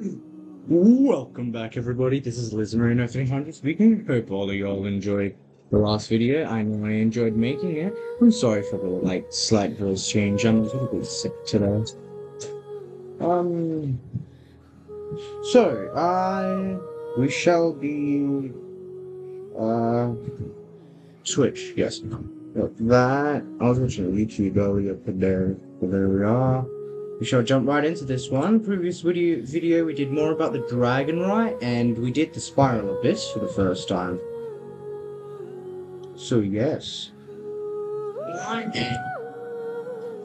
Welcome back, everybody. This is Liz Merino 300 speaking. Hope all of y'all enjoyed the last video. I know I enjoyed making it. I'm sorry for the like slight voice change. I'm a little bit sick today. Um. So, I we shall be uh Switch. Yes. That I was watching YouTube earlier, but there, but there we are. We shall jump right into this one. Previous video, video we did more about the Dragon Rite, and we did the Spiral Abyss for the first time. So yes.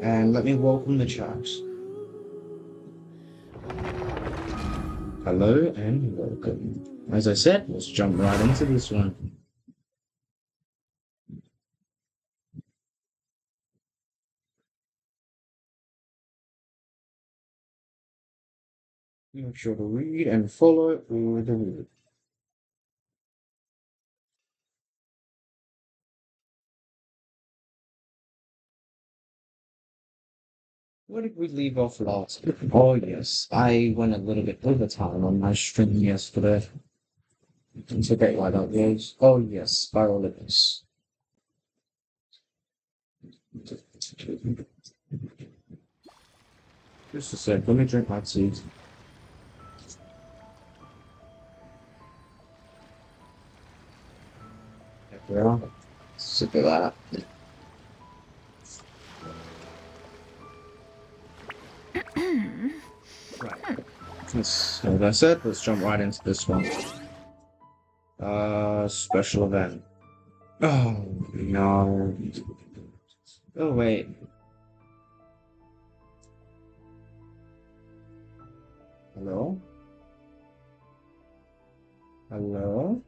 And let me welcome the chaps. Hello and welcome. As I said, let's jump right into this one. Make sure to read and follow all the rules. Where did we leave off last? Oh yes, I went a little bit over time on my stream yesterday. It's okay why that was. Oh yes, Spiral Abyss. Just a sec, let me drink my tea. Are. Sip that. right. Let's, as let's jump right into this one. Uh, special event. Oh, no. Oh, wait. Hello? Hello?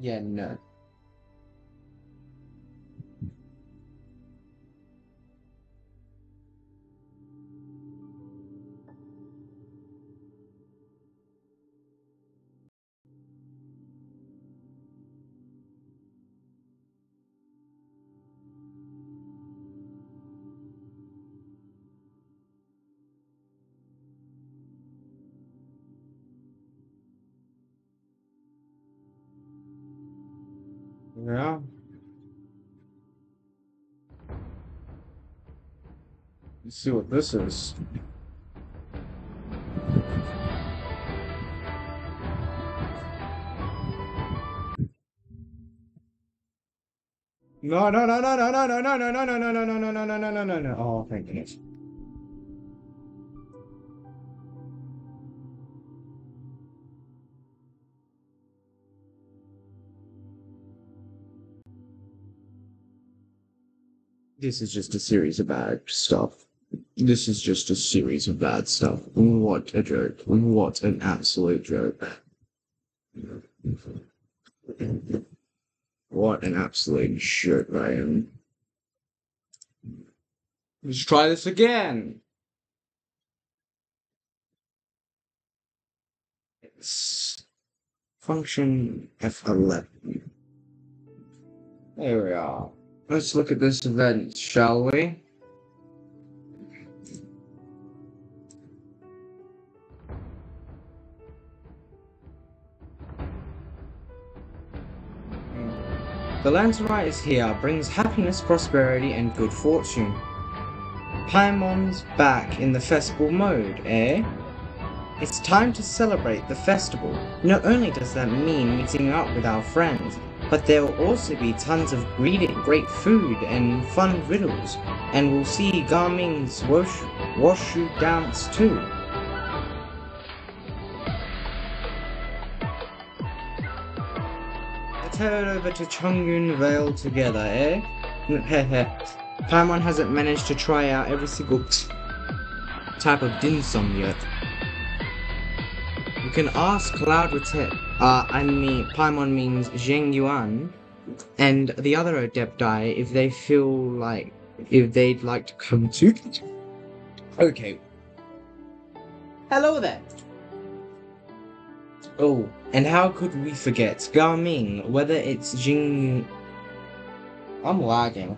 Yeah, no. See what this is. No, no, no, no, no, no, no, no, no, no, no, no, no, no, no, no, no, no, no, no. Oh, thank goodness. This is just a series of bad stuff. This is just a series of bad stuff. What a joke. What an absolute joke. What an absolute shit I am. Let's try this again. It's function F11. There we are. Let's look at this event, shall we? The Lantern Rite is here, brings happiness, prosperity, and good fortune. Paimon's back in the festival mode, eh? It's time to celebrate the festival. Not only does that mean meeting up with our friends, but there will also be tons of great, great food and fun riddles, and we'll see Garming's wash, Wushu dance too. Head over to Chenyu Vale together, eh? Heh Paimon hasn't managed to try out every single type of dim sum yet. You can ask Cloud Retainer, uh, I mean, Paimon means Zheng Yuan, and the other Adepti if they feel like, if they'd like to come to. Okay. Hello there. Oh, and how could we forget Garming, whether it's Jing... I'm lagging.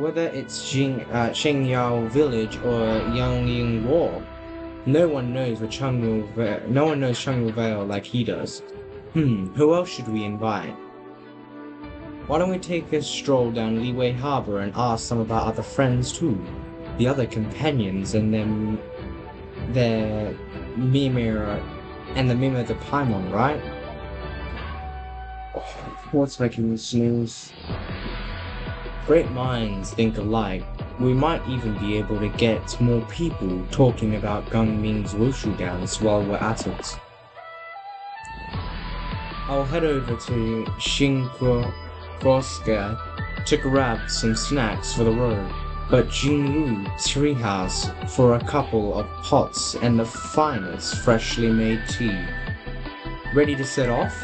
whether it's Jing, uh, Shengyao Village or Yangying Wall. No one knows what Chenyu Vale, no one knows Chenyu Vale like he does. Hmm, who else should we invite? Why don't we take a stroll down Liyue Harbor and ask some of our other friends too? The other companions and them their Mimir and the Mimir the Paimon, right? What's making me snooze? Great minds think alike. We might even be able to get more people talking about Gangming's Wushu dance while we're at it. I'll head over to Shinkro Kroska to grab some snacks for the road, but Jinlu's treehouse for a couple of pots and the finest freshly made tea. Ready to set off?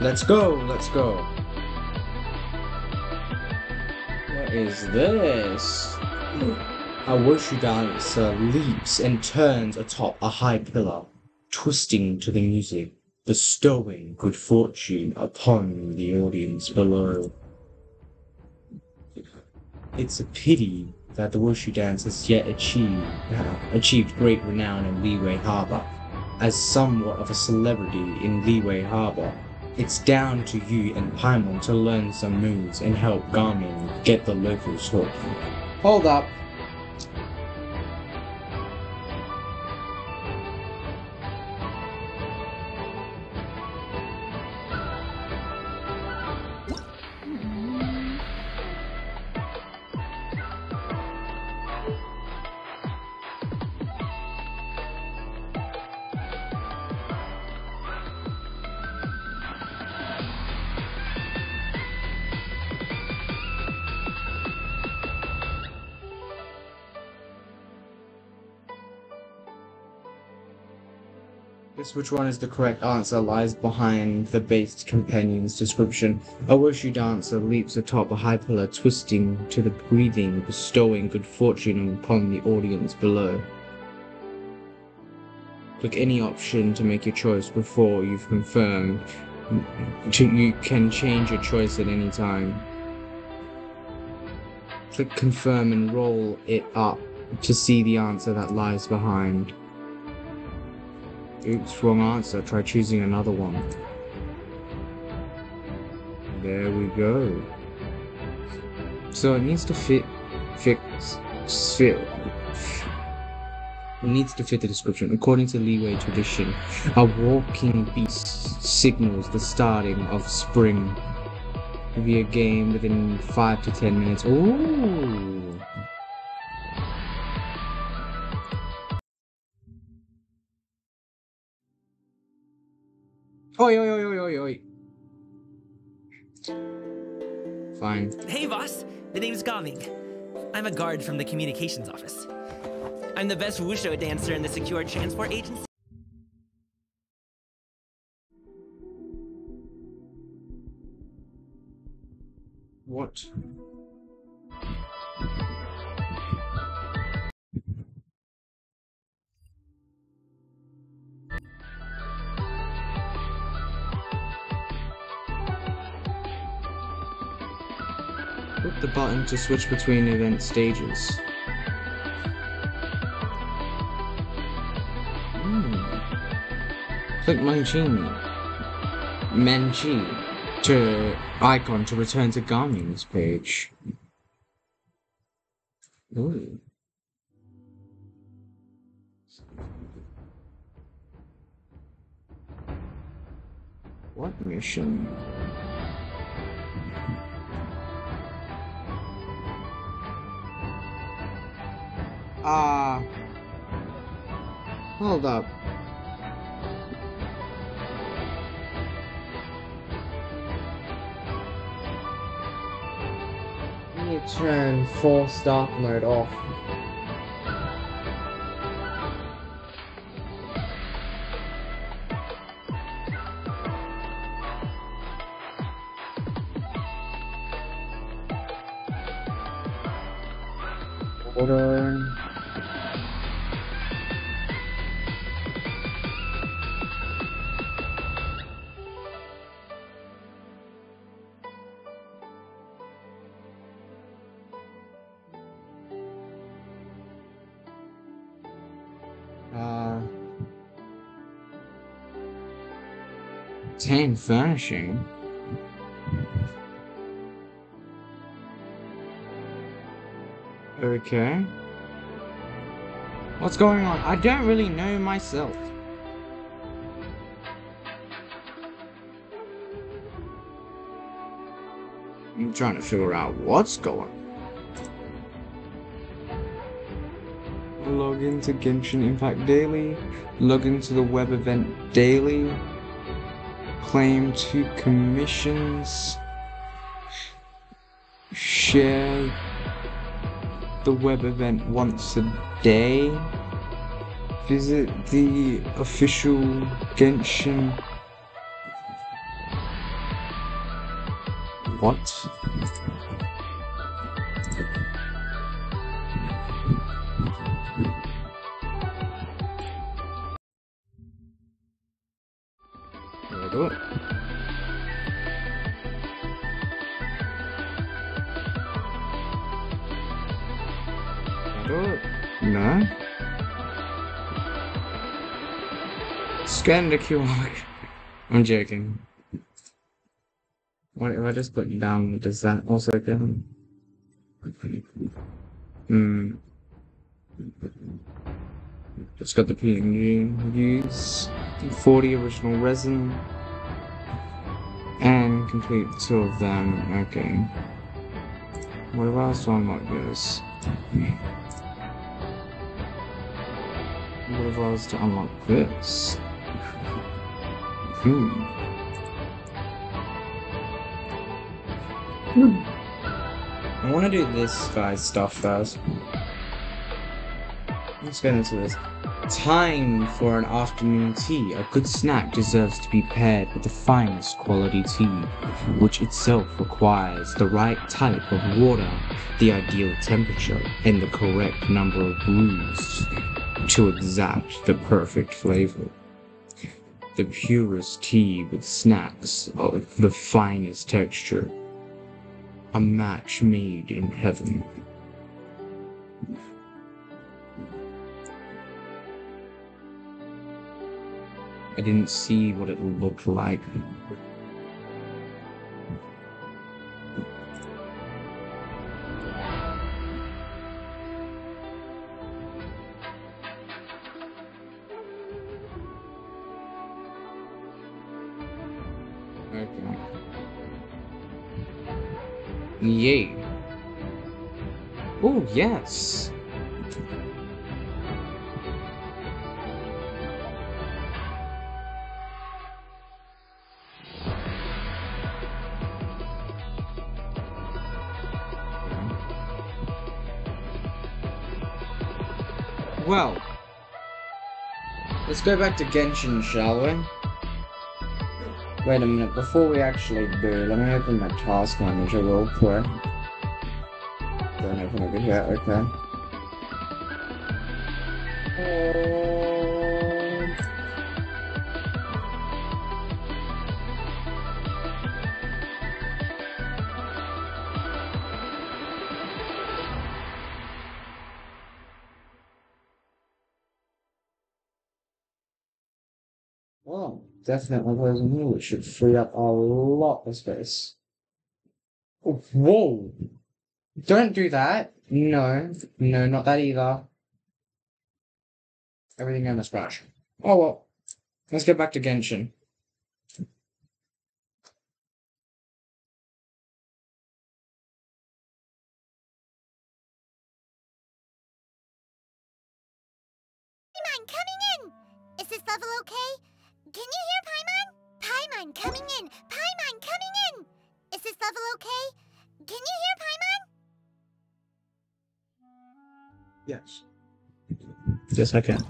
Let's go, let's go. What is this? A wushu dancer leaps and turns atop a high pillar, twisting to the music, bestowing good fortune upon the audience below. It's a pity that the wushu dance has yet achieved, uh, achieved great renown in Liyue Harbor. As somewhat of a celebrity in Liyue Harbor, it's down to you and Paimon to learn some moves and help Garmin get the locals hooked. Hold up. Which one is the correct answer lies behind the base companion's description. A wushu dancer leaps atop a high pillar, twisting to the breathing, bestowing good fortune upon the audience below. Click any option to make your choice before you've confirmed. You can change your choice at any time. Click confirm and roll it up to see the answer that lies behind. Oops, wrong answer. Try choosing another one. There we go. So it needs to fit, fix, fit. It needs to fit the description. According to Liyue tradition, a walking beast signals the starting of spring. will Be a game within five to ten minutes. Ooh. Oi, oi, oi, oi, oi, oi. Fine. Hey, boss. The name's Gaming. I'm a guard from the communications office. I'm the best wushu dancer in the secure transport agency. What? Click the button to switch between event stages. Hmm. Click Manjin. Manji to icon to return to Garmin's page. Ooh. What mission? Ah. hold up. Need to turn force dark mode off. Obtain furnishing. Okay. What's going on? I don't really know myself. I'm trying to figure out what's going on. Log into Genshin Impact Daily. Log into the web event daily. Claim two commissions. Share the web event once a day. Visit the official Genshin. What? Scan the QR. I'm joking. What if I just put down? Does that also go? Hmm. Just got the PNG use 40 original resin and complete two of them. Okay. What was to unlock this? What if I was to unlock this? Hmm. I want to do this guy's stuff first. Let's get into this. Time for an afternoon tea. A good snack deserves to be paired with the finest quality tea, which itself requires the right type of water, the ideal temperature, and the correct number of brews to exact the perfect flavor. The purest tea with snacks of the finest texture a match made in heaven. I didn't see what it looked like. Oh, yes. Well, let's go back to Genshin, shall we? Wait a minute, before we actually do, let me open my task manager real quick. Don't open over here, okay. Um, definitely closing here, which should free up a lot of space. Whoa! Don't do that. No, no, not that either. Everything on the scratch. Oh well. Let's get back to Genshin. Okay? Can you hear Paimon? Yes. Yes, I can.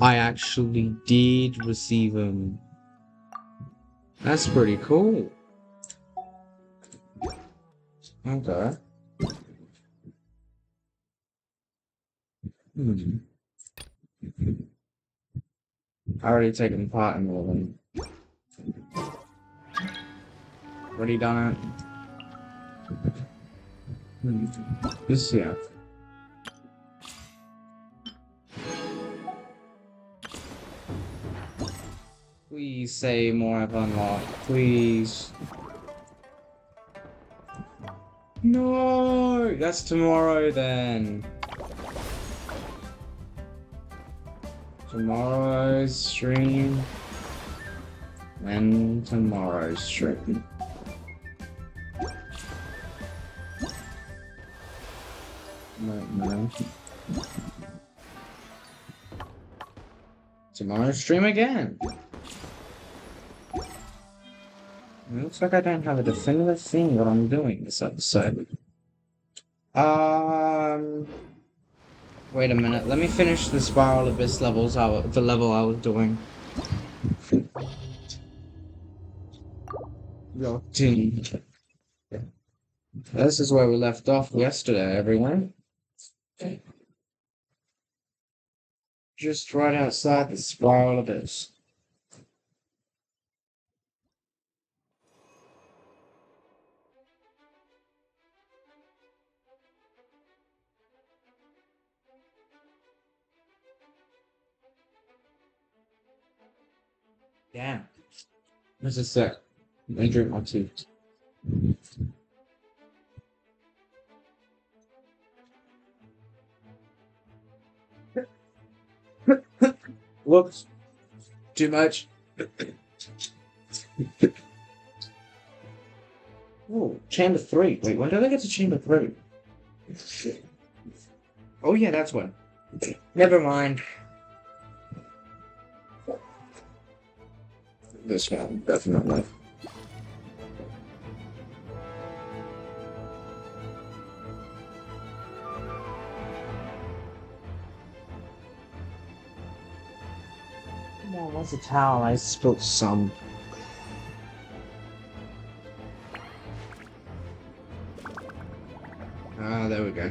I actually did receive them. That's pretty cool. Okay. Hmm. I already taken part in all of them. Already done it. This yeah. Please say more I've unlocked. Please. No, that's tomorrow then. Tomorrow's stream. When tomorrow's stream. Tomorrow's stream again. It looks like I don't have a definitive thing what I'm doing this episode. Um. Wait a minute. Let me finish the Spiral Abyss levels. I, the level I was doing. Locked in. This is where we left off yesterday, everyone. Just right outside the Spiral Abyss. Damn. This is sick. I drink my tea. Whoops. Too much. oh, chamber three. Wait, when did I get to chamber three? Oh yeah, that's one. Never mind. This one, definitely. Come on, where's the towel? I spilled some. Ah, there we go.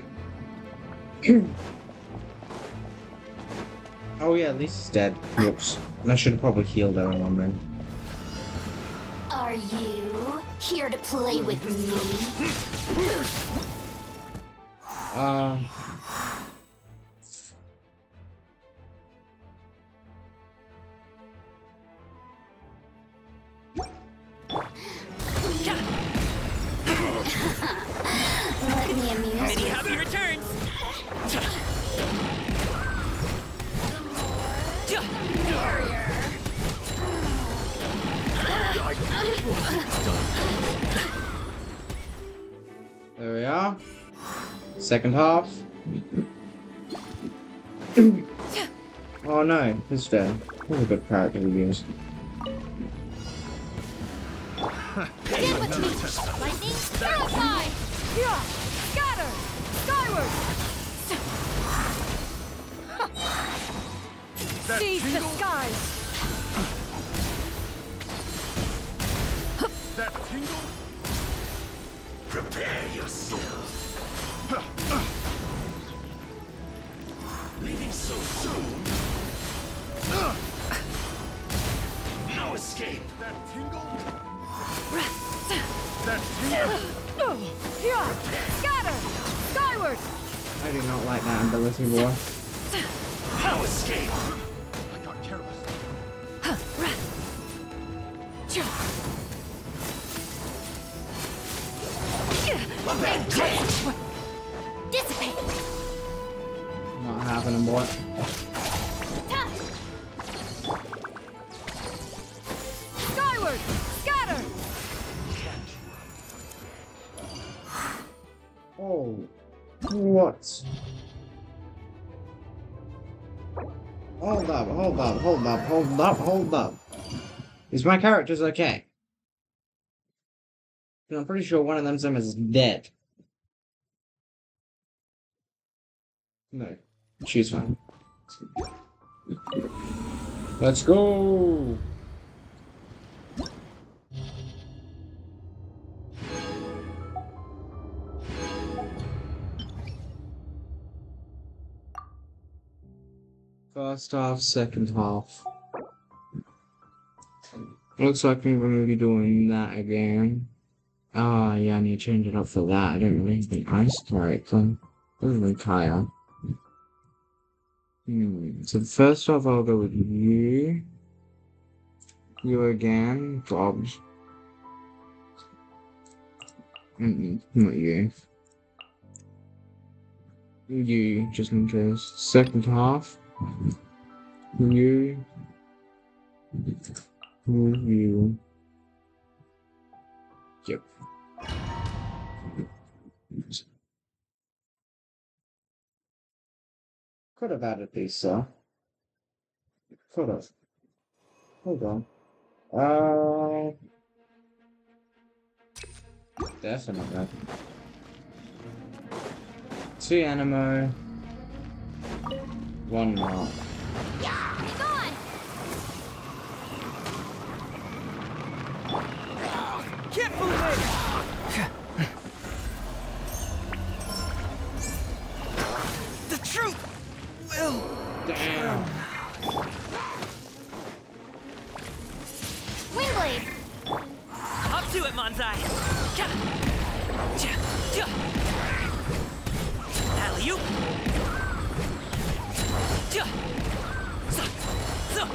oh yeah, at least it's dead. Whoops. I should have probably healed everyone then. Are you here to play with me? Um. Let Second half. Mm. oh no, he's dead. What a good character we used. Hold up, hold up. Is my characters okay? I'm pretty sure one of them them is dead. No, she's fine. Let's go! First half, second half. Looks like we're gonna be doing that again. Ah, yeah, I need to change it up for that. I don't really think ice character. Probably Kaeya. Hmm. So first off, I'll go with you. You again, Bobs. Mm-mm, not you. You, just in case. Second half. You. You. Yep. Could have added these, sir. Could have. Hold on. Uh. Definitely. Two Anemo. One Mark. Be gone! Can't move it! The truth will Damn. Windblade! Up to it, Manzai! Alley-oop! Sa!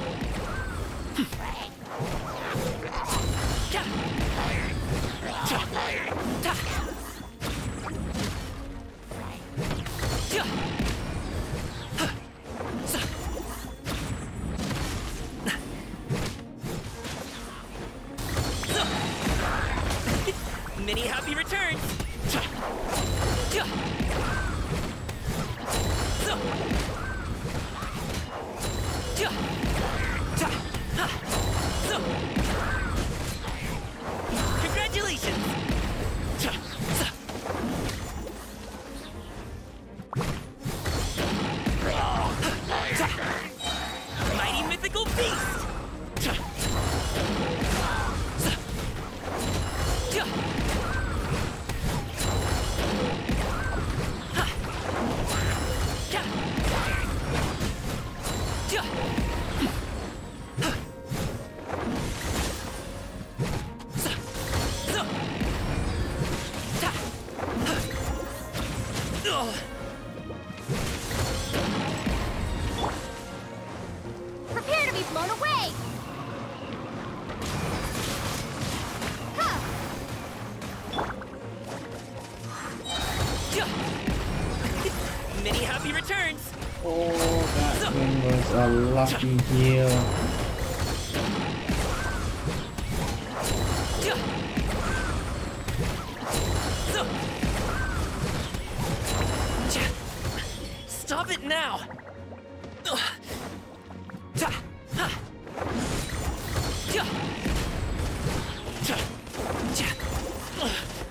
Stop it now!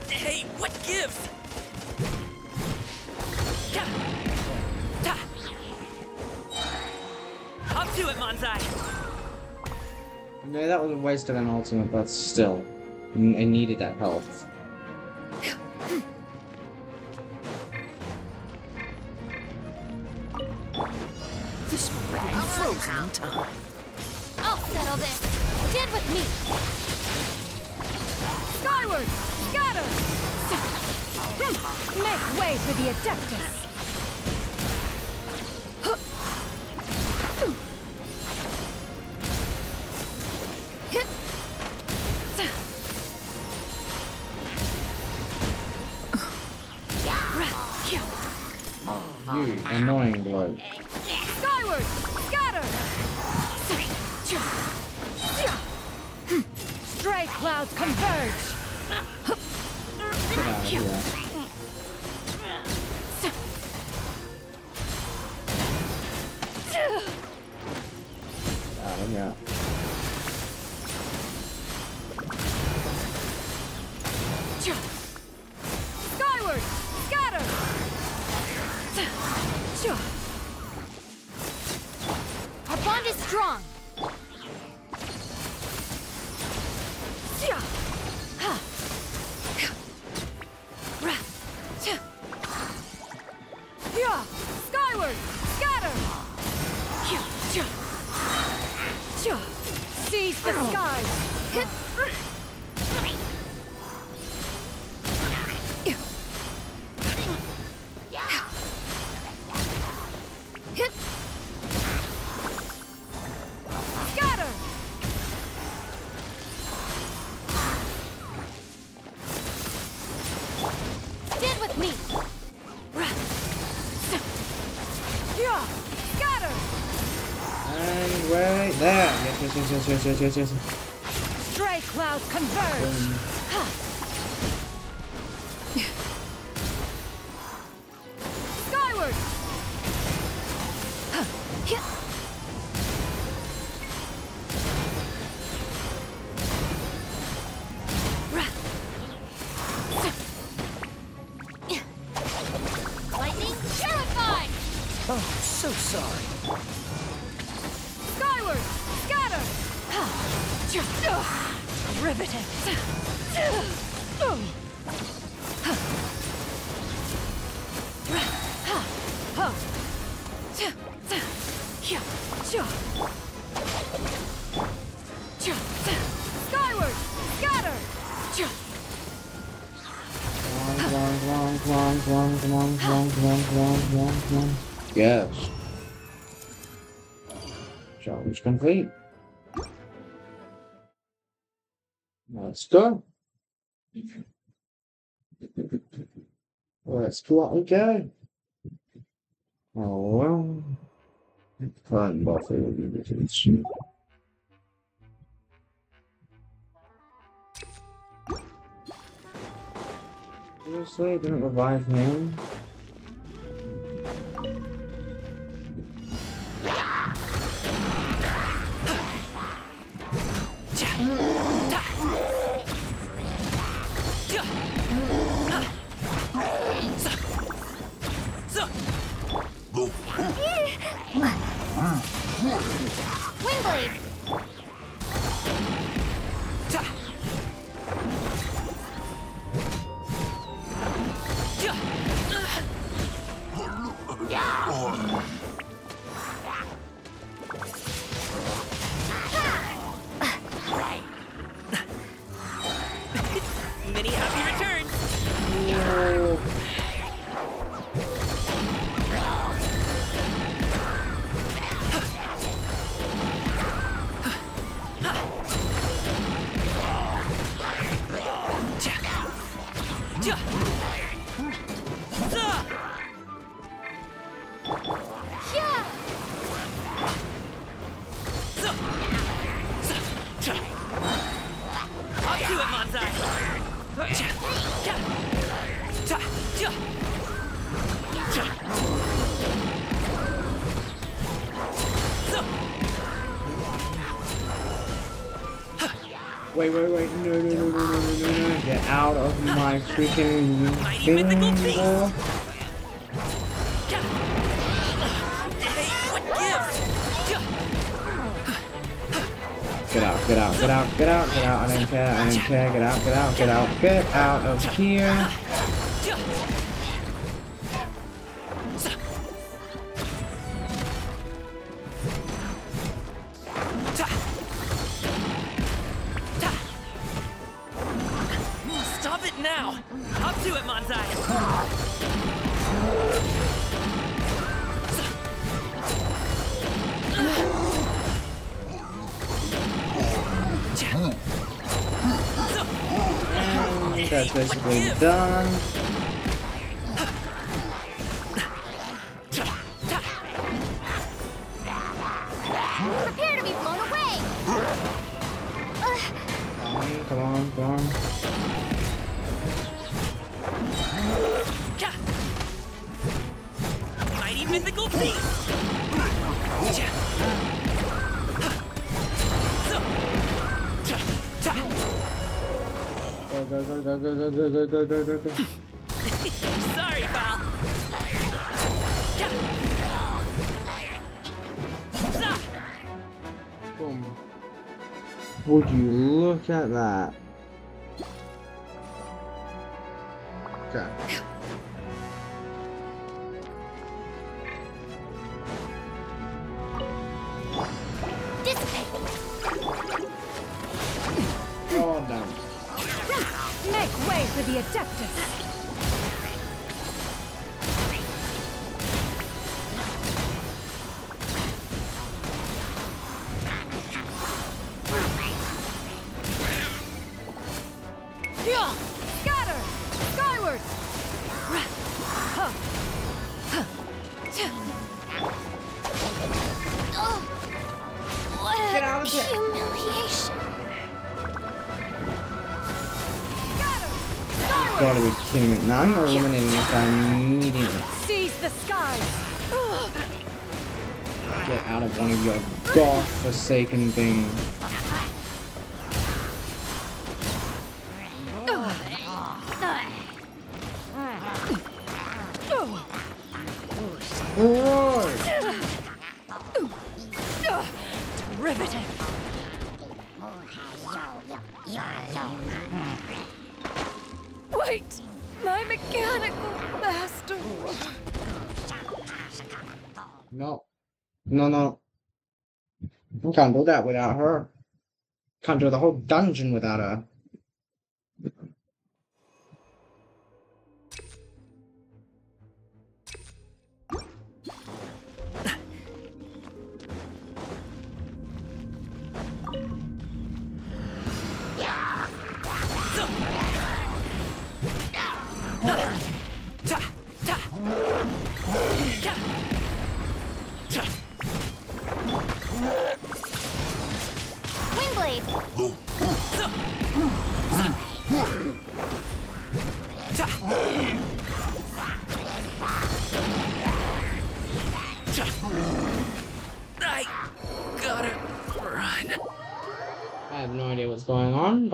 Hey, what gives? Up to it, Manzai! No, that was a waste of an ultimate, but still. I needed that health. Yes, yes, yes, yes. Stray clouds converge. Complete. Let's go. Let's block and go. Oh well. Fun buffet will be shit. Seriously, didn't revive him? Windblade! Freaking thing, beast. bro. Hey, what gives? Get out, get out, get out, get out, get out. I don't care, I don't care. Get out, get out, get out. Get out of here. Now! Up to it, Manzai! That's basically done. die, die, die, die, die. Sorry, pal. Boom. Would you look at that? God-forsaken things. Can't do that without her. Can't do the whole dungeon without her.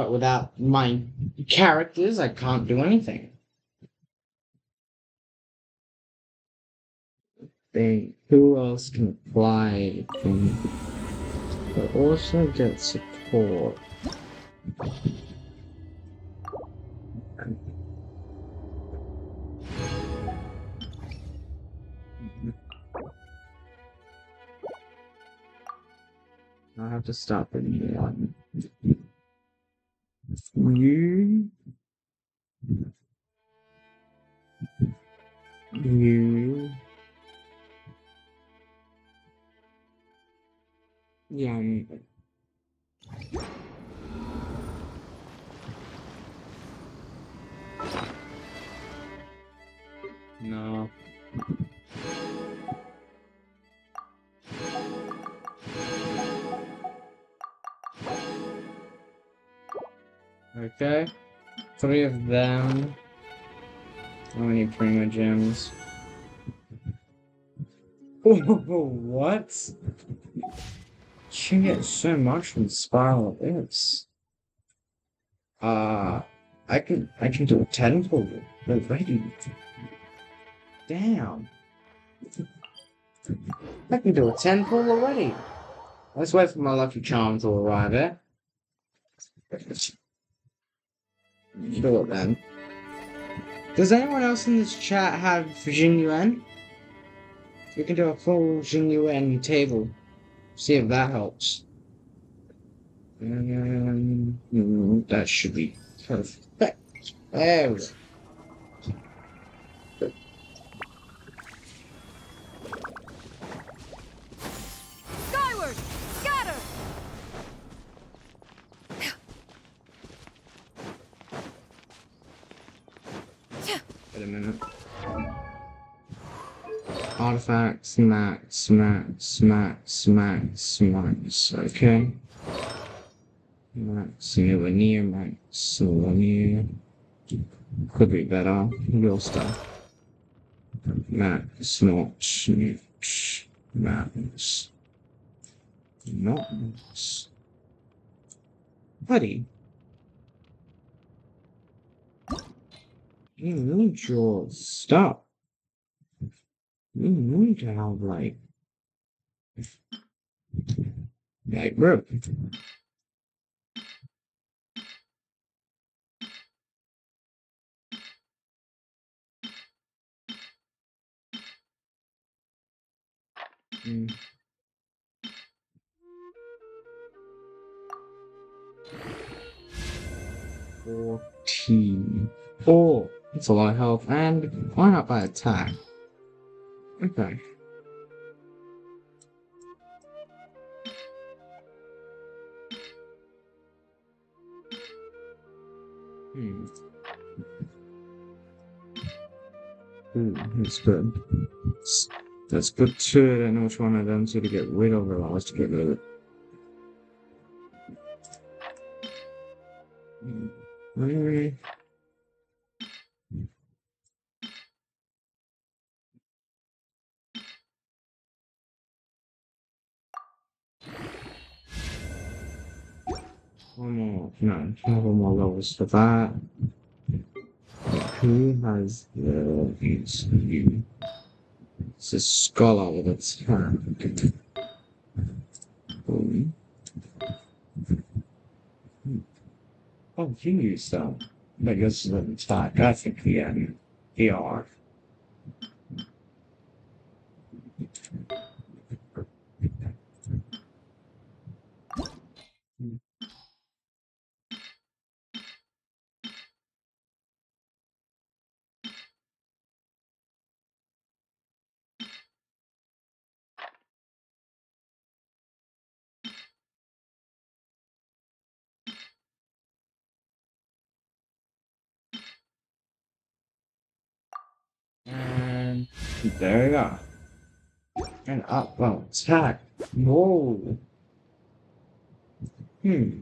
But without my characters, I can't do anything. Who else can fly? But also get support. I have to stop at one. You. You. Yeah. No. Okay. Three of them. How many Primogems? what? You get so much from Spiral Abyss. Uh, I can I can do a tenfold already. Damn. I can do a tenfold already. Let's wait for my lucky charm to arrive, eh? It then. Does anyone else in this chat have Jing Yuan? We can do a full Jing Yuan table. See if that helps. Um, mm, that should be perfect. There we go. Wait a minute. Artifact, smack, smack, smack, smack, smacks. Okay. Max near, max near. Could be better. Real stuff. Max, not, not, max. Not max. Buddy. You need your stuff. You need to have like like bro. Mm. Fourteen. Oh, that's a lot of health. And why not by attack? Okay. Hmm. Ooh, that's good. That's- good too. I don't know which one of them to get rid of, or else to get rid of it. Hmm. Hmm. Oh, no, no more levels for that. Who has the use you? It's a scholar with its hand. Hmm. Oh, you use that. But yours is. I think the VR. And there we go. And up, well, attack. Whoa. Hmm.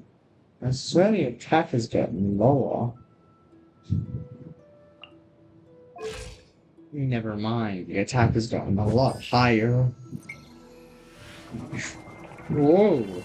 I swear the attack is getting lower. Never mind, the attack has gotten a lot higher. Whoa.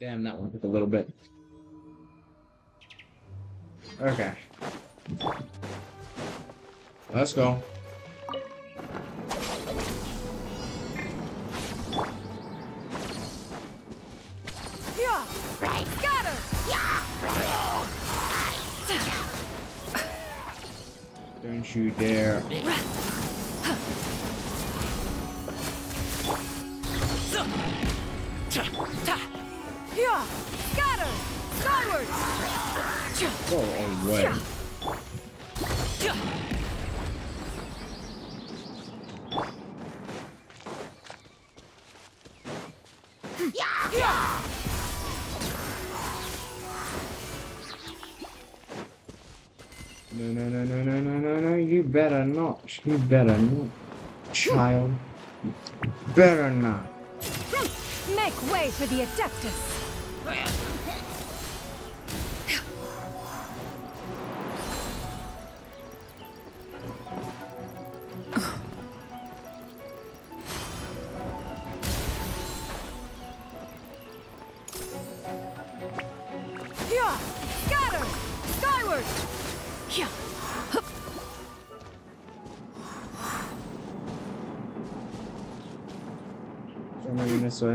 Damn, that one took a little bit. Okay. Let's go. Got her! Don't you dare. Yeah! Got her! Skyward! Go away. You better not. Child. Better not. Make way for the Adeptus!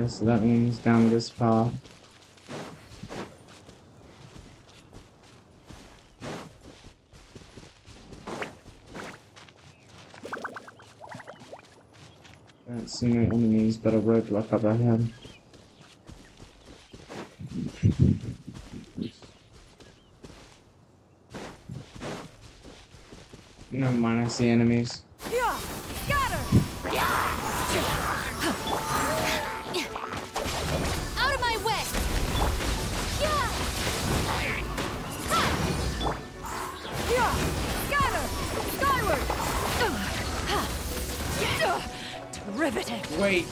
So that means down this path. Don't see no enemies, but a roadblock up ahead. No mind, I see enemies. Riveting! Wait.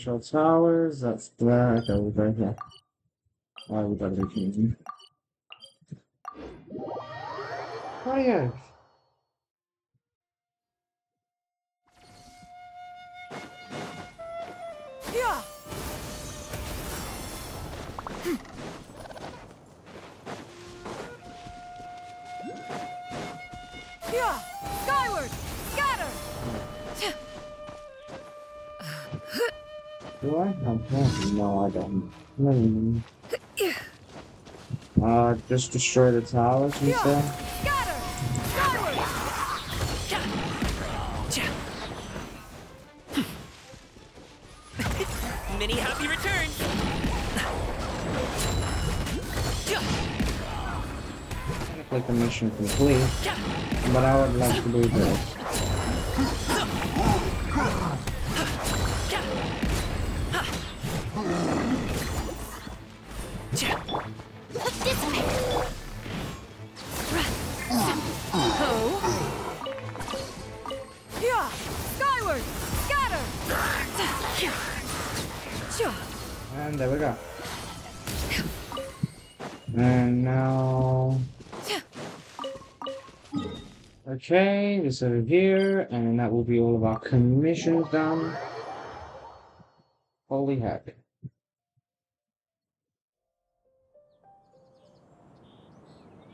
Virtual towers, that's that. Okay, we go here. Why would gotta be changing? Oh, Audio. Yeah! Don't. Uh, just destroy the towers, you say? Many happy returns. Like the mission complete, but I would like to do. This this over here, and that will be all of our commissions done. Holy heck.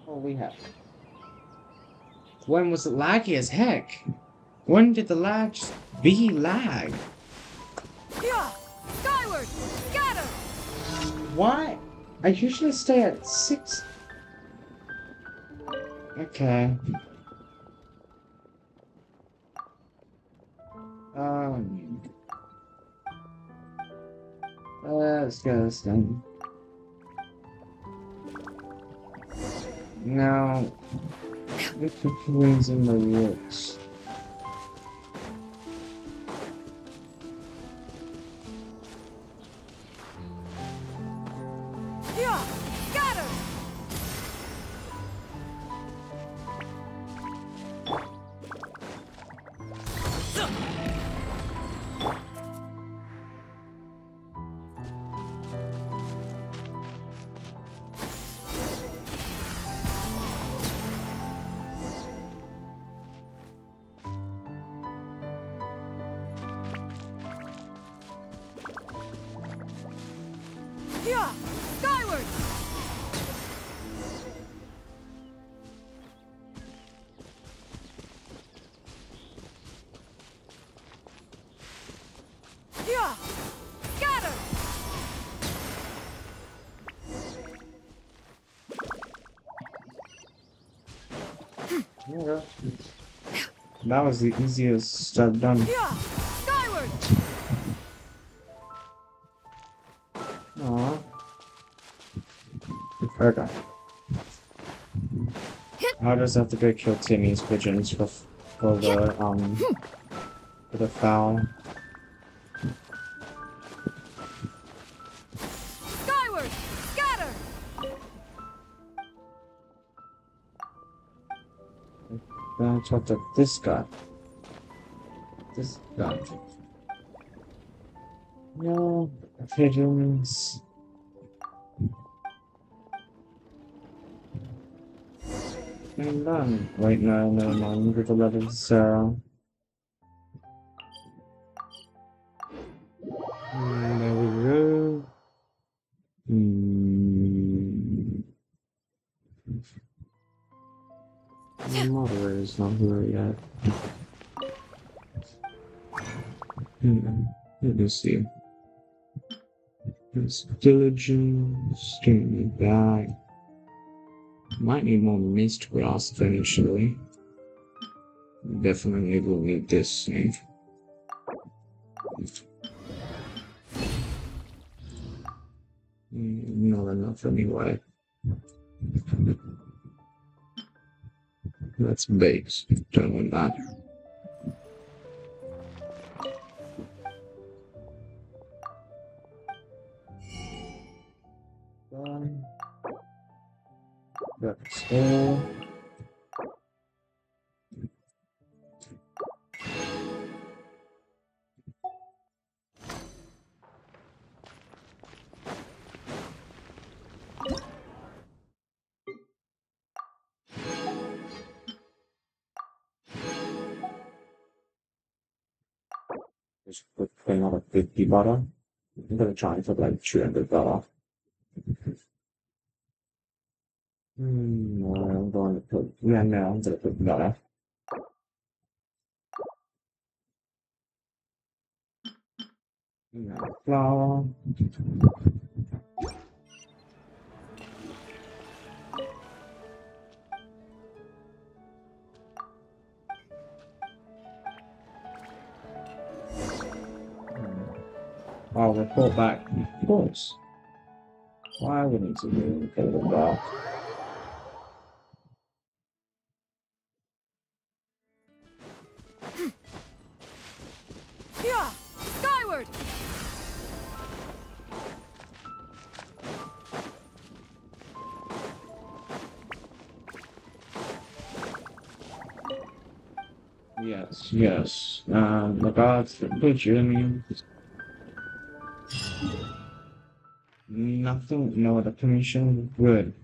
Holy heck. When was it laggy as heck? When did the lag just be lag? Yeah! Skyward! Scatter! Why? I usually stay at six. Okay. Um. Let's get this done. Now, the twins in the woods. That was the easiest step done. Yeah! Skyward! Aww. Okay. I'll just have to go kill Timmy's pigeons for, for the, um, for the fowl. Then I this guy. This guy. No, pigeons. And done. Wait, no, no, with the letter zero. The moderator's not here yet. Hmm. Let me see. It's diligence, getting me back. Might need more mist grass eventually. Definitely will need this thing. Mm, Not enough anyway. That's base. Don't want that. Done. That's all. Another 50 butter. I'm gonna try put like 300 butter. Hmm, I'm going to put, yeah, no, I'm gonna put butter. No, I'll report back. Of course. Why would need to do a little back? Yeah! Skyward! Yes, yes. Um, regards to Jimmy. Nothing, no other permission. Good.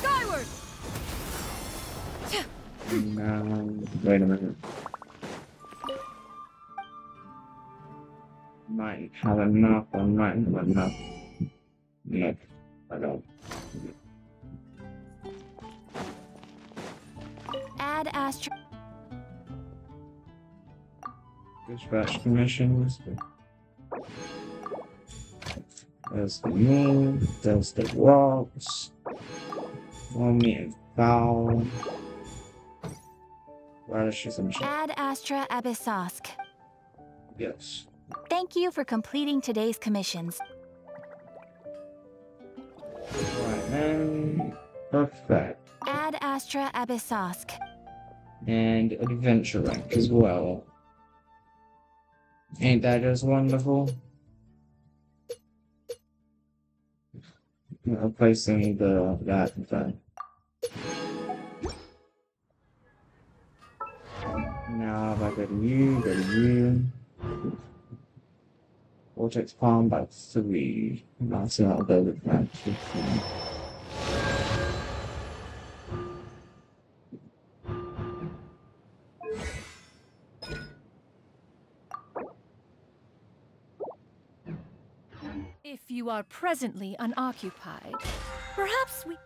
Skyward! Um, wait a minute. Might have enough, I might have enough. No, I don't. Ad Astra. Dispatch commissions. There's the moon, there's the rocks. One meter foul. Radishes and. Ad Astra Abyssosque. Yes. Thank you for completing today's commissions. Right, and perfect. Ad Astra Abyssosque. And adventure rank as well. Ain't that just wonderful? Replacing the that thing. Now if I go to you, go you. Vortex palm by three. That's how I'll go with you are presently unoccupied, perhaps we.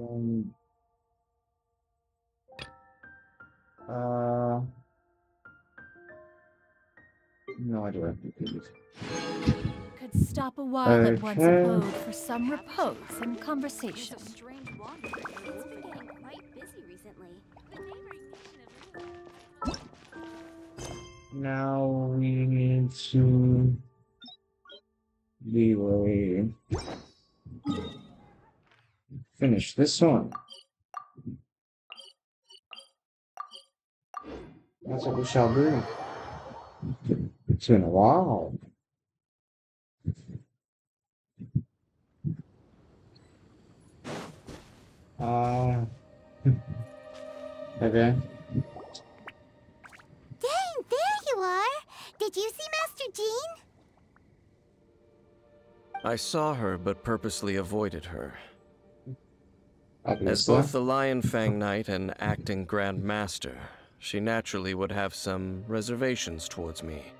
Um, uh, no idea. Could stop a while at one's Okay. abode for some repose and conversation. strange wanderer. It's been getting quite busy recently. Now we need to leeway. Finish this one. That's what we shall do. It's been a while. Uh, okay. Dang, there you are! Did you see Master Jean? I saw her, but purposely avoided her. As both the Lion Fang Knight and acting Grand Master, she naturally would have some reservations towards me.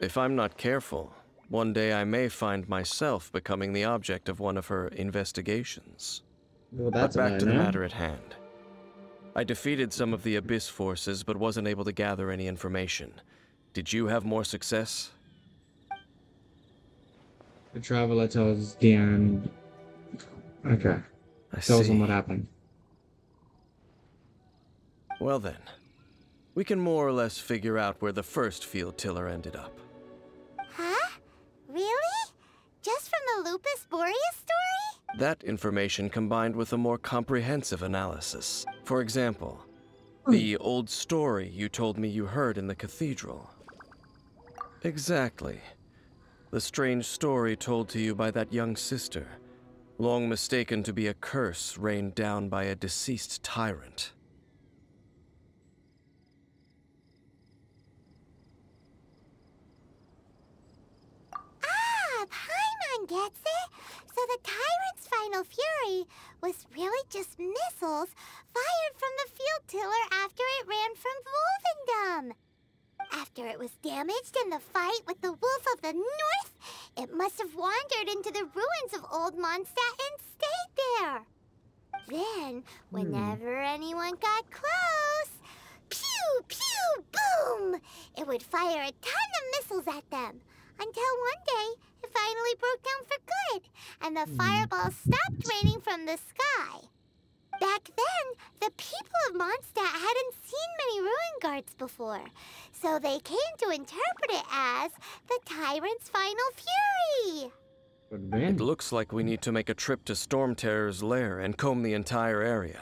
If I'm not careful, one day I may find myself becoming the object of one of her investigations. Well, But back to the matter at hand. I defeated some of the Abyss forces, but wasn't able to gather any information. Did you have more success? The traveler tells Diane. Okay. I Tells him what happened. Well then, we can more or less figure out where the first field tiller ended up. Lupus Boreas story? That information combined with a more comprehensive analysis. For example, hmm. the old story you told me you heard in the cathedral. Exactly. The strange story told to you by that young sister, long mistaken to be a curse rained down by a deceased tyrant. Ah, Gets it. So the tyrant's final fury was really just missiles fired from the field tiller after it ran from Wolvendom. After it was damaged in the fight with the Wolf of the North, it must have wandered into the ruins of Old Mondstadt and stayed there. Then, whenever anyone got close, pew, pew, boom, it would fire a ton of missiles at them. Until one day, it finally broke down for good, and the fireballs stopped raining from the sky. Back then, the people of Mondstadt hadn't seen many ruin guards before, so they came to interpret it as the tyrant's final fury. It looks like we need to make a trip to Storm Terror's lair and comb the entire area.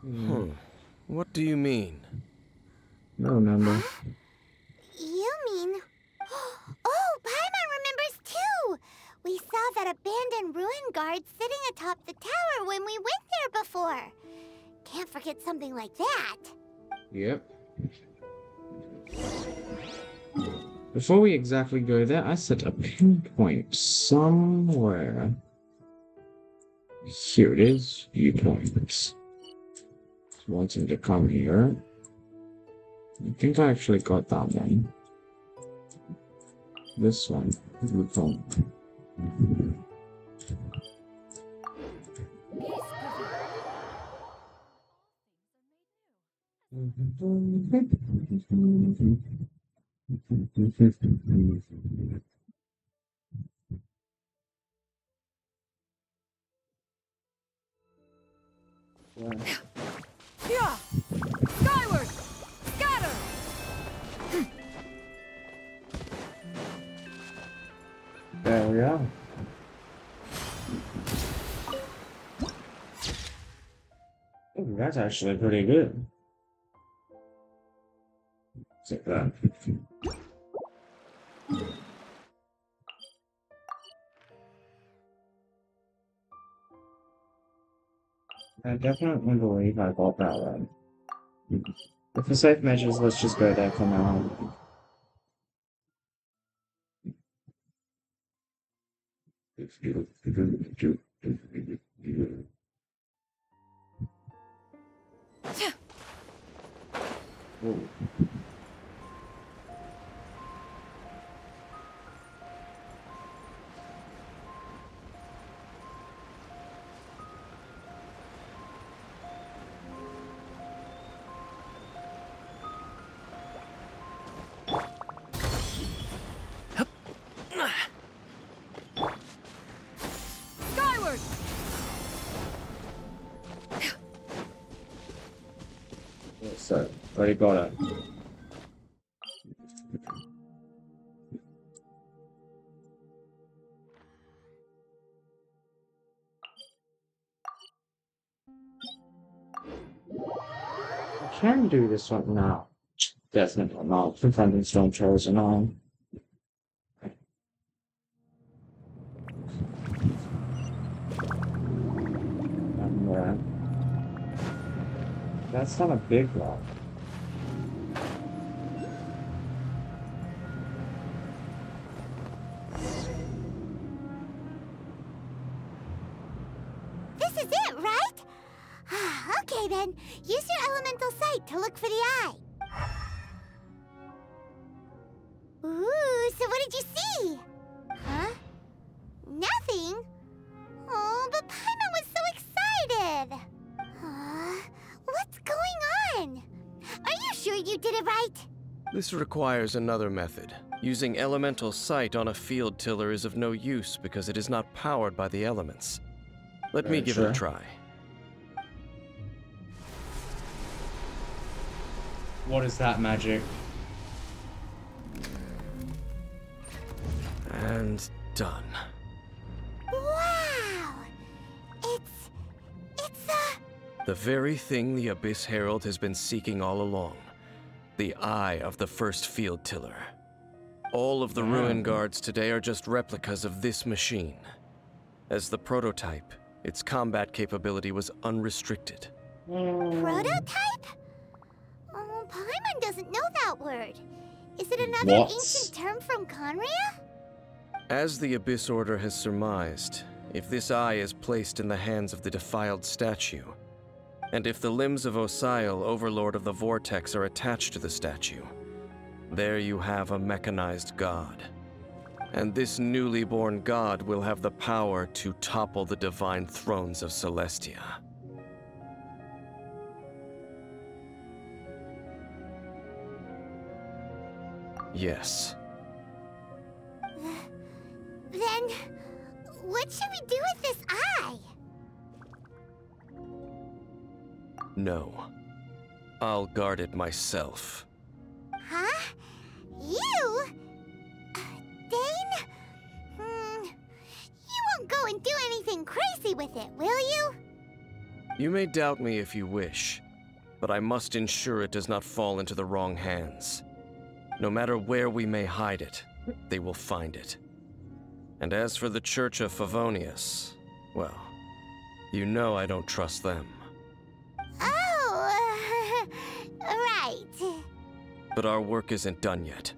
Hmm. What do you mean? No number. You mean? Oh, Paimon remembers too! We saw that abandoned ruin guard sitting atop the tower when we went there before. Can't forget something like that. Yep. Before we exactly go there, I set a pinpoint somewhere. Here it is, viewpoints. Wanting to come here. I think I actually got that one. This one, viewpoint. Yeah! Skyward! There we are. Ooh, that's actually pretty good. Take that. I definitely believe I bought that one. But for safe measures, let's just go there for now. Whoa. Got it. I can do this one now. Definitely not. Confronting Storm Terrors and all. Uh, that's not a big rock. This requires another method. Using elemental sight on a field tiller is of no use because it is not powered by the elements. Let me Very give it a try. What is that magic? And done. Wow! It's... it's a... The very thing the Abyss Herald has been seeking all along. The eye of the first field tiller. All of the ruin hmm. guards today are just replicas of this machine. As the prototype, its combat capability was unrestricted. Prototype? Oh, Paimon doesn't know that word. Is it another What? ancient term from Khaenri'ah? As the Abyss Order has surmised, if this eye is placed in the hands of the defiled statue, and if the limbs of Osial, Overlord of the Vortex, are attached to the statue, there you have a mechanized god. And this newly born god will have the power to topple the divine thrones of Celestia. Yes. Then, what should we do No. I'll guard it myself. Huh? You? Uh, Dane? Hmm. You won't go and do anything crazy with it, will you? You may doubt me if you wish, but I must ensure it does not fall into the wrong hands. No matter where we may hide it, they will find it. And as for the Church of Favonius, well, you know I don't trust them. But our work isn't done yet.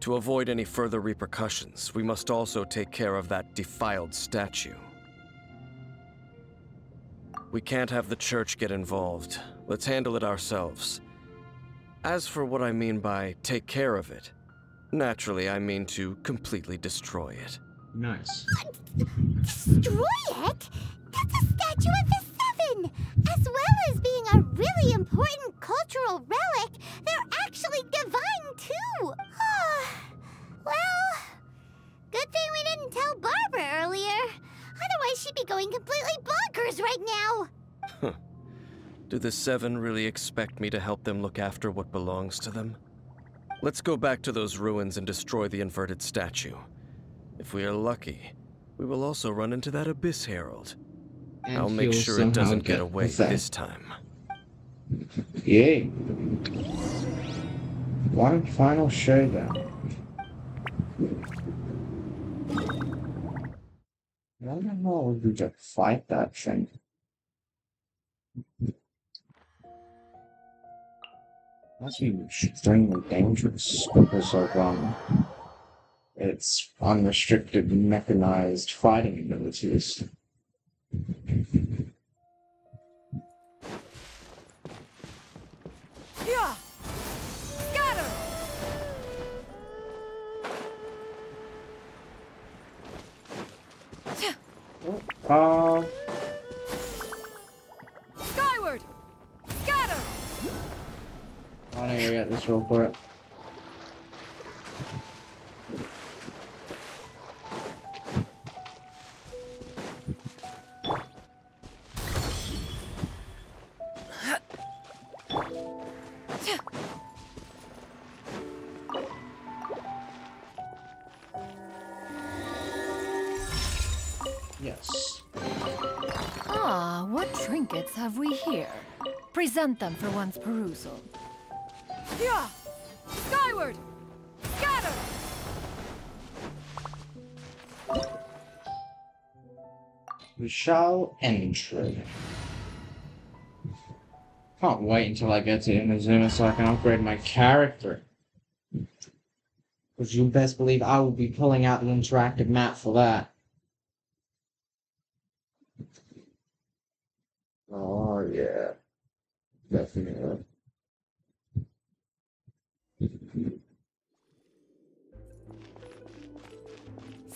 To avoid any further repercussions, we must also take care of that defiled statue. We can't have the church get involved. Let's handle it ourselves. As for what I mean by take care of it, naturally I mean to completely destroy it. Nice. Destroy it? That's a statue of the Seven! As well as being a really important cultural relic, they're actually divine too! well, good thing we didn't tell Barbara earlier. Otherwise, she'd be going completely bonkers right now! Do the Seven really expect me to help them look after what belongs to them? Let's go back to those ruins and destroy the inverted statue. If we are lucky, we will also run into that Abyss Herald. And I'll make sure it doesn't get away possessed. this time. Yay. One final showdown. I don't know how would we just fight that thing. Must be extremely dangerous because of um its unrestricted mechanized fighting abilities. Yeah! Scatter! Uh, Skyward! Scatter! I to get this real quick. Trinkets have we here? Present them for one's perusal. Yeah! Skyward! Scatter! We shall enter. Can't wait until I get to Inazuma so I can upgrade my character. Because you best believe I will be pulling out the interactive map for that. Oh yeah. Definitely.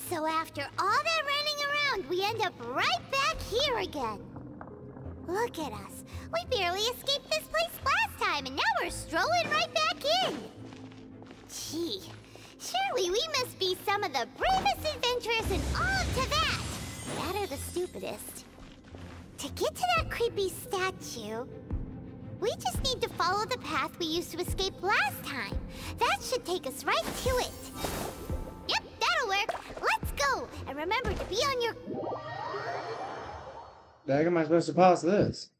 So after all that running around, we end up right back here again. Look at us. We barely escaped this place last time, and now we're strolling right back in. Gee, surely we must be some of the bravest adventurers in all of Teyvat. That are the stupidest. To get to that creepy statue, we just need to follow the path we used to escape last time. That should take us right to it. Yep, that'll work. Let's go. And remember to be on your... The heck am I supposed to pass this?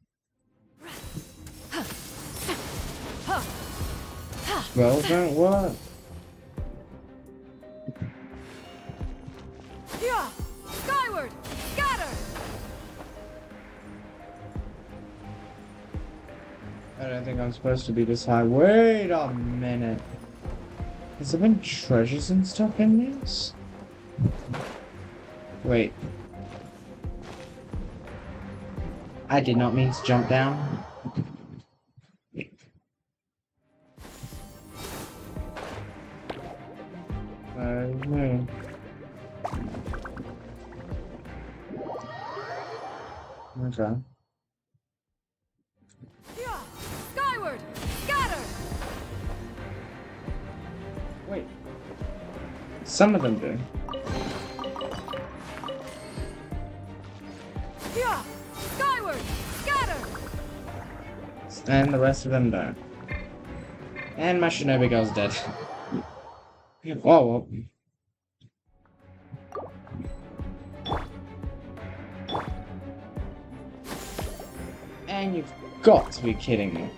Well, don't work. Yeah! I don't think I'm supposed to be this high. Wait a minute. Has there been treasures and stuff in this? Wait. I did not mean to jump down. Okay. Wait. Some of them do. Yeah! Skyward! Scatter! And the rest of them don't. And my Shinobi girl's dead. Whoa, oh, whoa. And you've got to be kidding me.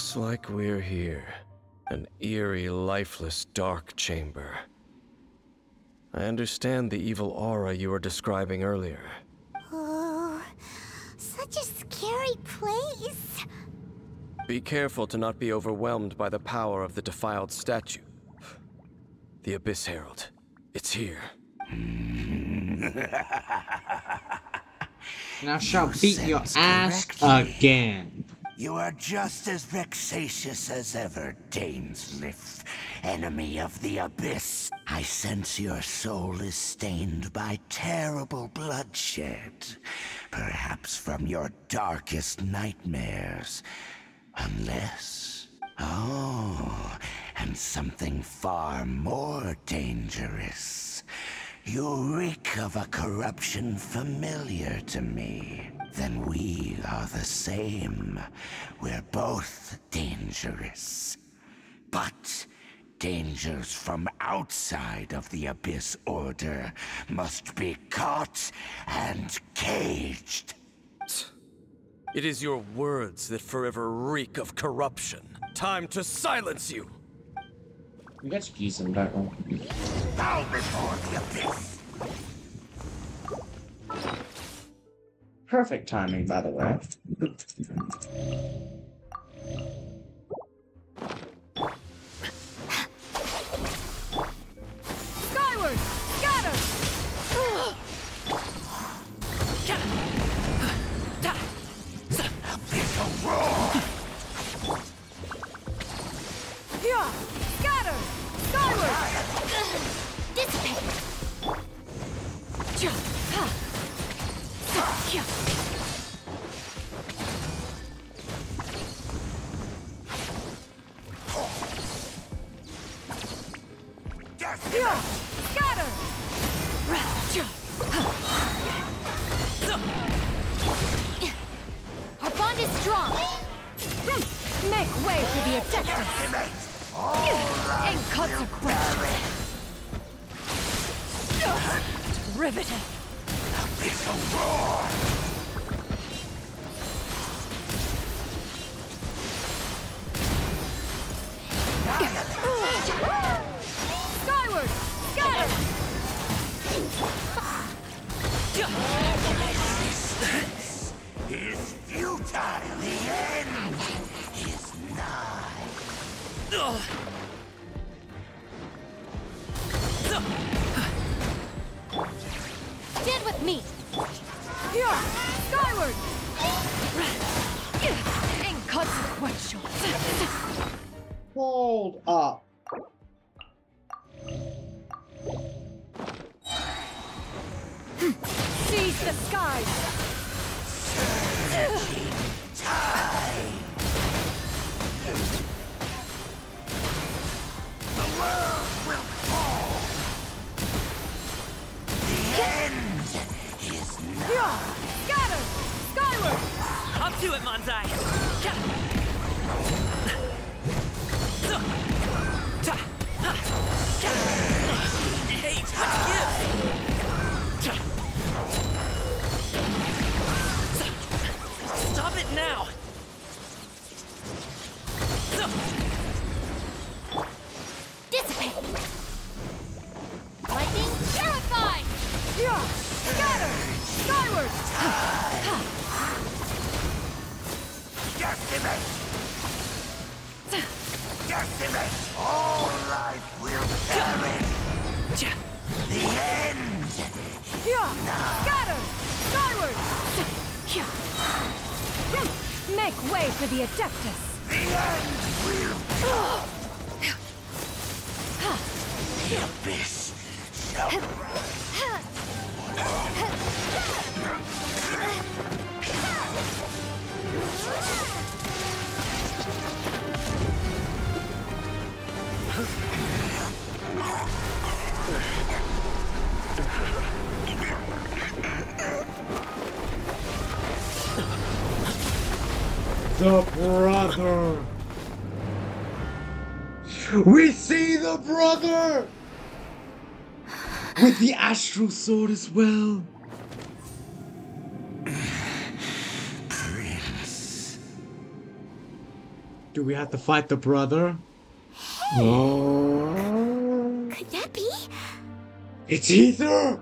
Looks like we're here. An eerie, lifeless, dark chamber. I understand the evil aura you were describing earlier. Oh, such a scary place. Be careful to not be overwhelmed by the power of the defiled statue. The Abyss Herald. It's here. Now shall beat your ass correctly. again. You are just as vexatious as ever, Dainsleif, enemy of the Abyss. I sense your soul is stained by terrible bloodshed, perhaps from your darkest nightmares. Unless... Oh, and something far more dangerous. You reek of a corruption familiar to me. Then we are the same. We're both dangerous. But dangers from outside of the Abyss Order must be caught and caged. It is your words that forever reek of corruption. Time to silence you! We get to use them, don't? Bow before the Abyss! Perfect timing, by the way. The brother. We see the brother with the astral sword as well. Prince. Do we have to fight the brother? Oh, Could that be? it's Aether.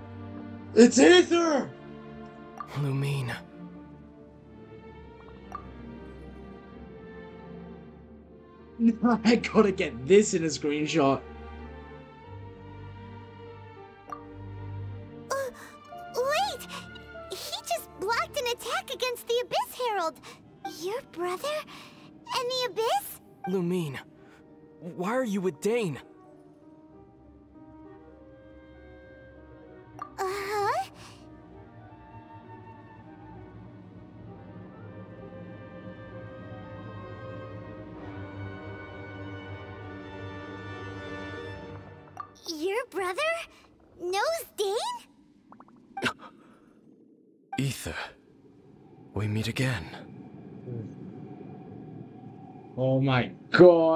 It's Aether. Lumine. I gotta get this in a screenshot. Uh, wait! He just blocked an attack against the Abyss Herald. Your brother? And the Abyss? Lumine. Why are you with Dain?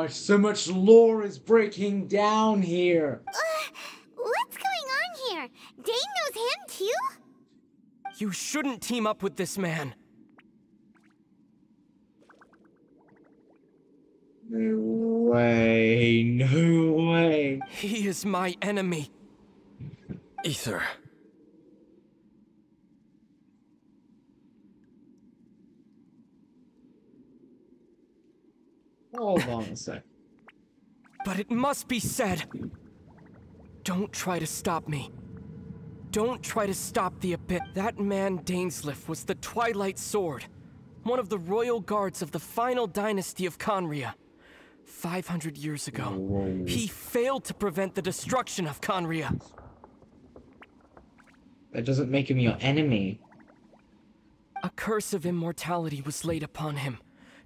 Gosh, so much lore is breaking down here. Uh, what's going on here? Dain knows him too? You shouldn't team up with this man. No way, no way. He is my enemy. Aether. Hold on a sec. But it must be said. Don't try to stop me. Don't try to stop the Abyss. That man Dainsleif was the Twilight Sword, one of the royal guards of the final dynasty of Khaenri'ah. 500 years ago, Whoa. he failed to prevent the destruction of Khaenri'ah. That doesn't make him your enemy. A curse of immortality was laid upon him,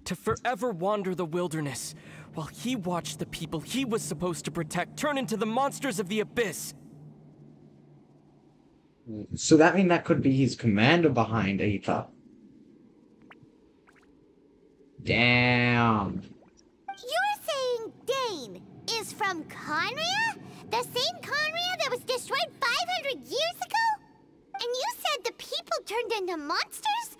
to forever wander the wilderness, while he watched the people he was supposed to protect turn into the monsters of the Abyss. So that mean that could be his commander behind Aether. Damn. You're saying Dain is from Khaenri'ah? The same Khaenri'ah that was destroyed 500 years ago? And you said the people turned into monsters?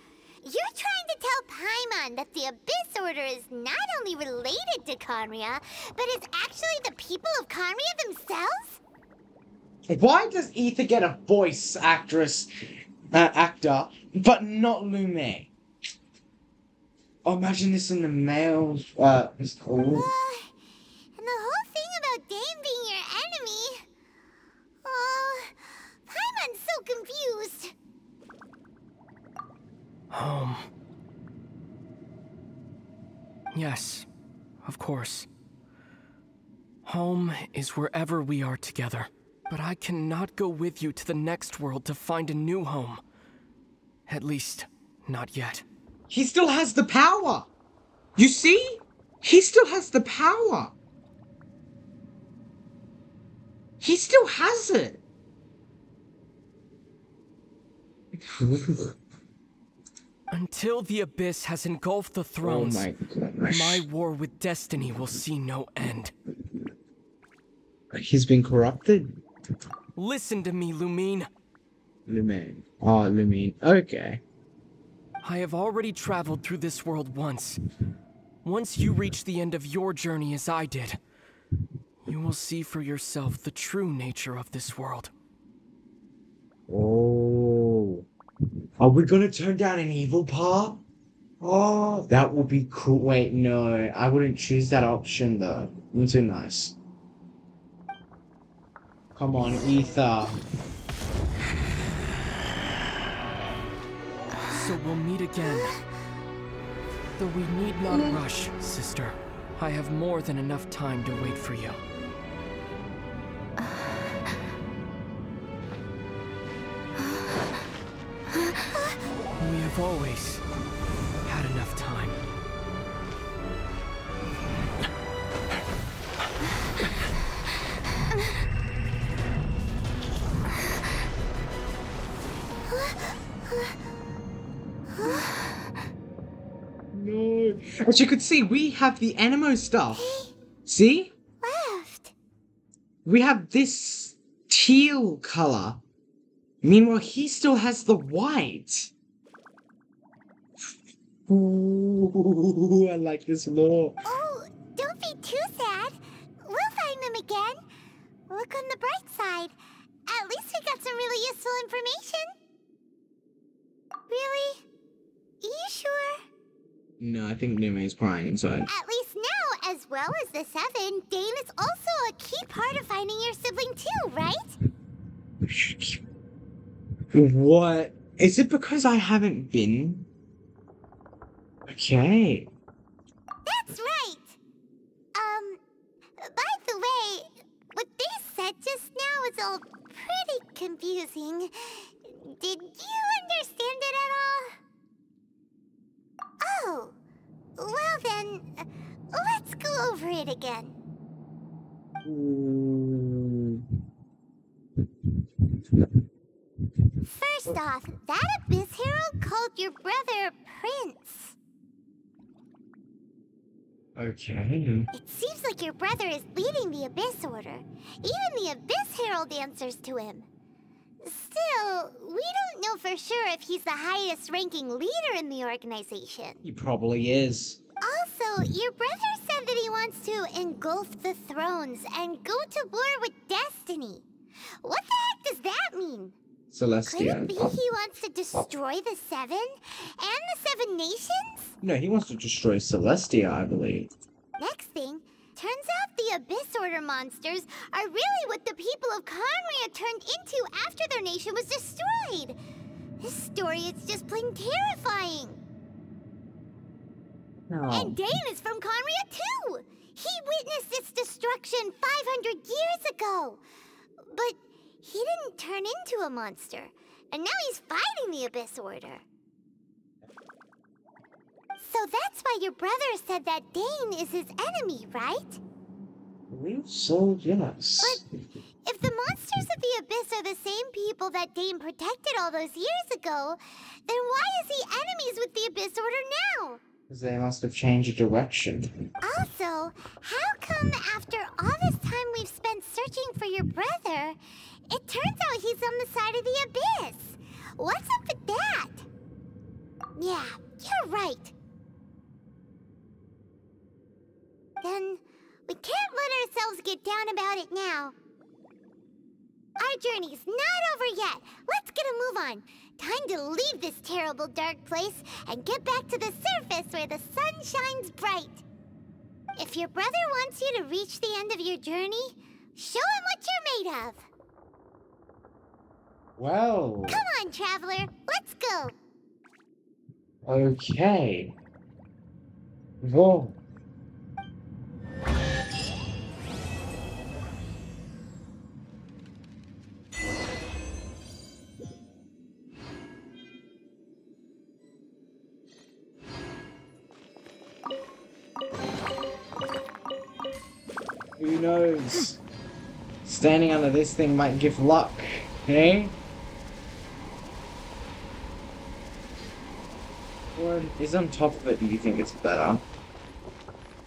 You're trying to tell Paimon that the Abyss Order is not only related to Khaenri'ah, but is actually the people of Khaenri'ah themselves? Why does Aether get a voice actress, uh, actor, but not Lume? Oh, imagine this in the male. Uh, it's called. Uh, and the whole thing about Dain being your enemy. Oh, Paimon's so confused. Home. Yes, of course. Home is wherever we are together. But I cannot go with you to the next world to find a new home. At least, not yet. He still has the power. You see? He still has the power. He still has it. Until the Abyss has engulfed the oh thrones, Oh my my war with destiny will see no end. He's been corrupted. Listen to me, Lumine. Lumine. Oh, Lumine. Okay. I have already traveled through this world once. Once you reach the end of your journey as I did, you will see for yourself the true nature of this world. Oh. Are we gonna turn down an evil part? Oh, that would be cool. Wait, no. I wouldn't choose that option though. Not too nice. Come on, Aether. So we'll meet again. Though we need not rush, sister. I have more than enough time to wait for you. We have always had enough time. No. As you could see, we have the Anemo stuff. See? Left. We have this teal color. Meanwhile, he still has the white. Ooh, I like this more. Oh, don't be too sad. We'll find them again. Look on the bright side. At least we got some really useful information. Really? Are you sure? No, I think Nume is crying inside. At least now, as well as the Seven, Dain is also a key part of finding your sibling too, right? What? Is it because I haven't been? Okay. That's right. Um, by the way, what they said just now is all pretty confusing. Did you understand it at all? Oh, well then, let's go over it again. First off, that Abyss Herald called your brother Prince. Okay. It seems like your brother is leading the Abyss Order. Even the Abyss Herald answers to him. Still, we don't know for sure if he's the highest ranking leader in the organization. He probably is. Also, your brother said that he wants to engulf the thrones and go to war with Destiny. What the heck does that mean? Could Celestia. it be he wants to destroy the Seven and the Seven Nations? No, he wants to destroy Celestia, I believe. Next thing, turns out the Abyss Order monsters are really what the people of Khaenri'ah turned into after their nation was destroyed. This story is just plain terrifying. No. And Dain is from Khaenri'ah too. He witnessed its destruction 500 years ago. But he didn't turn into a monster. And now he's fighting the Abyss Order. So that's why your brother said that Dain is his enemy, right? Believe so, yes. But if the monsters of the Abyss are the same people that Dain protected all those years ago, then why is he enemies with the Abyss Order now? Because they must have changed direction. Also, how come after all this time we've spent searching for your brother, it turns out he's on the side of the Abyss? What's up with that? Yeah, you're right. Then we can't let ourselves get down about it now. Our journey's not over yet. Let's get a move on. Time to leave this terrible dark place and get back to the surface where the sun shines bright. If your brother wants you to reach the end of your journey, show him what you're made of. Well, Come on, traveler. Let's go. okay. Whoa. Who knows? Standing under this thing might give luck, eh? Is on top of it, do you think it's better?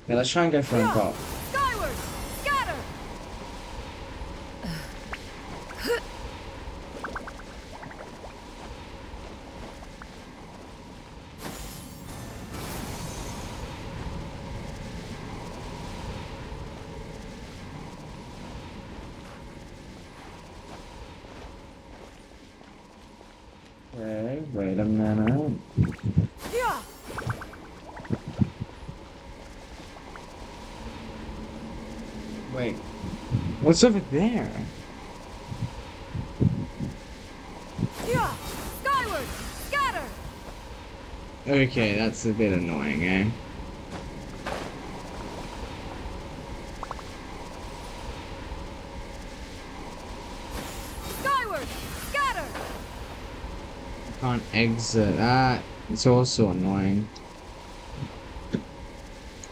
Yeah, let's try and go for top. Skyward! Scatter! Okay, wait a minute. Yeah! Wait. What's over there? Yeah! Skyward! Scatter! Okay, that's a bit annoying, eh? Skyward! Scatter! Can't exit that. It's also annoying.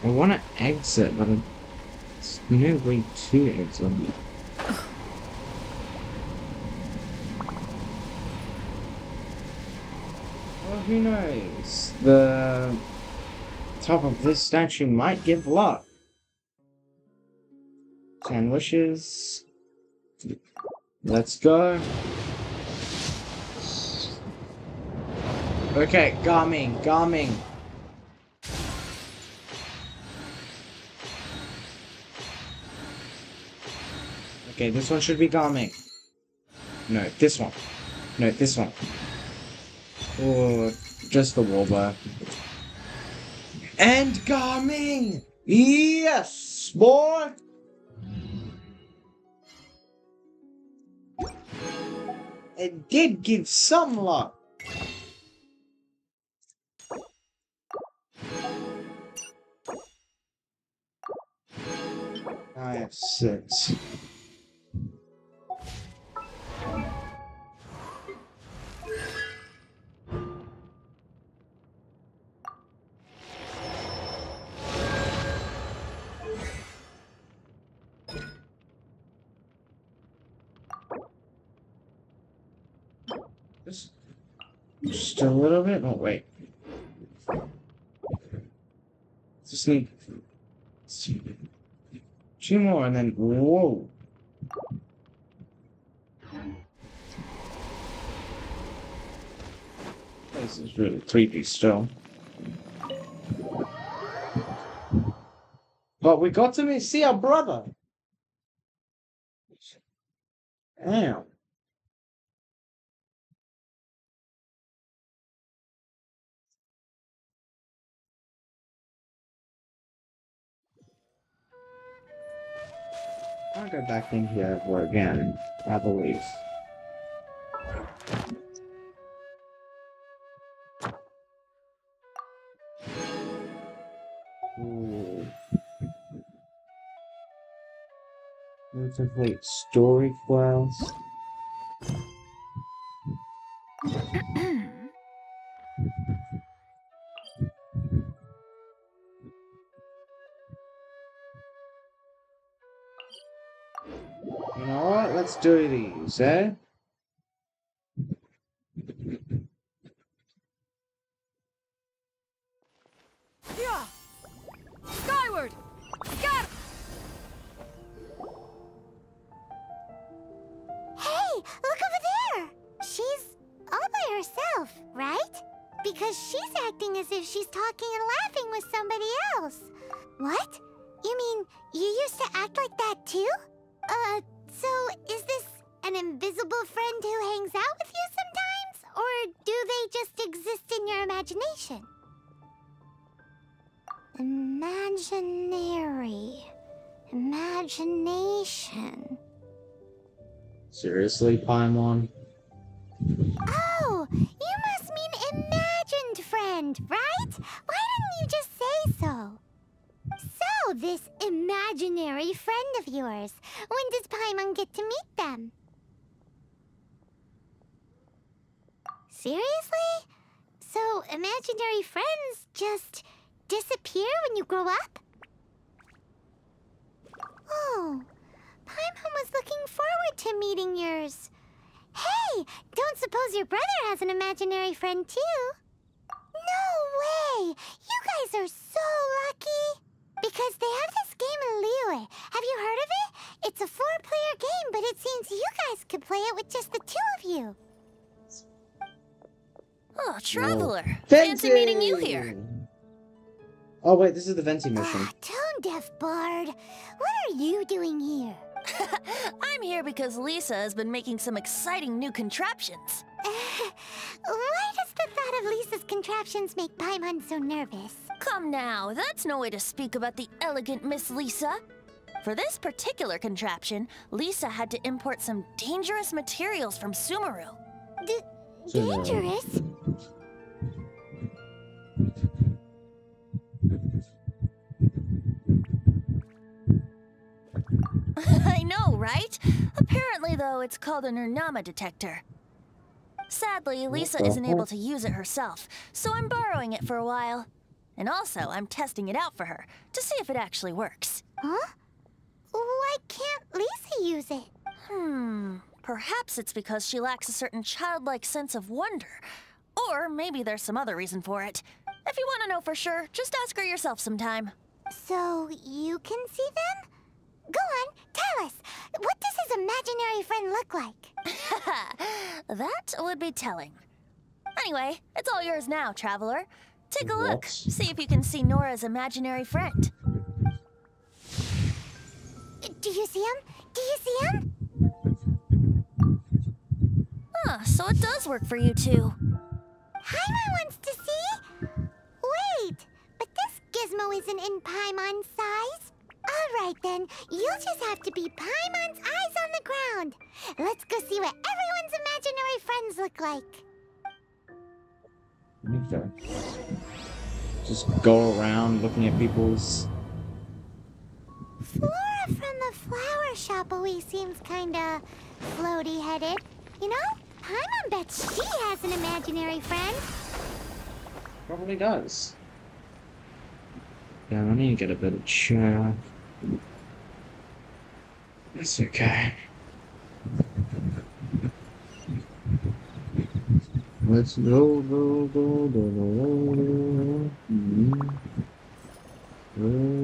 I want to exit, but it's no way to exit. Well, who knows? The top of this statue might give luck. Ten wishes. Let's go. Okay, Gaming, Gaming. Okay, this one should be Gaming. No, this one. No, this one. Oh, just the Warbler. And Gaming! Yes, boy! It did give some luck. I have six. Just a little bit. Oh wait. Just need two more, and then whoa. This is really creepy still. But we got to see our brother. Damn. I'll go back in here for again, I believe. Ooh. Complete story quest. These, eh? Seriously, Paimon? Oh, is the Venti mission. Ah, tone deaf bard. What are you doing here? I'm here because Lisa has been making some exciting new contraptions. Why does the thought of Lisa's contraptions make Paimon so nervous? Come now, that's no way to speak about the elegant Miss Lisa. For this particular contraption, Lisa had to import some dangerous materials from Sumeru. D dangerous? I know, right? Apparently, though, it's called an Urnama detector. Sadly, Lisa isn't able to use it herself, so I'm borrowing it for a while. And also, I'm testing it out for her to see if it actually works. Huh? Why can't Lisa use it? Hmm, perhaps it's because she lacks a certain childlike sense of wonder. Or maybe there's some other reason for it. If you want to know for sure, just ask her yourself sometime. So you can see them? Go on, tell us. What does his imaginary friend look like? that would be telling. Anyway, it's all yours now, Traveler. Take a look. See if you can see Nora's imaginary friend. Do you see him? Do you see him? Huh, so it does work for you two. Paimon wants to see? Wait, but this gizmo isn't in Paimon's size. All right then, you'll just have to be Paimon's eyes on the ground. Let's go see what everyone's imaginary friends look like. Okay. Just go around looking at people's. Flora from the flower shop always seems kinda floaty-headed. You know, Paimon bets she has an imaginary friend. Probably does. Yeah, I need to get a better chair. That's okay. Let's go, go, go, go, go, go, go. Go.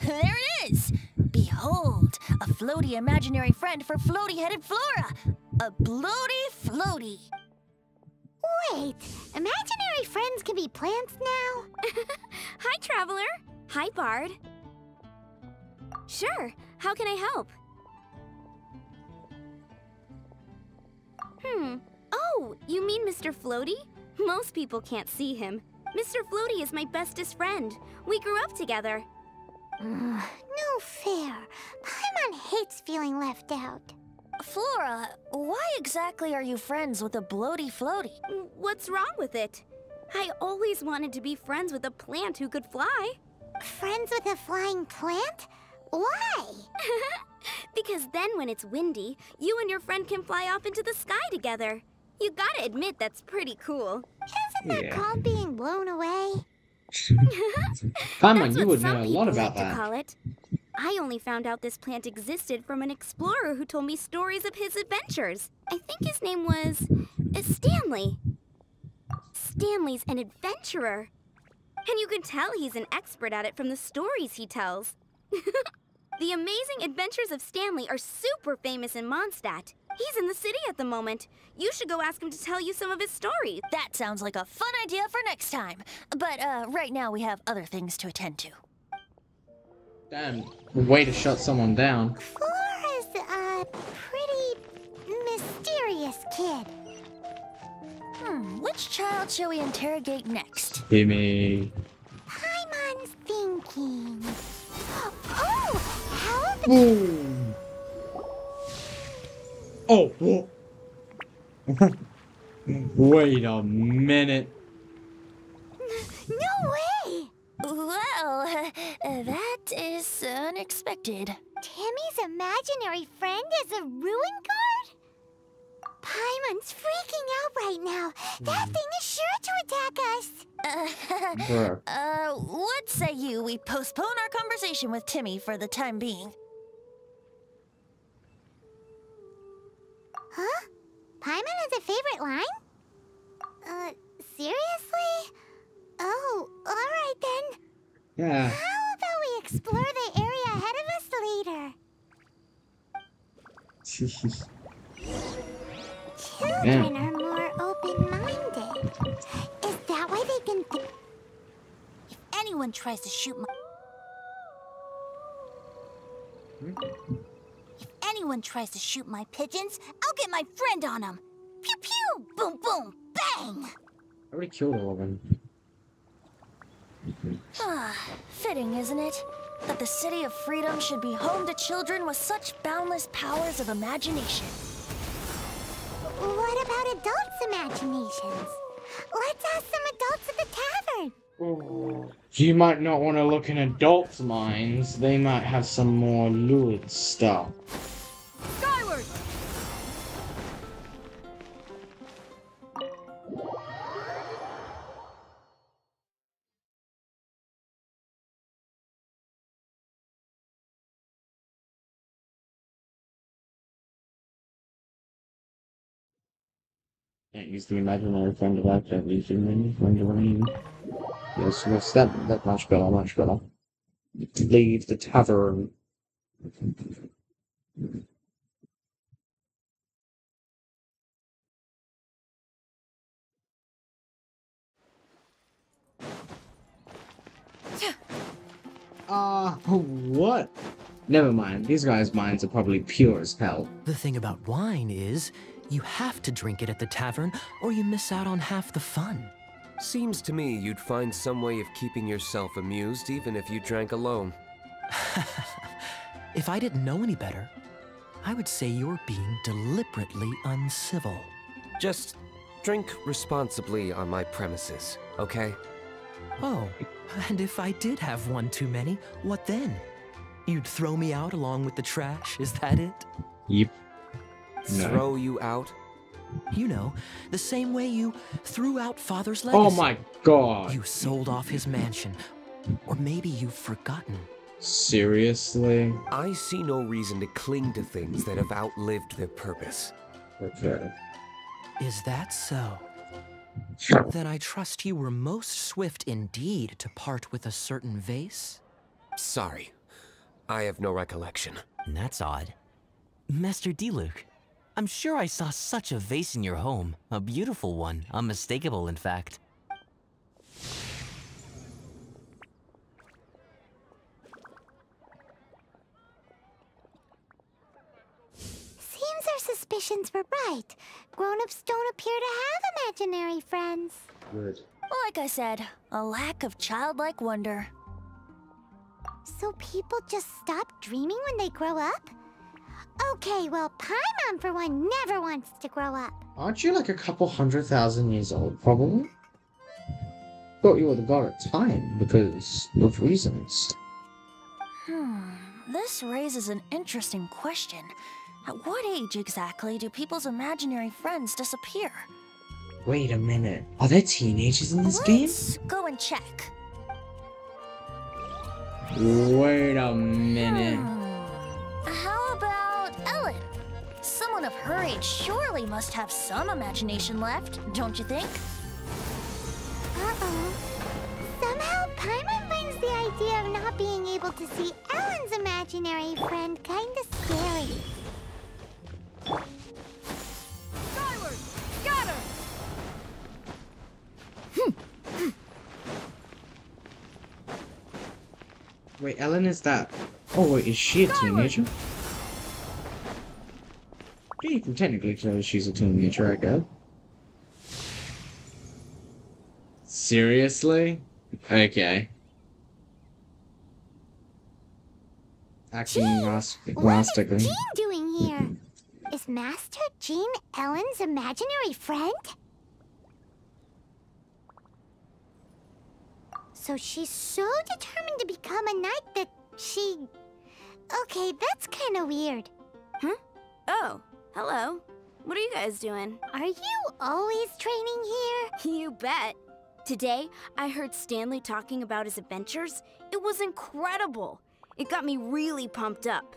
There it is! Behold, a floaty imaginary friend for floaty-headed Flora! A bloaty floaty! Wait, imaginary friends can be plants now? Hi, Traveler. Hi, Bard. Sure. How can I help? Hmm. Oh, you mean Mr. Floaty? Most people can't see him. Mr. Floaty is my bestest friend. We grew up together. no fair. Paimon hates feeling left out. Flora, why exactly are you friends with a bloaty floaty? Mm, what's wrong with it? I always wanted to be friends with a plant who could fly. Friends with a flying plant? Why? because then when it's windy, you and your friend can fly off into the sky together. You gotta admit that's pretty cool. Isn't that Yeah. called being blown away? Paimon, That's you would know a lot about like to that. I only found out this plant existed from an explorer who told me stories of his adventures. I think his name was uh, Stanley. Stanley's an adventurer. And you can tell he's an expert at it from the stories he tells. the amazing adventures of Stanley are super famous in Mondstadt. He's in the city at the moment. You should go ask him to tell you some of his stories. That sounds like a fun idea for next time. But uh, right now we have other things to attend to. Damn, way to shut someone down. Flora's a pretty mysterious kid. Hmm, which child shall we interrogate next? Gimme. Paimon's thinking. Oh, how about Boom. Oh, whoa. Wait a minute. No way! Well, uh, that is unexpected. Timmy's imaginary friend is a ruin guard? Paimon's freaking out right now. That thing is sure to attack us. Uh, uh, what say you we postpone our conversation with Timmy for the time being? Huh? Paimon has a favorite line? Uh, seriously? Oh, alright then. Yeah. How about we explore the area ahead of us later? Children are more open-minded. Is that why they can th- If anyone tries to shoot my... Hmm? If anyone tries to shoot my pigeons, I'll get my friend on them. Pew pew! Boom boom! Bang! I already killed all of them. Ah, fitting, isn't it? That the City of Freedom should be home to children with such boundless powers of imagination. What about adults' imaginations? Let's ask some adults at the tavern. You might not want to look in adults' minds. They might have some more lurid stuff. Skyward! Use the imaginary friend of actively human friend of rain. Yes, yes, that that much better, much better. Leave the tavern. Ah, what? Never mind. These guys' minds are probably pure as hell. The thing about wine is, you have to drink it at the tavern, or you miss out on half the fun. Seems to me you'd find some way of keeping yourself amused even if you drank alone. If I didn't know any better, I would say you're being deliberately uncivil. Just drink responsibly on my premises, okay? Oh, and if I did have one too many, what then? You'd throw me out along with the trash, is that it? Yep. No. Throw you out? You know, the same way you threw out Father's oh legacy. Oh my god. You sold off his mansion. Or maybe you've forgotten. Seriously? I see no reason to cling to things that have outlived their purpose. Okay. Is that so? Then I trust you were most swift indeed to part with a certain vase? Sorry. I have no recollection. That's odd. Master Diluc, I'm sure I saw such a vase in your home. A beautiful one, unmistakable in fact. Seems our suspicions were right. Grown-ups don't appear to have imaginary friends. Good. Like I said, a lack of childlike wonder. So people just stop dreaming when they grow up? Okay, well, Paimon, for one, never wants to grow up. Aren't you like a couple hundred thousand years old, probably? Thought you were the god of time because of reasons. Hmm, this raises an interesting question. At what age exactly do people's imaginary friends disappear? Wait a minute. Are there teenagers in this game? Let's go and check. Wait a minute. How about Ellin? Someone of her age surely must have some imagination left, don't you think? Uh-oh. Somehow, Paimon finds the idea of not being able to see Ellin's imaginary friend kinda scary. Skyward! Scatter! Hmm. Wait, Ellin is that? Oh wait, is she a teenager? Yeah, you can technically say she's a teenager, I guess. Seriously? Okay. Acting mas- What is masterfully. Jean doing here? Is Master Jean Ellin's imaginary friend? So she's so determined to become a knight that she... Okay, that's kind of weird. Huh? Oh, hello. What are you guys doing? Are you always training here? You bet. Today, I heard Stanley talking about his adventures. It was incredible. It got me really pumped up.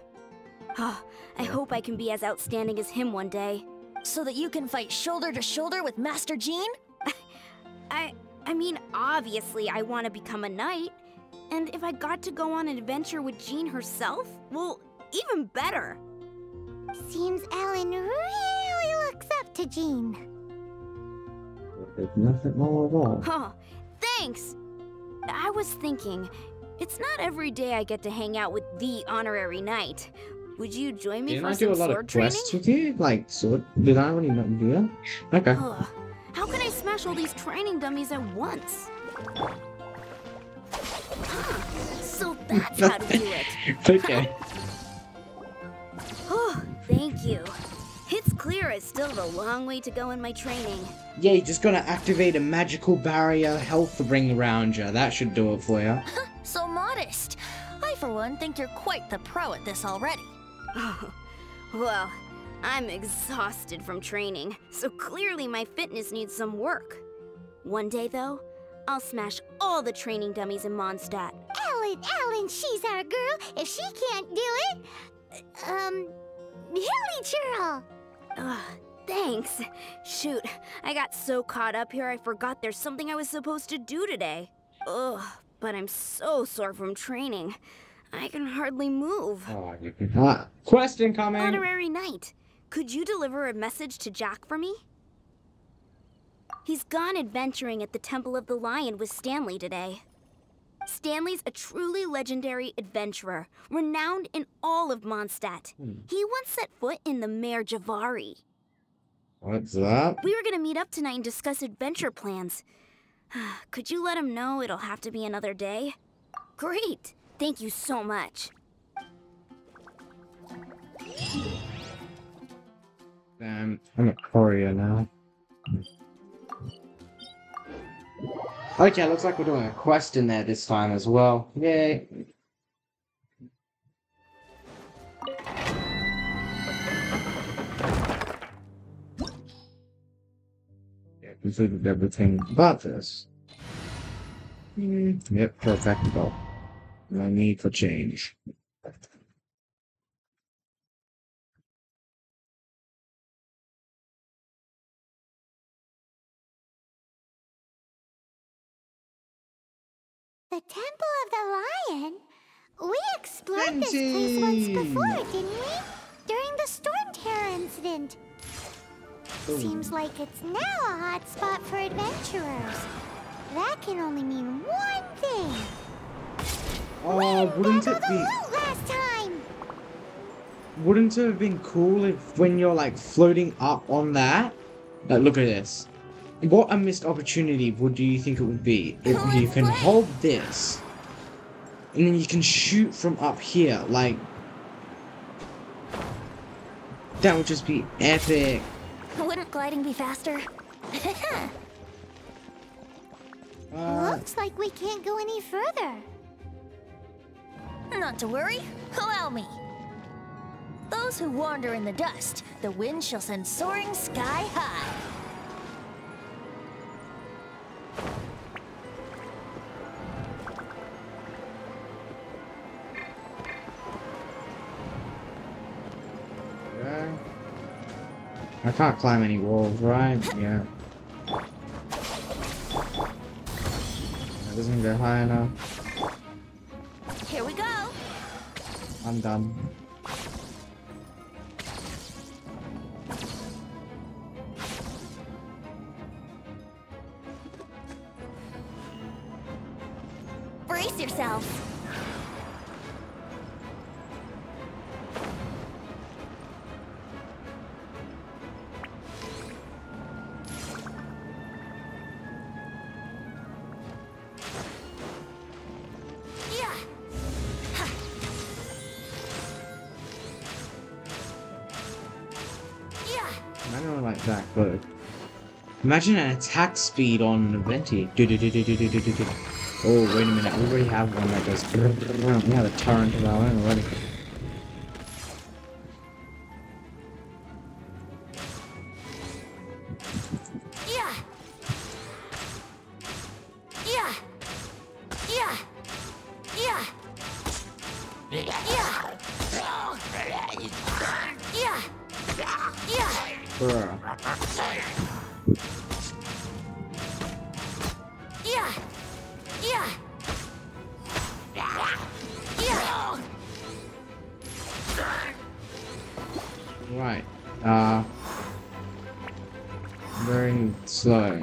Oh, I hope I can be as outstanding as him one day. So that you can fight shoulder to shoulder with Master Jean? I I mean, obviously I want to become a knight. And if I got to go on an adventure with Jean herself, well, even better. Seems Ellin really looks up to Jean. There's nothing wrong with all. Huh, thanks. I was thinking, it's not every day I get to hang out with the honorary knight. Would you join me Didn't for I do a some lot sword of training? quests with you? Like, sword? Did I really not do that? Okay. Ugh, how can I smash all these training dummies at once? Huh, so that's how to do it. okay. Thank you. It's clear I still have a long way to go in my training. Yeah, you just gotta activate a magical barrier health ring around you. That should do it for you. So modest. I, for one, think you're quite the pro at this already. Oh, well, I'm exhausted from training, so clearly my fitness needs some work. One day, though, I'll smash all the training dummies in Mondstadt. Ellin, Ellin, she's our girl. If she can't do it, um, Hilichurl. Ugh, thanks. Shoot, I got so caught up here I forgot there's something I was supposed to do today. Ugh, but I'm so sore from training. I can hardly move. Oh, you can. Ah, quest incoming. Honorary Knight, could you deliver a message to Jack for me? He's gone adventuring at the Temple of the Lion with Stanley today. Stanley's a truly legendary adventurer, renowned in all of Mondstadt. He once set foot in the Mare Javari. What's that? We were gonna meet up tonight and discuss adventure plans. Could you let him know it'll have to be another day? Great! Thank you so much. Um, I'm at Korea now. Okay, looks like we're doing a quest in there this time as well. Yay! Yeah, completed everything but this. Hmm, yep, perfecto. No need for change. The Temple of the Lion? We explored this place once before, didn't we? During the Storm Terror incident. Ooh. Seems like it's now a hot spot for adventurers. That can only mean one thing. Oh, wouldn't it be last time. wouldn't it have been cool if when you're like floating up on that? Like look at this. What a missed opportunity would do you think it would be if you can hold this and then you can shoot from up here, like that would just be epic. Wouldn't gliding be faster? Uh, Looks like we can't go any further. Not to worry, allow me. Those who wander in the dust, the wind shall send soaring sky high. I can't climb any walls, right? Yeah. That doesn't go high enough. Here we go. I'm done. Imagine an attack speed on Venti. Oh, wait a minute. We already have one that. We have a torrent of our already. Right. Uh. Very slow.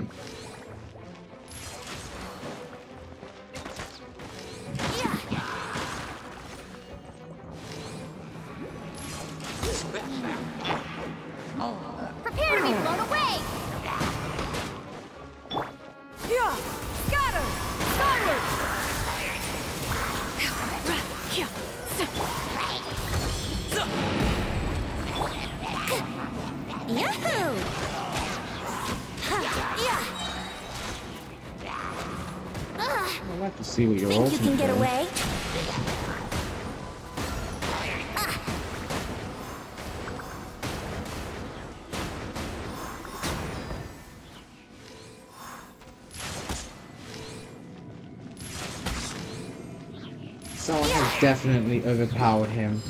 Definitely overpowered him.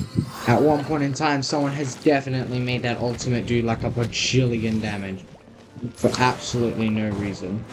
At one point in time, someone has definitely made that ultimate do like a bajillion damage. For absolutely no reason.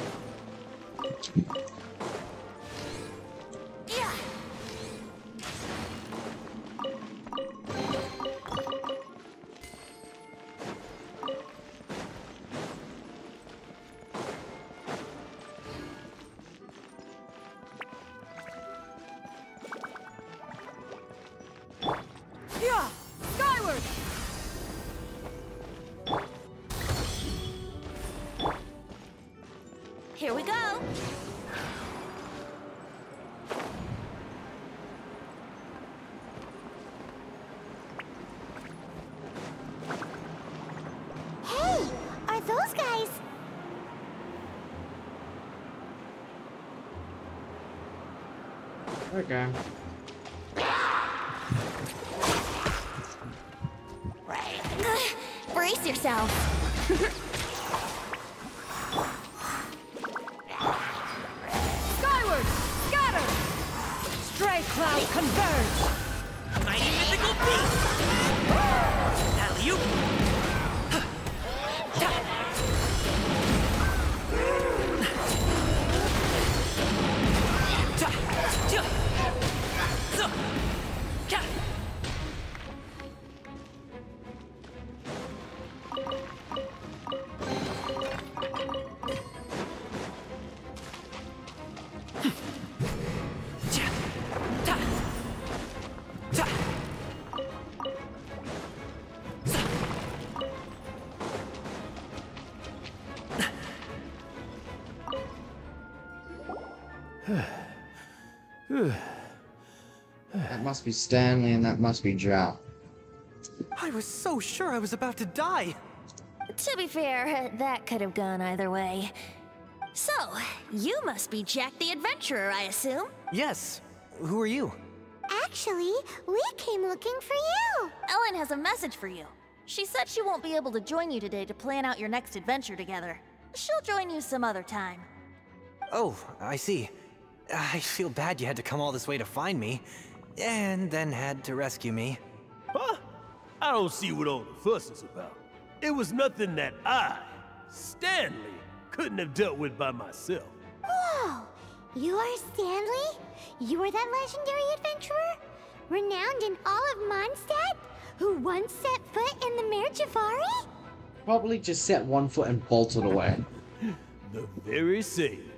Must be Stanley and that must be Drow. I was so sure I was about to die. To be fair, that could have gone either way. So, you must be Jack the Adventurer, I assume? Yes. Who are you? Actually, we came looking for you. Ellin has a message for you. She said she won't be able to join you today to plan out your next adventure together. She'll join you some other time. Oh, I see. I feel bad you had to come all this way to find me, and then had to rescue me. Huh? I don't see what all the fuss is about. It was nothing that I, Stanley, couldn't have dealt with by myself. Whoa! You are Stanley? You are that legendary adventurer? Renowned in all of Mondstadt? Who once set foot in the Mare Javari? Probably just set one foot and bolted away. The very same.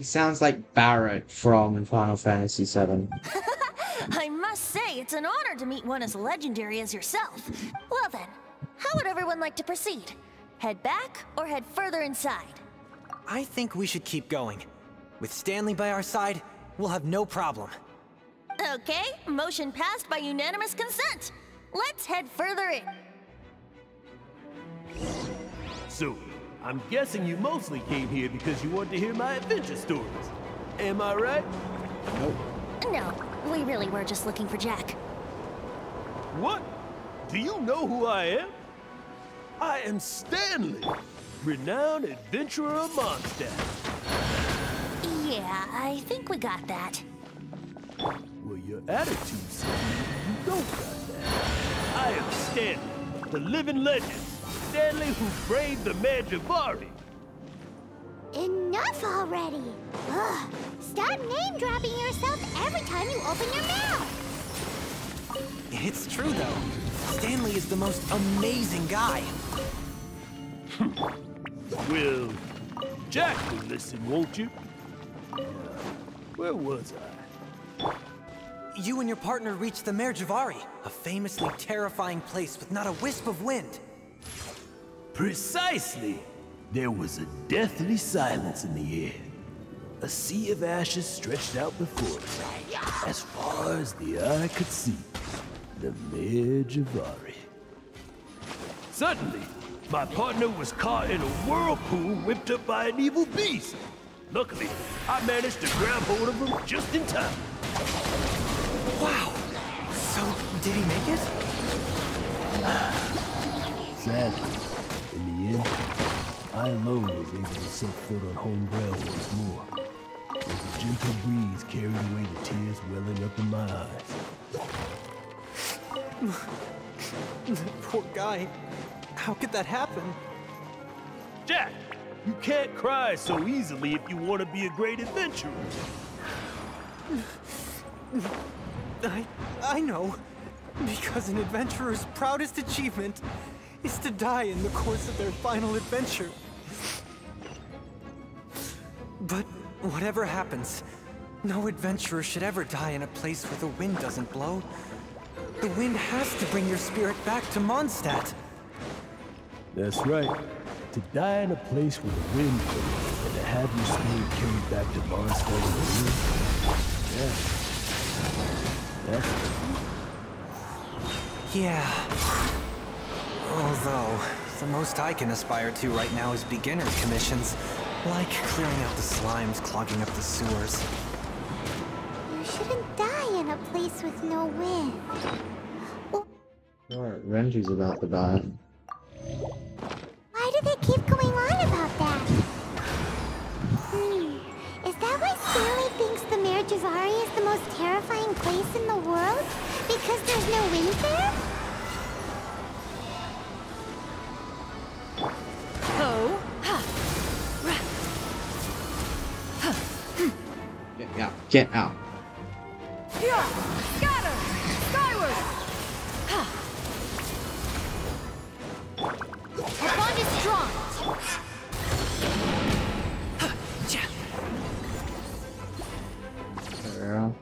He sounds like Barret from Final Fantasy VII. I must say, it's an honor to meet one as legendary as yourself. Well then, how would everyone like to proceed? Head back or head further inside? I think we should keep going. With Stanley by our side, we'll have no problem. Okay, motion passed by unanimous consent. Let's head further in. So, I'm guessing you mostly came here because you wanted to hear my adventure stories. Am I right? Nope. No, we really were just looking for Jack. What? Do you know who I am? I am Stanley, renowned adventurer of Mondstadt. Yeah, I think we got that. Well, your attitude says you don't got that. I am Stanley, the living legend. Stanley who braved the Mare Javari. Enough already! Ugh! Stop name dropping yourself every time you open your mouth! It's true, though. Stanley is the most amazing guy. Well, Jack will listen, won't you? Where was I? You and your partner reached the Mare Javari, a famously terrifying place with not a wisp of wind. Precisely! There was a deathly silence in the air. A sea of ashes stretched out before us, as far as the eye could see. The Mare Javari. Suddenly, my partner was caught in a whirlpool whipped up by an evil beast. Luckily, I managed to grab hold of him just in time. Wow! So, did he make it? Sadly, alone was able to set foot on home ground once more. As a gentle breeze carried away the tears welling up in my eyes. Poor guy. How could that happen? Jack, you can't cry so easily if you want to be a great adventurer. I... I know. Because an adventurer's proudest achievement is to die in the course of their final adventure. But whatever happens, no adventurer should ever die in a place where the wind doesn't blow. The wind has to bring your spirit back to Mondstadt. That's right. To die in a place where the wind blows and to have your spirit carried back to Mondstadt in the wind. Yeah. That's Yeah. Although, the most I can aspire to right now is beginner's commissions. Like clearing out the slimes clogging up the sewers. You shouldn't die in a place with no wind. Alright, Renji's about to die. Why do they keep going on about that? Hmm. Is that why Stanley thinks the Mare Javari is the most terrifying place in the world? Because there's no wind there? Out. Get out. yeah, scatter, skyward. Ha. Our bond is strong. Girl.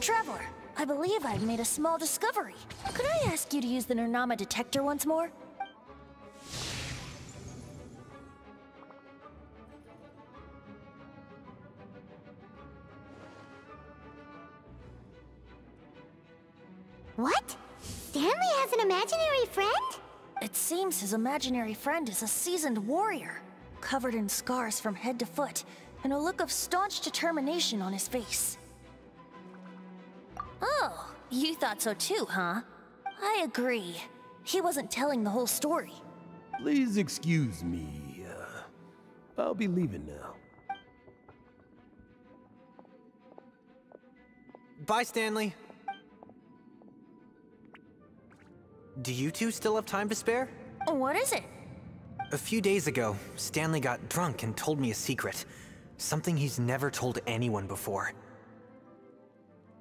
Traveler, I believe I've made a small discovery. Could I ask you to use the Nernama detector once more? What? Stanley has an imaginary friend? It seems his imaginary friend is a seasoned warrior, covered in scars from head to foot, and a look of staunch determination on his face. Oh, you thought so too, huh? I agree. He wasn't telling the whole story. Please excuse me. Uh, I'll be leaving now. Bye, Stanley. Do you two still have time to spare? What is it? A few days ago, Stanley got drunk and told me a secret. Something he's never told anyone before.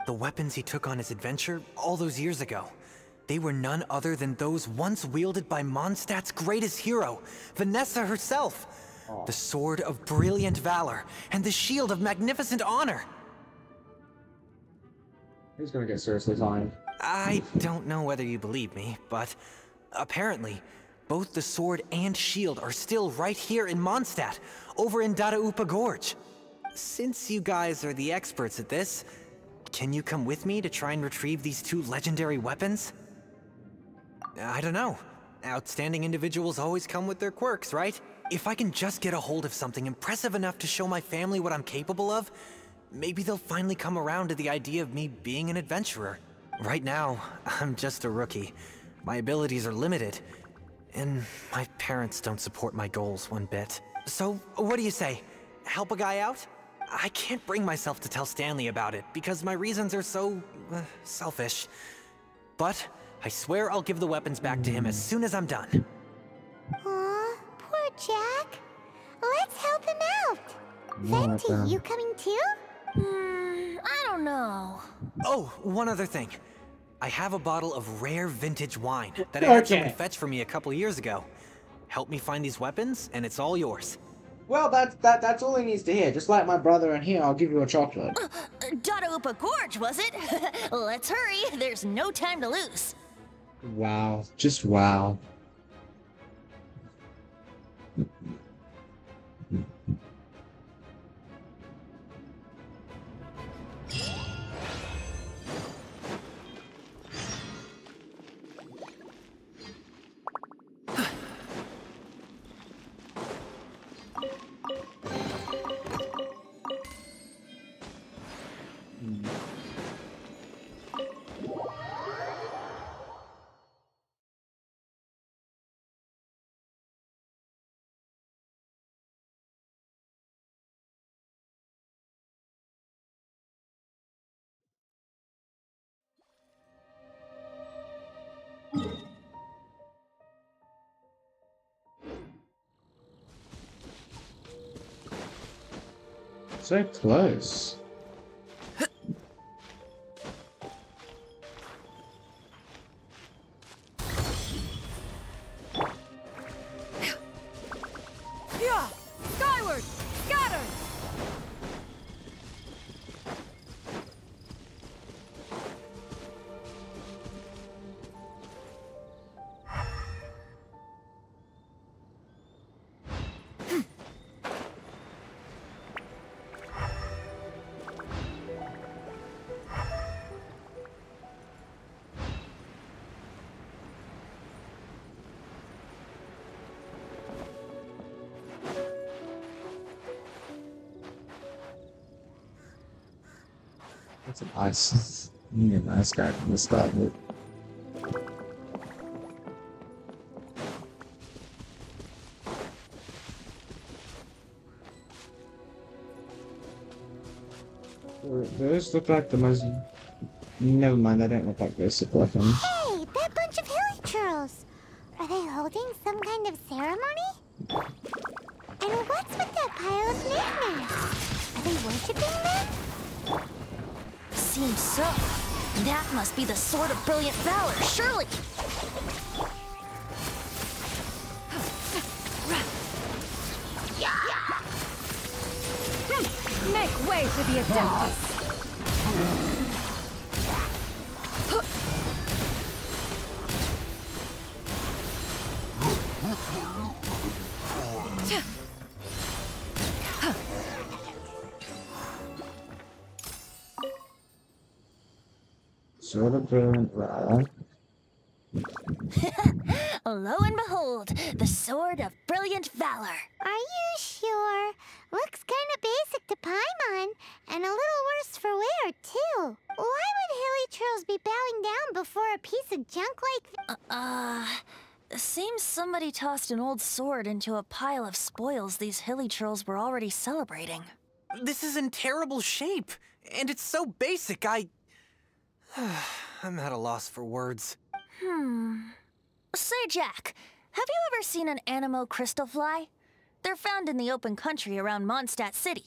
The weapons he took on his adventure all those years ago, they were none other than those once wielded by Mondstadt's greatest hero, Vanessa herself. The Sword of Brilliant Valor and the Shield of Magnificent Honor. He's gonna get seriously fined. I don't know whether you believe me, but apparently, both the sword and shield are still right here in Mondstadt, over in Dadaupa Gorge. Since you guys are the experts at this, can you come with me to try and retrieve these two legendary weapons? I don't know. Outstanding individuals always come with their quirks, right? If I can just get a hold of something impressive enough to show my family what I'm capable of, maybe they'll finally come around to the idea of me being an adventurer. Right now, I'm just a rookie. My abilities are limited, and my parents don't support my goals one bit. So, what do you say? Help a guy out? I can't bring myself to tell Stanley about it because my reasons are so uh, selfish. But I swear I'll give the weapons back to him as soon as I'm done. Aw, poor Jack. Let's help him out. Yeah, Venti, you coming too? Hmm, I don't know. Oh, one other thing. I have a bottle of rare vintage wine that I had someone fetch for me a couple years ago. Help me find these weapons, and it's all yours. Well, that's that that's all he needs to hear. Just like my brother in here, I'll give you a chocolate. Dadaupa Gorge, was it? Let's hurry. There's no time to lose. Wow, just wow. Yeah. So close. That's a nice, yeah, nice guy from the start. with. Those look like the most. Never mind, they don't look like this. Look into a pile of spoils these hilichurls were already celebrating. This is in terrible shape, and it's so basic, I... I'm at a loss for words. Hmm. Say, Jack, have you ever seen an Anemo crystal fly? They're found in the open country around Mondstadt City.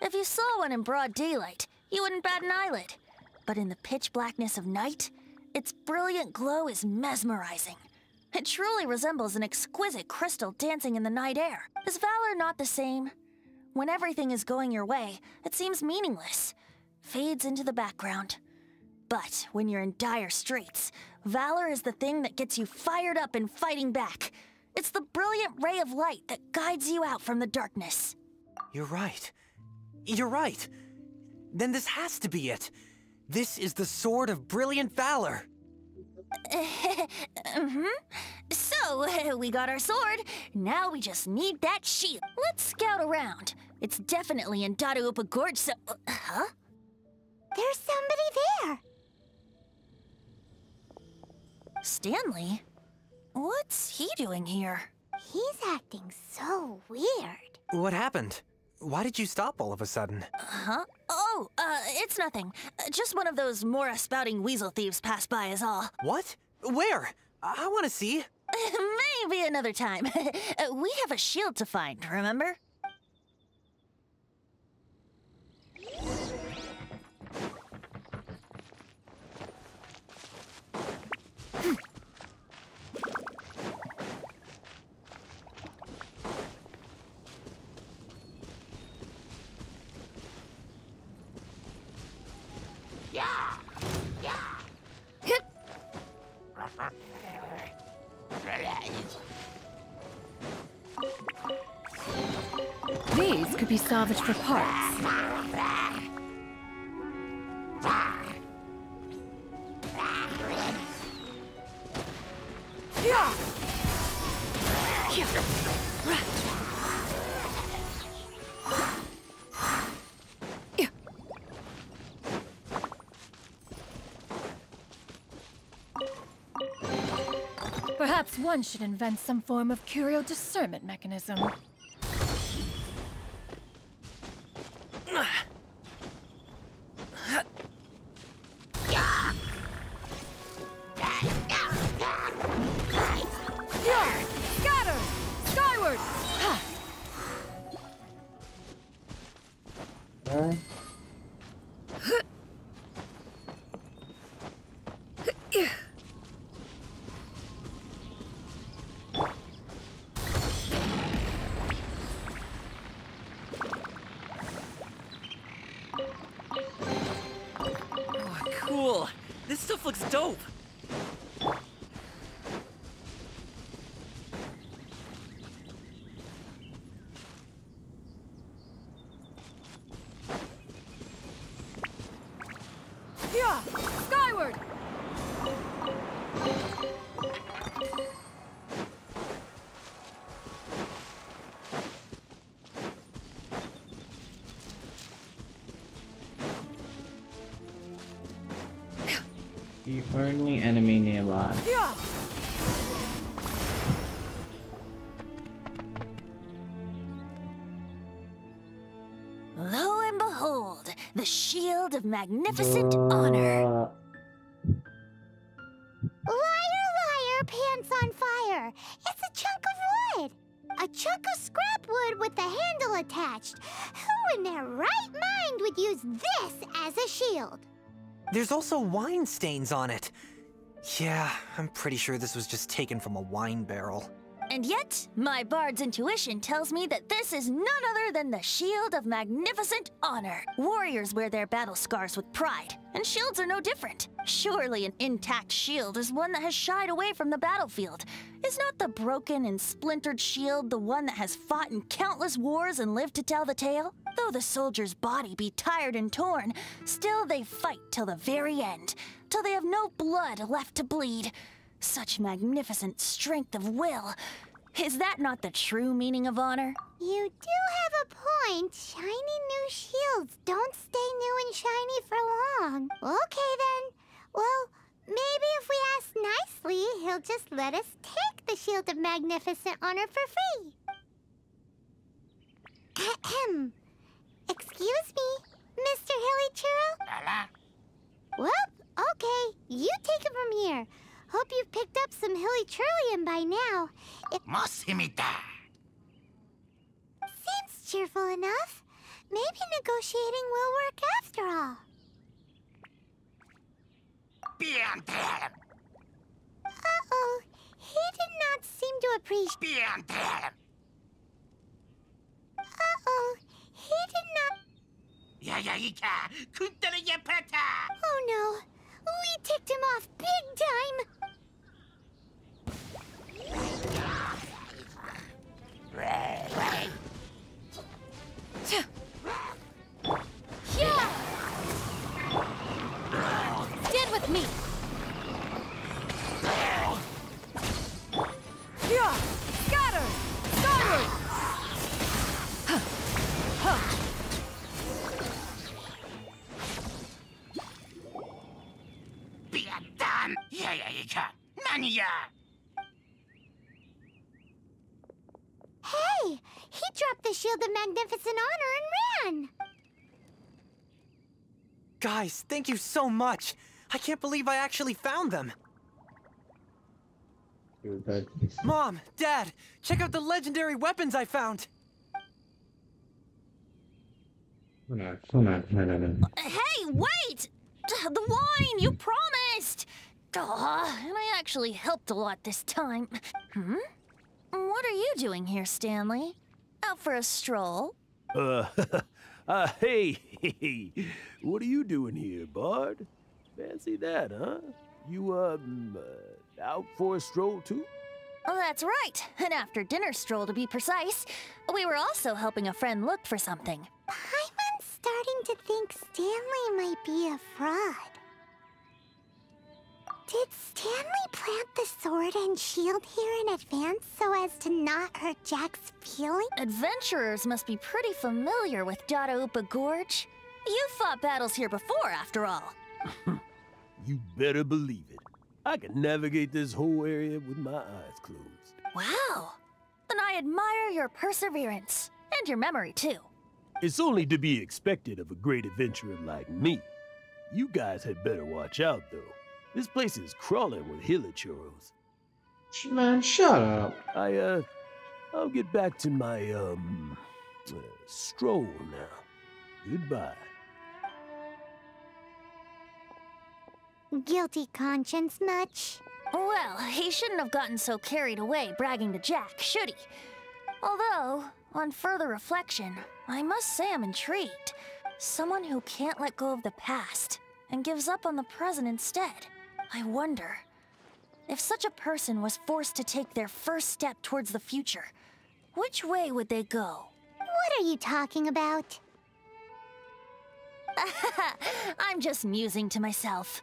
If you saw one in broad daylight, you wouldn't bat an eyelid. But in the pitch blackness of night, its brilliant glow is mesmerizing. It truly resembles an exquisite crystal dancing in the night air. Is valor not the same? When everything is going your way, it seems meaningless, fades into the background. But when you're in dire straits, valor is the thing that gets you fired up and fighting back. It's the brilliant ray of light that guides you out from the darkness. You're right. You're right. Then this has to be it. This is the Sword of Brilliant Valor. mm-hmm. So, we got our sword. Now we just need that shield. Let's scout around. It's definitely in Dadaupa Gorge, so... uh, huh? There's somebody there. Stanley? What's he doing here? He's acting so weird. What happened? Why did you stop all of a sudden? Huh? Oh, uh, it's nothing. Uh, Just one of those Mora spouting weasel thieves passed by is all. What? Where? I, I want to see. Maybe another time. Uh, we have a shield to find, remember? Be salvaged for parts. Perhaps one should invent some form of curio discernment mechanism. Nearby. Lo and behold, the shield of magnificent honor. Uh, Liar, liar, pants on fire. It's a chunk of wood. A chunk of scrap wood with the handle attached. Who in their right mind would use this as a shield? There's also wine stains on it. Yeah, I'm pretty sure this was just taken from a wine barrel. And yet, my bard's intuition tells me that this is none other than the Shield of Magnificent Honor. Warriors wear their battle scars with pride, and shields are no different. Surely an intact shield is one that has shied away from the battlefield. Is not the broken and splintered shield the one that has fought in countless wars and lived to tell the tale? Though the soldier's body be tired and torn, still they fight till the very end, till they have no blood left to bleed. Such magnificent strength of will. Is that not the true meaning of honor? You do have a point. Shiny new shields don't stay new and shiny for long. Okay then. Well, maybe if we ask nicely, he'll just let us take the Shield of Magnificent Honor for free. Ahem. Excuse me, Mr. Hilichurl? Well, okay, you take it from here. Hope you've picked up some Hilichurlian by now. It seems cheerful enough. Maybe negotiating will work after all. Uh-oh. He did not seem to appreciate... Uh-oh. He did not... Yayaika. Kuntara yapata. Oh no. We ticked him off big time. Stand with me! Yeah! Piatan. Yayaika. Nania. Hey! He dropped the Shield of Magnificent Honor and ran! Guys, thank you so much. I can't believe I actually found them. Mom, Dad, check out the legendary weapons I found. Hey, wait! The wine, you promised! Aw, and I actually helped a lot this time. Hmm? What are you doing here, Stanley? Out for a stroll? Uh, uh, hey, hey, what are you doing here, Bard? Fancy that, huh? You, um, uh, out for a stroll too? Oh, that's right. An after dinner stroll to be precise. We were also helping a friend look for something. Paimon's starting to think Stanley might be a fraud. Did Stanley plant the sword and shield here in advance so as to not hurt Jack's feelings? Adventurers must be pretty familiar with Dadaupa Gorge. You fought battles here before, after all. You better believe it. I can navigate this whole area with my eyes closed. Wow. Then I admire your perseverance. And your memory, too. It's only to be expected of a great adventurer like me. You guys had better watch out, though. This place is crawling with hilichurls. Man, shut up. I, uh, I'll get back to my, um, uh, stroll now. Goodbye. Guilty conscience much? Well, he shouldn't have gotten so carried away bragging to Jack, should he? Although, on further reflection, I must say I'm intrigued. Someone who can't let go of the past and gives up on the present instead. I wonder if such a person was forced to take their first step towards the future, which way would they go? What are you talking about? I'm just musing to myself.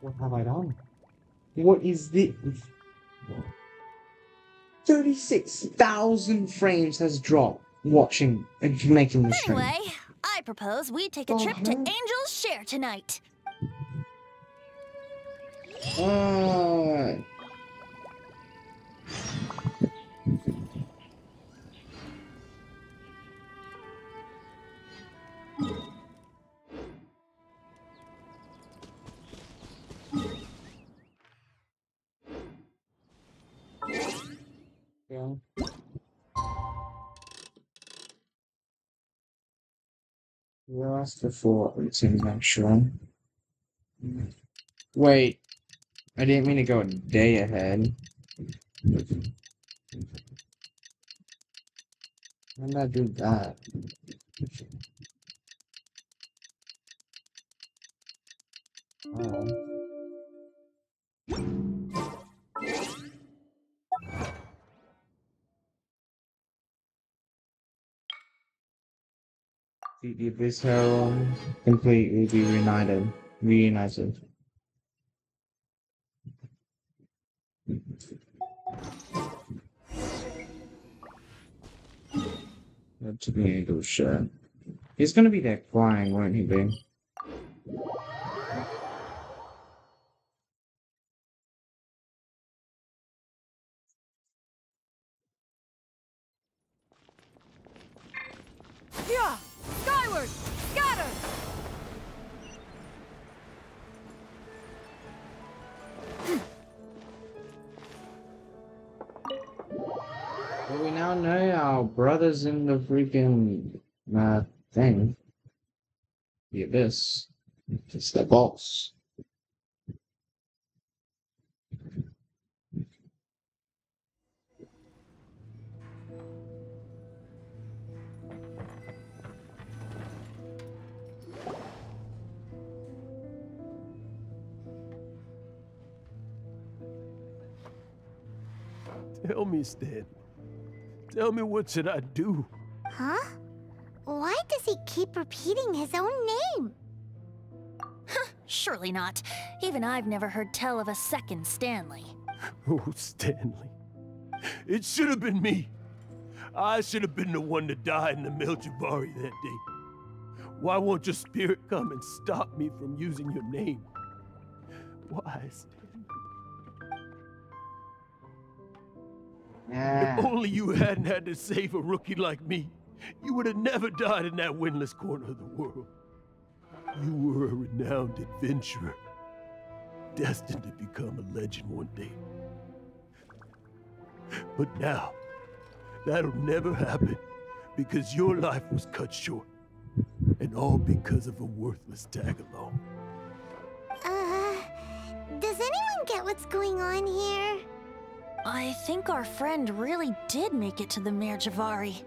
What have I done? What is this? 36,000 frames has dropped watching and making the stream. Anyway, I propose we take a oh, trip to Angel's Share tonight. Yeah. You asked before, it seems I'm sure. Wait, I didn't mean to go a day ahead. When did I do that? Oh. The, Abyss Herald completely be reunited. Reunited. That took me into a shit. He's gonna be there flying, won't he be? Yeah! Brother's in the freaking uh, thing. The abyss. It's the boss. Tell me, Stan. Tell me what should I do? Huh? Why does he keep repeating his own name? Surely not. Even I've never heard tell of a second Stanley. Oh, Stanley. It should have been me. I should have been the one to die in the Mare Jivari that day. Why won't your spirit come and stop me from using your name? Why, Stanley? If only you hadn't had to save a rookie like me, you would have never died in that windless corner of the world. You were a renowned adventurer, destined to become a legend one day. But now, that'll never happen because your life was cut short. And all because of a worthless tag along. Uh, does anyone get what's going on here? I think our friend really did make it to the Mare Jivari.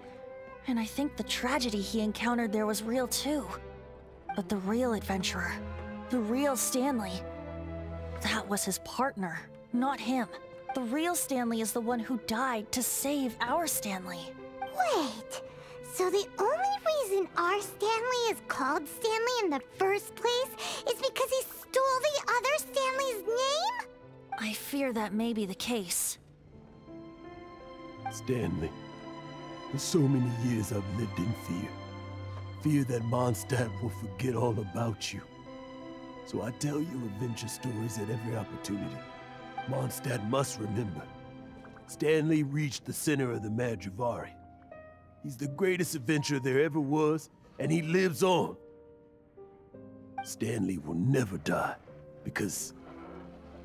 And I think the tragedy he encountered there was real too. But the real adventurer, the real Stanley, that was his partner, not him. The real Stanley is the one who died to save our Stanley. Wait, so the only reason our Stanley is called Stanley in the first place is because he stole the other Stanley's name? I fear that may be the case. Stanley, for so many years I've lived in fear. Fear that Mondstadt will forget all about you. So I tell you adventure stories at every opportunity. Mondstadt must remember. Stanley reached the center of the Mare Jivari. He's the greatest adventurer there ever was, and he lives on. Stanley will never die, because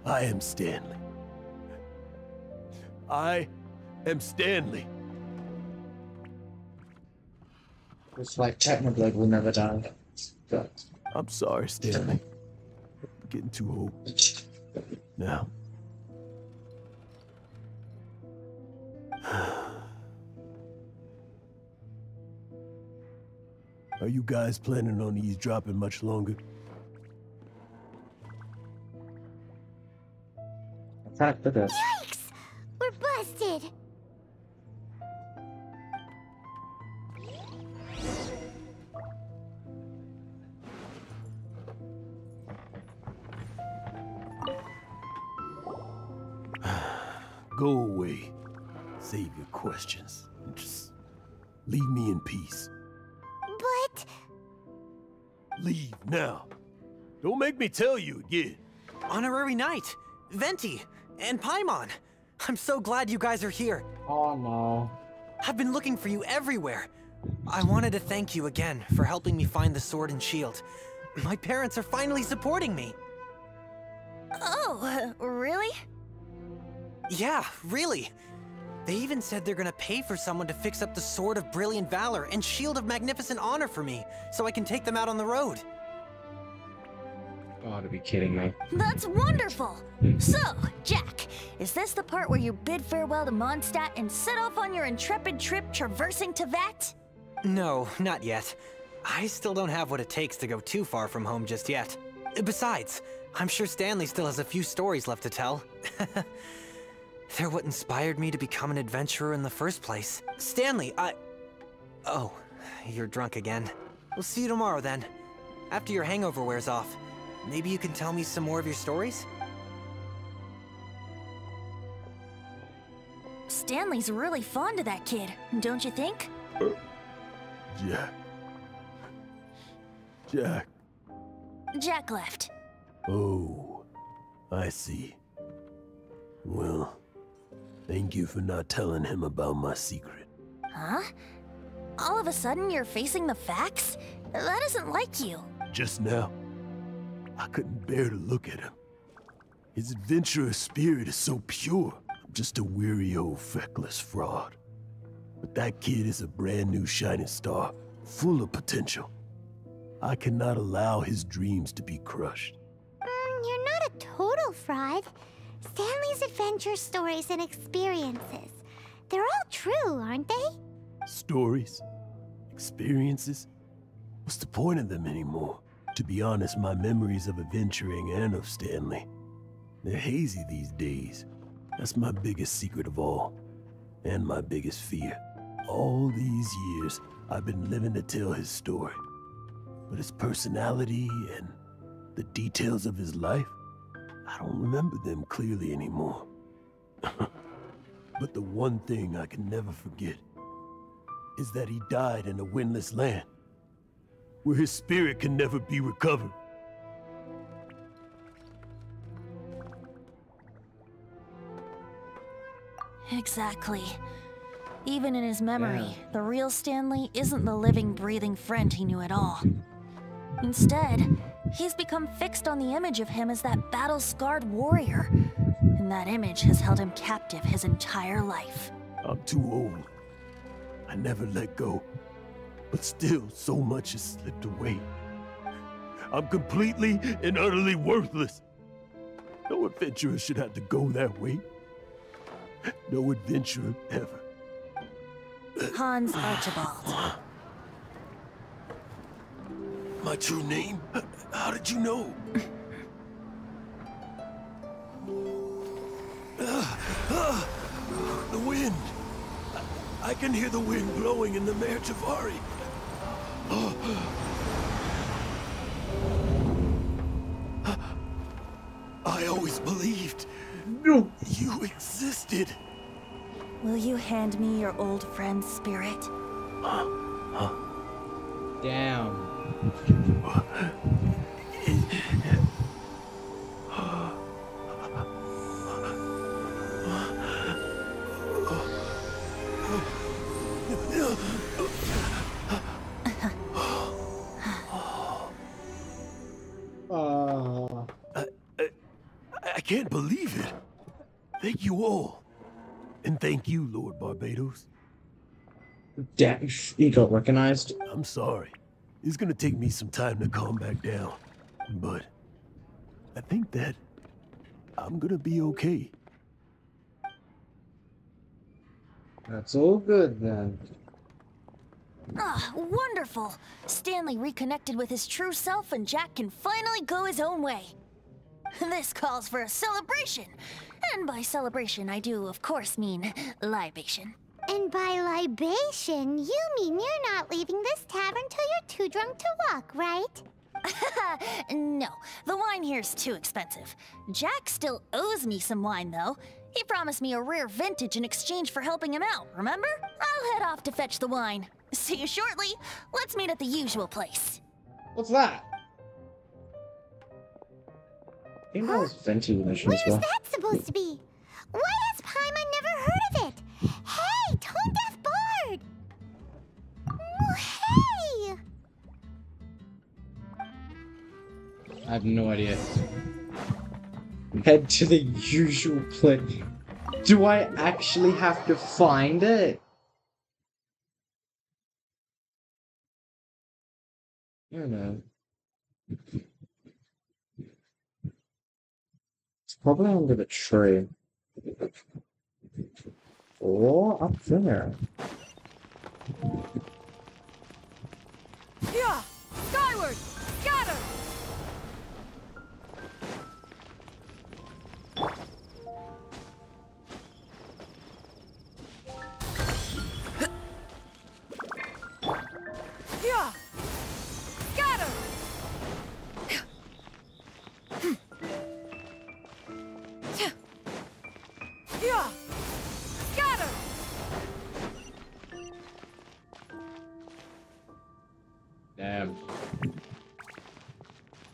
I am Stanley. I am Stanley. It's like Technoblade will never die. But I'm sorry, Stanley. I'm getting too old. Now. Are you guys planning on eavesdropping much longer? attack did it. Yikes! We're busted! Go away. Save your questions. and Just leave me in peace. But... Leave now. Don't make me tell you again. Honorary Knight, Venti, and Paimon. I'm so glad you guys are here. Oh no. I've been looking for you everywhere. I wanted to thank you again for helping me find the sword and shield. My parents are finally supporting me. Oh, really? Yeah, really. They even said they're gonna pay for someone to fix up the Sword of Brilliant Valor and Shield of Magnificent Honor for me, so I can take them out on the road. Oh, Gotta be kidding me. That's wonderful! Hmm. So, Jack, is this the part where you bid farewell to Mondstadt and set off on your intrepid trip traversing Teyvat? No, not yet. I still don't have what it takes to go too far from home just yet. Besides, I'm sure Stanley still has a few stories left to tell. They're what inspired me to become an adventurer in the first place. Stanley, I... Oh, you're drunk again. We'll see you tomorrow then. After your hangover wears off. Maybe you can tell me some more of your stories? Stanley's really fond of that kid, don't you think? Uh, Jack. Jack. Jack left. Oh, I see. Well, thank you for not telling him about my secret. Huh? All of a sudden you're facing the facts? That isn't like you. Just now, I couldn't bear to look at him. His adventurous spirit is so pure. I'm just a weary old feckless fraud. But that kid is a brand new shining star, full of potential. I cannot allow his dreams to be crushed. Mm, you're not a total fraud. Stanley's adventure stories and experiences. They're all true, aren't they? Stories? Experiences? What's the point of them anymore? To be honest, my memories of adventuring and of Stanley, they're hazy these days. That's my biggest secret of all. And my biggest fear. All these years, I've been living to tell his story. But his personality and the details of his life, I don't remember them clearly anymore. but the one thing I can never forget is that he died in a windless land, where his spirit can never be recovered. Exactly. Even in his memory, the real Stanley isn't the living, breathing friend he knew at all. Instead, he's become fixed on the image of him as that battle-scarred warrior. And that image has held him captive his entire life. I'm too old. I never let go. But still, so much has slipped away. I'm completely and utterly worthless. No adventurer should have to go that way. No adventurer ever. Hans Archibald. My true name? How did you know? the wind. I can hear the wind blowing in the Mare Jivari. I always believed no. you existed. Will you hand me your old friend's spirit? Damn. Oh. I, I, I can't believe it. Thank you all. And thank you, Lord Barbatos. Damn, he got recognized. I'm sorry. It's gonna take me some time to calm back down. But I think that I'm gonna be okay. That's all good then. Ah, wonderful! Stanley reconnected with his true self and Jack can finally go his own way. This calls for a celebration. And by celebration, I do, of course, mean libation. And by libation, you mean you're not leaving this tavern till you're too drunk to walk, right? no, the wine here's too expensive. Jack still owes me some wine, though. He promised me a rare vintage in exchange for helping him out, remember? I'll head off to fetch the wine. See you shortly. Let's meet at the usual place. What's that? I think that was ventilation Where's well. that supposed to be? Why I have no idea. Head to the usual place. Do I actually have to find it? I don't know. It's probably under the tree. Or up there. Yeah! Skyward!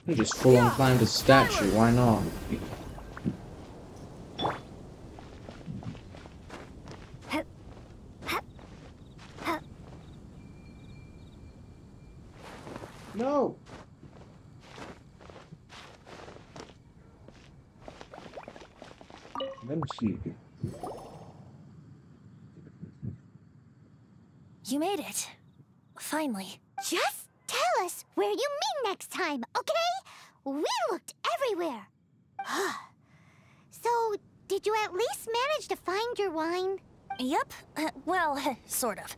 You just full on climbed a statue, why not? No! Let me see. You made it. Finally. Just tell us where you meet next time, okay? We looked everywhere. so, did you at least manage to find your wine? Yep. Uh, well, sort of.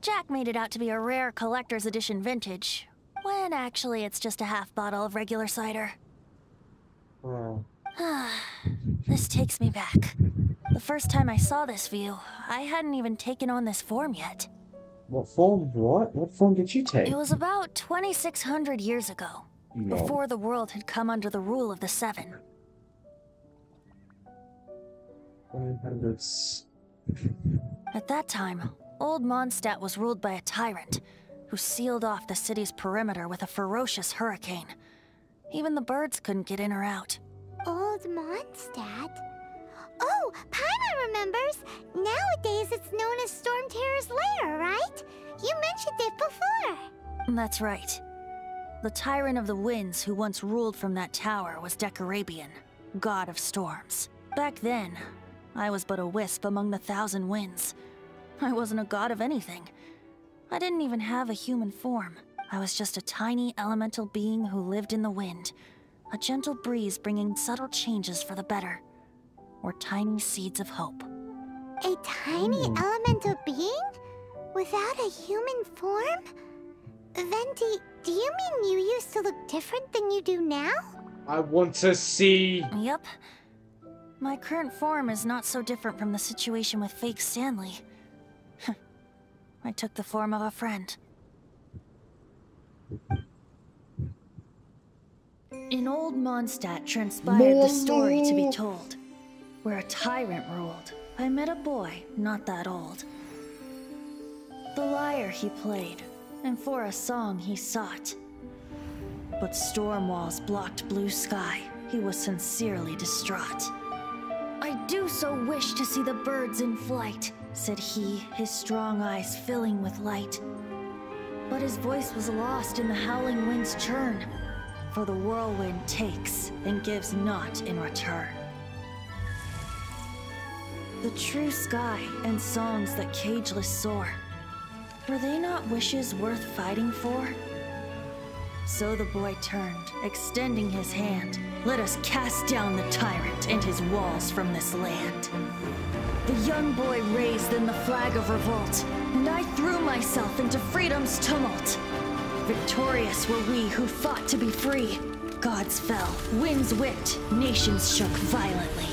Jack made it out to be a rare collector's edition vintage, when actually it's just a half bottle of regular cider. Oh. this takes me back. The first time I saw this view, I hadn't even taken on this form yet. What form? What? What form did you take? It was about 2,600 years ago, No. before the world had come under the rule of the Seven. 100s. At that time, Old Mondstadt was ruled by a tyrant who sealed off the city's perimeter with a ferocious hurricane. Even the birds couldn't get in or out. Old Mondstadt? Oh, Paimon remembers! Nowadays it's known as Storm Terror's lair, right? You mentioned it before. That's right. The Tyrant of the Winds who once ruled from that tower was Decarabian, god of storms. Back then, I was but a wisp among the thousand winds. I wasn't a god of anything. I didn't even have a human form. I was just a tiny elemental being who lived in the wind, a gentle breeze bringing subtle changes for the better, or tiny seeds of hope. A tiny hmm. elemental being? Without a human form? Venti, do you mean you used to look different than you do now? I want to see. Yep. My current form is not so different from the situation with fake Stanley. I took the form of a friend. In old Mondstadt transpired the story to be told, where a tyrant ruled. I met a boy not that old. The lyre he played, and for a song he sought. But storm walls blocked blue sky. He was sincerely distraught. I do so wish to see the birds in flight, said he, his strong eyes filling with light. But his voice was lost in the howling wind's churn, for the whirlwind takes and gives not in return. The true sky and songs that cageless soar, were they not wishes worth fighting for? So the boy turned, extending his hand. Let us cast down the tyrant and his walls from this land. The young boy raised then the flag of revolt, and I threw myself into freedom's tumult. Victorious were we who fought to be free. Gods fell, winds whipped, nations shook violently.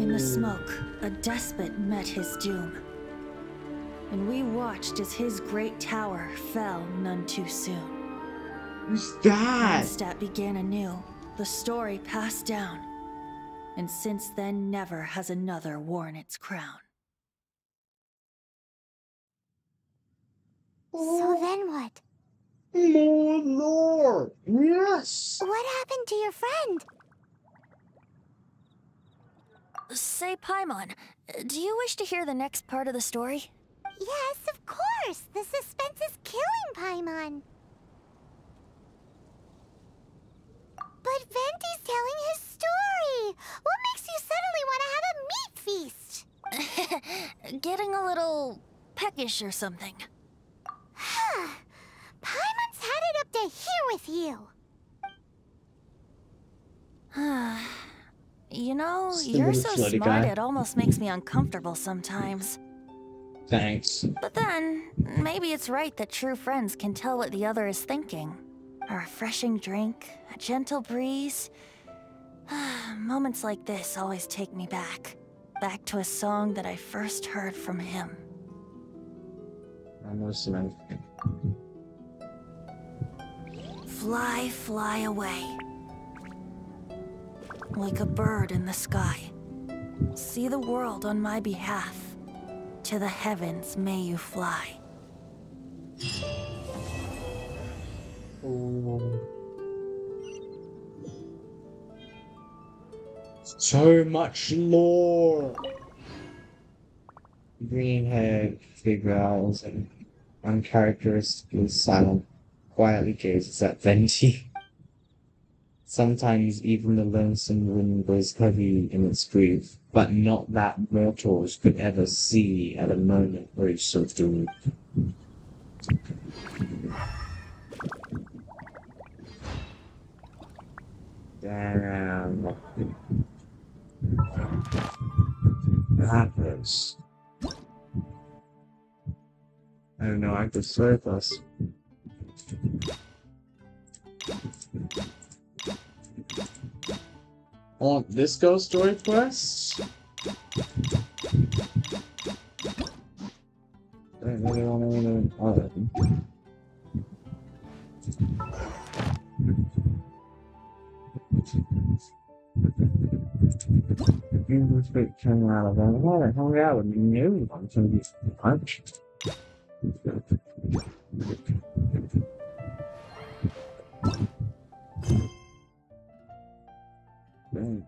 In the smoke, a despot met his doom. And we watched as his great tower fell none too soon. Who's that? Mondstadt began anew, the story passed down. And since then, never has another worn its crown. So oh. then what? More lore! Yes! What happened to your friend? Say, Paimon, do you wish to hear the next part of the story? Yes, of course. The suspense is killing Paimon. But Venti's telling his story. What makes you suddenly want to have a meat feast? Getting a little peckish or something. Huh. Paimon's had it up to here with you. you know, Still you're so smart guy. it almost makes me uncomfortable sometimes. Thanks. But then, maybe it's right that true friends can tell what the other is thinking. A refreshing drink, a gentle breeze. Moments like this always take me back. Back to a song that I first heard from him. I'm listening. Fly, fly away. Like a bird in the sky. See the world on my behalf. To the heavens may you fly. Oh. So much lore! Green haired figure and uncharacteristically silent, quietly gazes at Venti. Sometimes even the lonesome wind blows heavy in its grief, but not that mortals could ever see at a moment where it's so doomed. Damn. That. Um, I don't know, I could slurp us. Oh, this ghost story quest? I English speak came out of them. Why the hell out with new ones and these punch? Dang.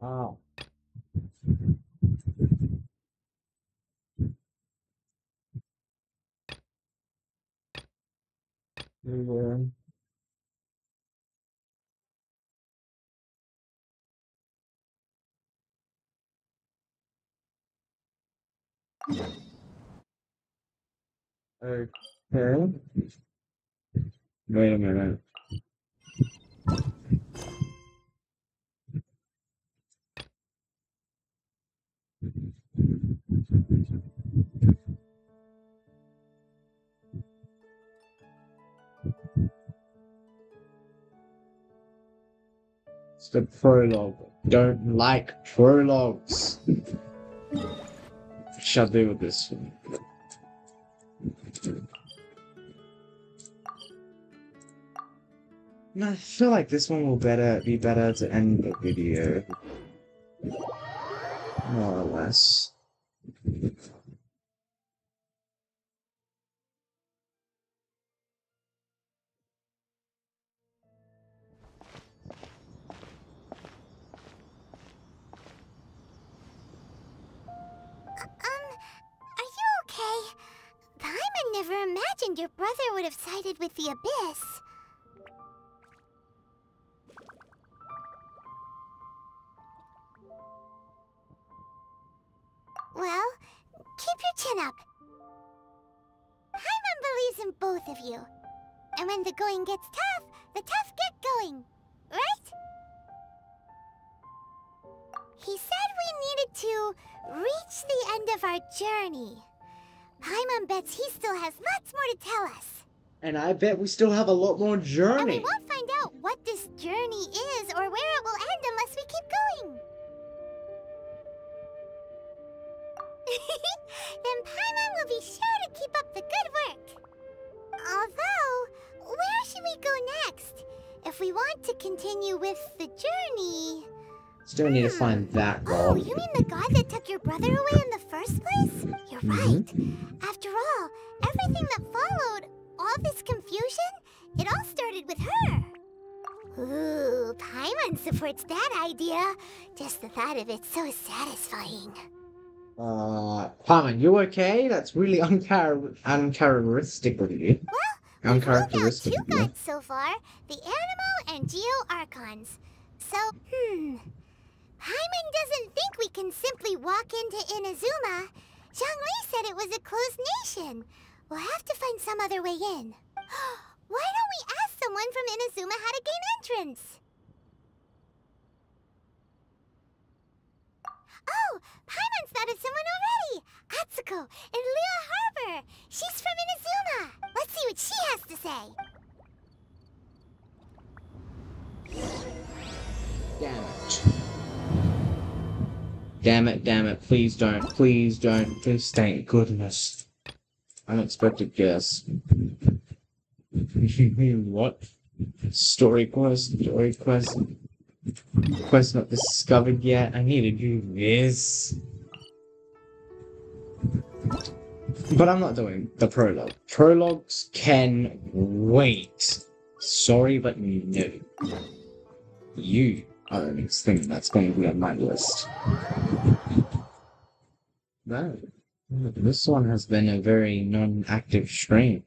Wow. Yeah. Okay. Wait a minute. The prologue. Don't like prologues. Shall do with this one. No, I feel like this one will better be better to end the video. More or less. Would have sided with the Abyss. Well, keep your chin up. Paimon believes in both of you. And when the going gets tough, the tough get going. Right? He said we needed to reach the end of our journey. Paimon bets he still has lots more to tell us. And I bet we still have a lot more journey. And we won't find out what this journey is or where it will end unless we keep going. then Paimon will be sure to keep up the good work. Although, where should we go next? If we want to continue with the journey... Still need to hmm. find that Oh, you mean the god that took your brother away in the first place? You're mm-hmm. right. After all, everything that followed, all this confusion, it all started with her. Ooh, Paimon supports that idea. Just the thought of it's so satisfying. Uh, Paimon, you okay? That's really unchar- uncharacteristic of you. uncharacteristic Two of you. guides so far, the Anemo and Geo Archons. So, hmm. Paimon doesn't think we can simply walk into Inazuma. Zhongli said it was a closed nation. We'll have to find some other way in. Why don't we ask someone from Inazuma how to gain entrance? Oh, Paimon's thought of someone already! Atsuko in Liyue Harbor! She's from Inazuma! Let's see what she has to say! Damn it. Damn it, damn it. Please don't. Please don't. Please thank goodness. Unexpected guess. what? Story quest, story quest. Quest not discovered yet. I need to do this. But I'm not doing the prologue. Prologues can wait. Sorry, but no. You are the next thing that's going to be on my list. that? This one has been a very non-active stream.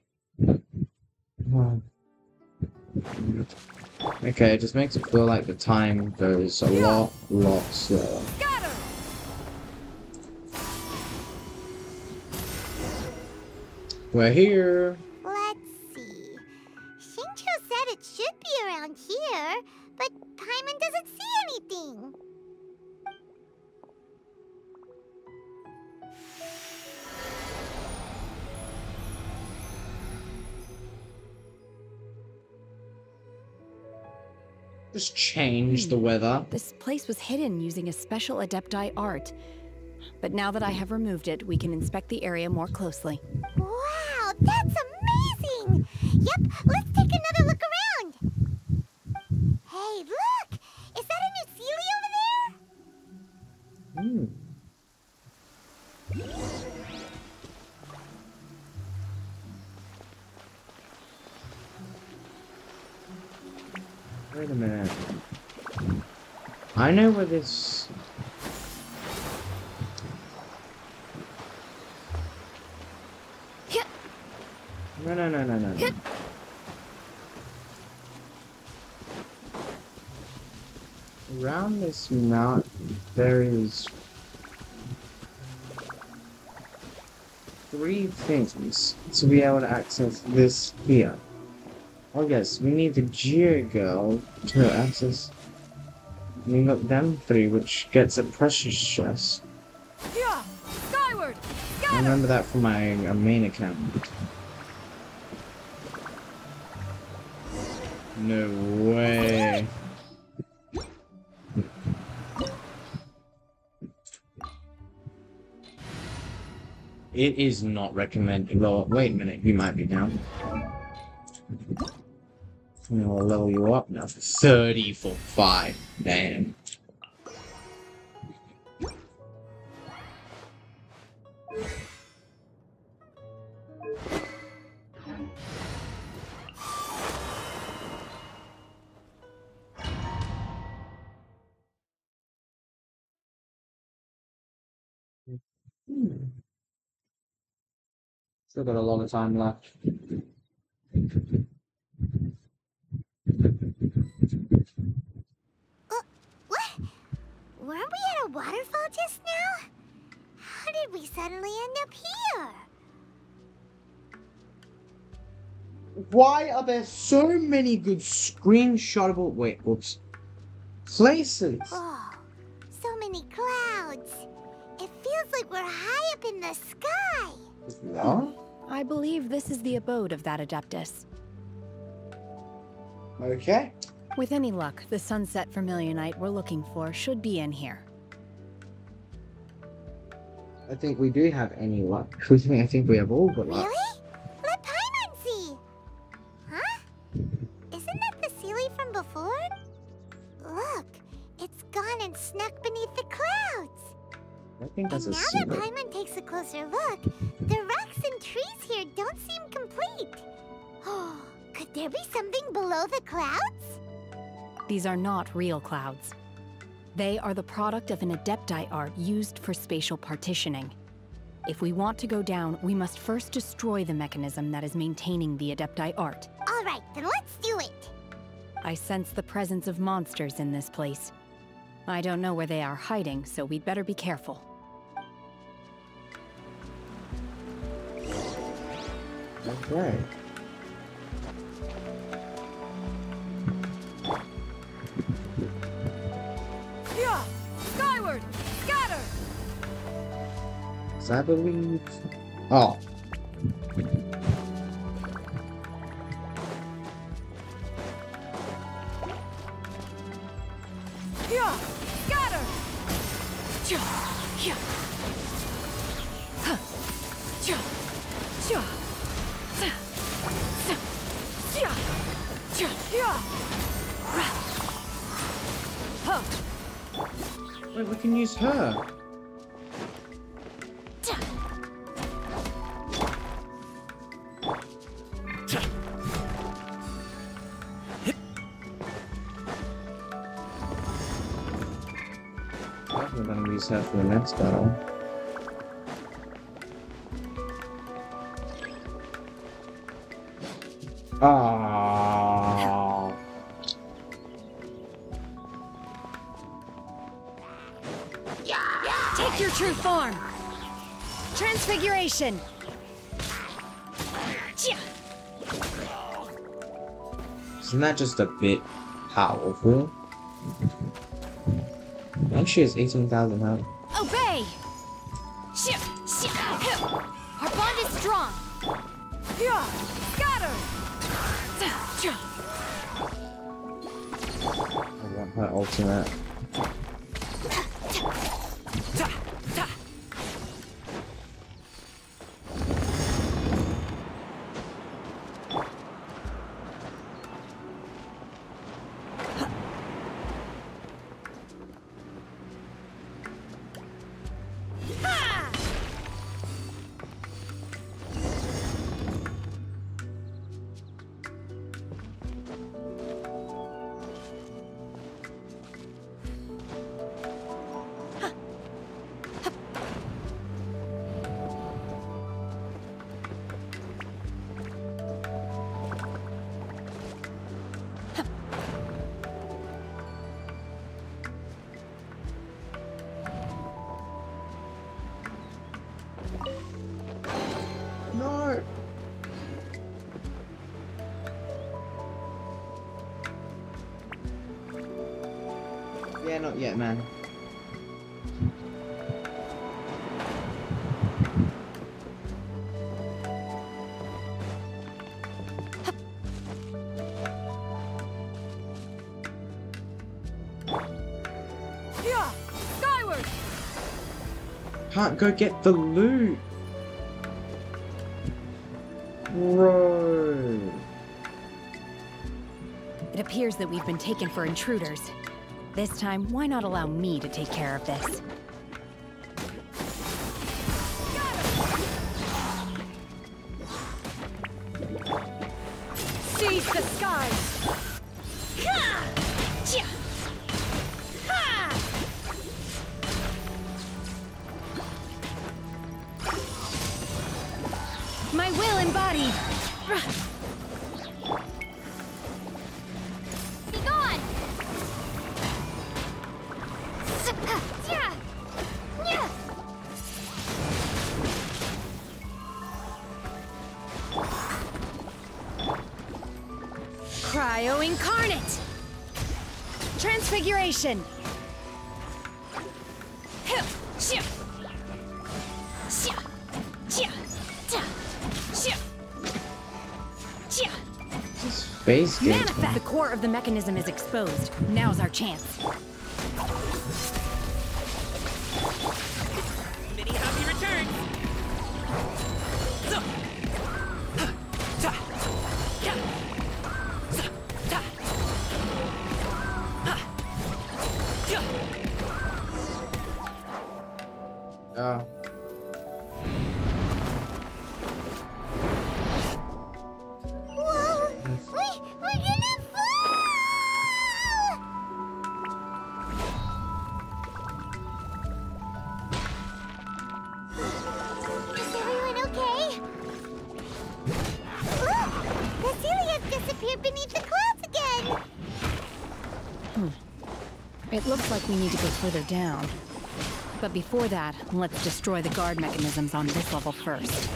Okay, it just makes it feel like the time goes a lot, lot slower. We're here. Let's see. Shincho said it should be around here, but Paimon doesn't see anything. Just change the weather. This place was hidden using a special Adepti art. But now that I have removed it, we can inspect the area more closely. Wow, that's amazing! Yep, let's take another look around. Hey, look! Is that a new Seelie over there? Hmm. Wait a minute. I know where this... No, no, no, no, no. no. Around this mountain, there is three things to be able to access this here. Oh yes, we need the Geo Girl to access. We got them three, which gets a pressure stress. Yeah! Skyward! I remember that from my uh, main account. No way. It is not recommended. Well, wait a minute, you might be down. I'm gonna level you up now. 30 for 5. Damn. Hmm. Still got a lot of time left. What? Weren't we at a waterfall just now? How did we suddenly end up here? Why are there so many good screenshotable wait, whoops. Places? Oh, so many clouds. It feels like we're high up in the sky. Yeah? I believe this is the abode of that Adeptus. Okay. With any luck, the sunset Vermilionite we're looking for should be in here. I think we do have any luck. I think I think we have all got luck. Really? Let Paimon see. Huh? Isn't that the Seelie from before? Look, it's gone and snuck beneath the clouds. I think that's and a now that secret. Paimon takes a closer look, the rocks and trees here don't seem complete. Oh, could there be something below the clouds? These are not real clouds. They are the product of an Adepti art used for spatial partitioning. If we want to go down, we must first destroy the mechanism that is maintaining the Adepti art. All right, then let's do it. I sense the presence of monsters in this place. I don't know where they are hiding, so we'd better be careful. Okay. So I believe. Oh. Yeah! Scatter! Cha! Yeah! Huh! Cha! Cha! Sa! Sa! Yeah! Yeah! Huh! Wait, we can use her. next battle. Ah. Take your true form. Transfiguration. Isn't that just a bit powerful? Actually, it's 18,000 health. Can't go get the loot! Bro! It appears that we've been taken for intruders. This time, why not allow me to take care of this? Base gate. Manifest! The core of the mechanism is exposed. Now's our chance. Looks like we need to go further down. But before that, let's destroy the guard mechanisms on this level first.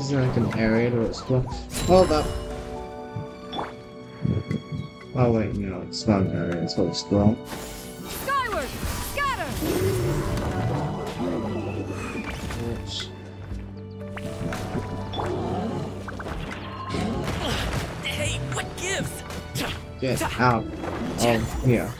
It like this is like an area to explore? Hold up. Oh wait, no, it's not an area, it's to explore. Skyward! Scatter! Oops. Hey, what gives? Get out oh, of here.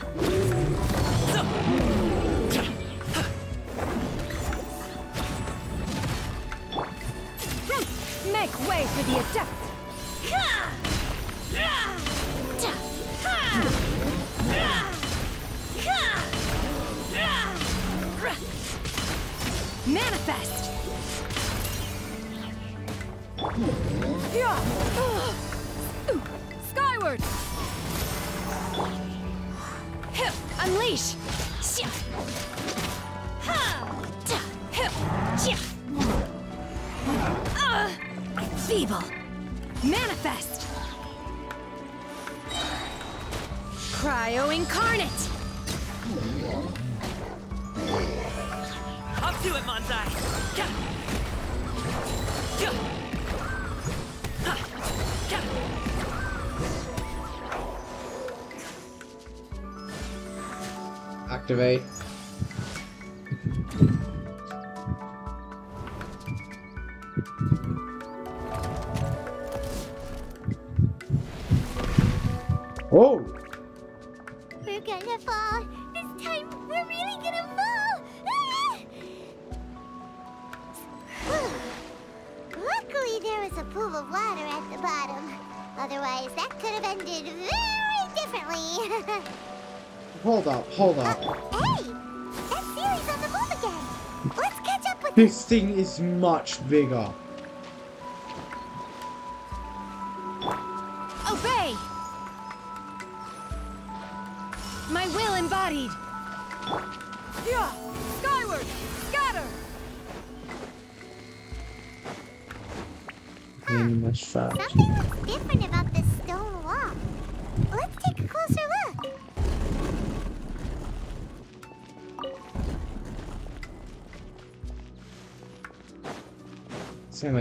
Is much bigger.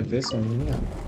This one, yeah.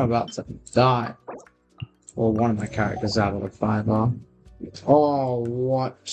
I'm about to die. Or one of my characters out of the fiber. Oh, what?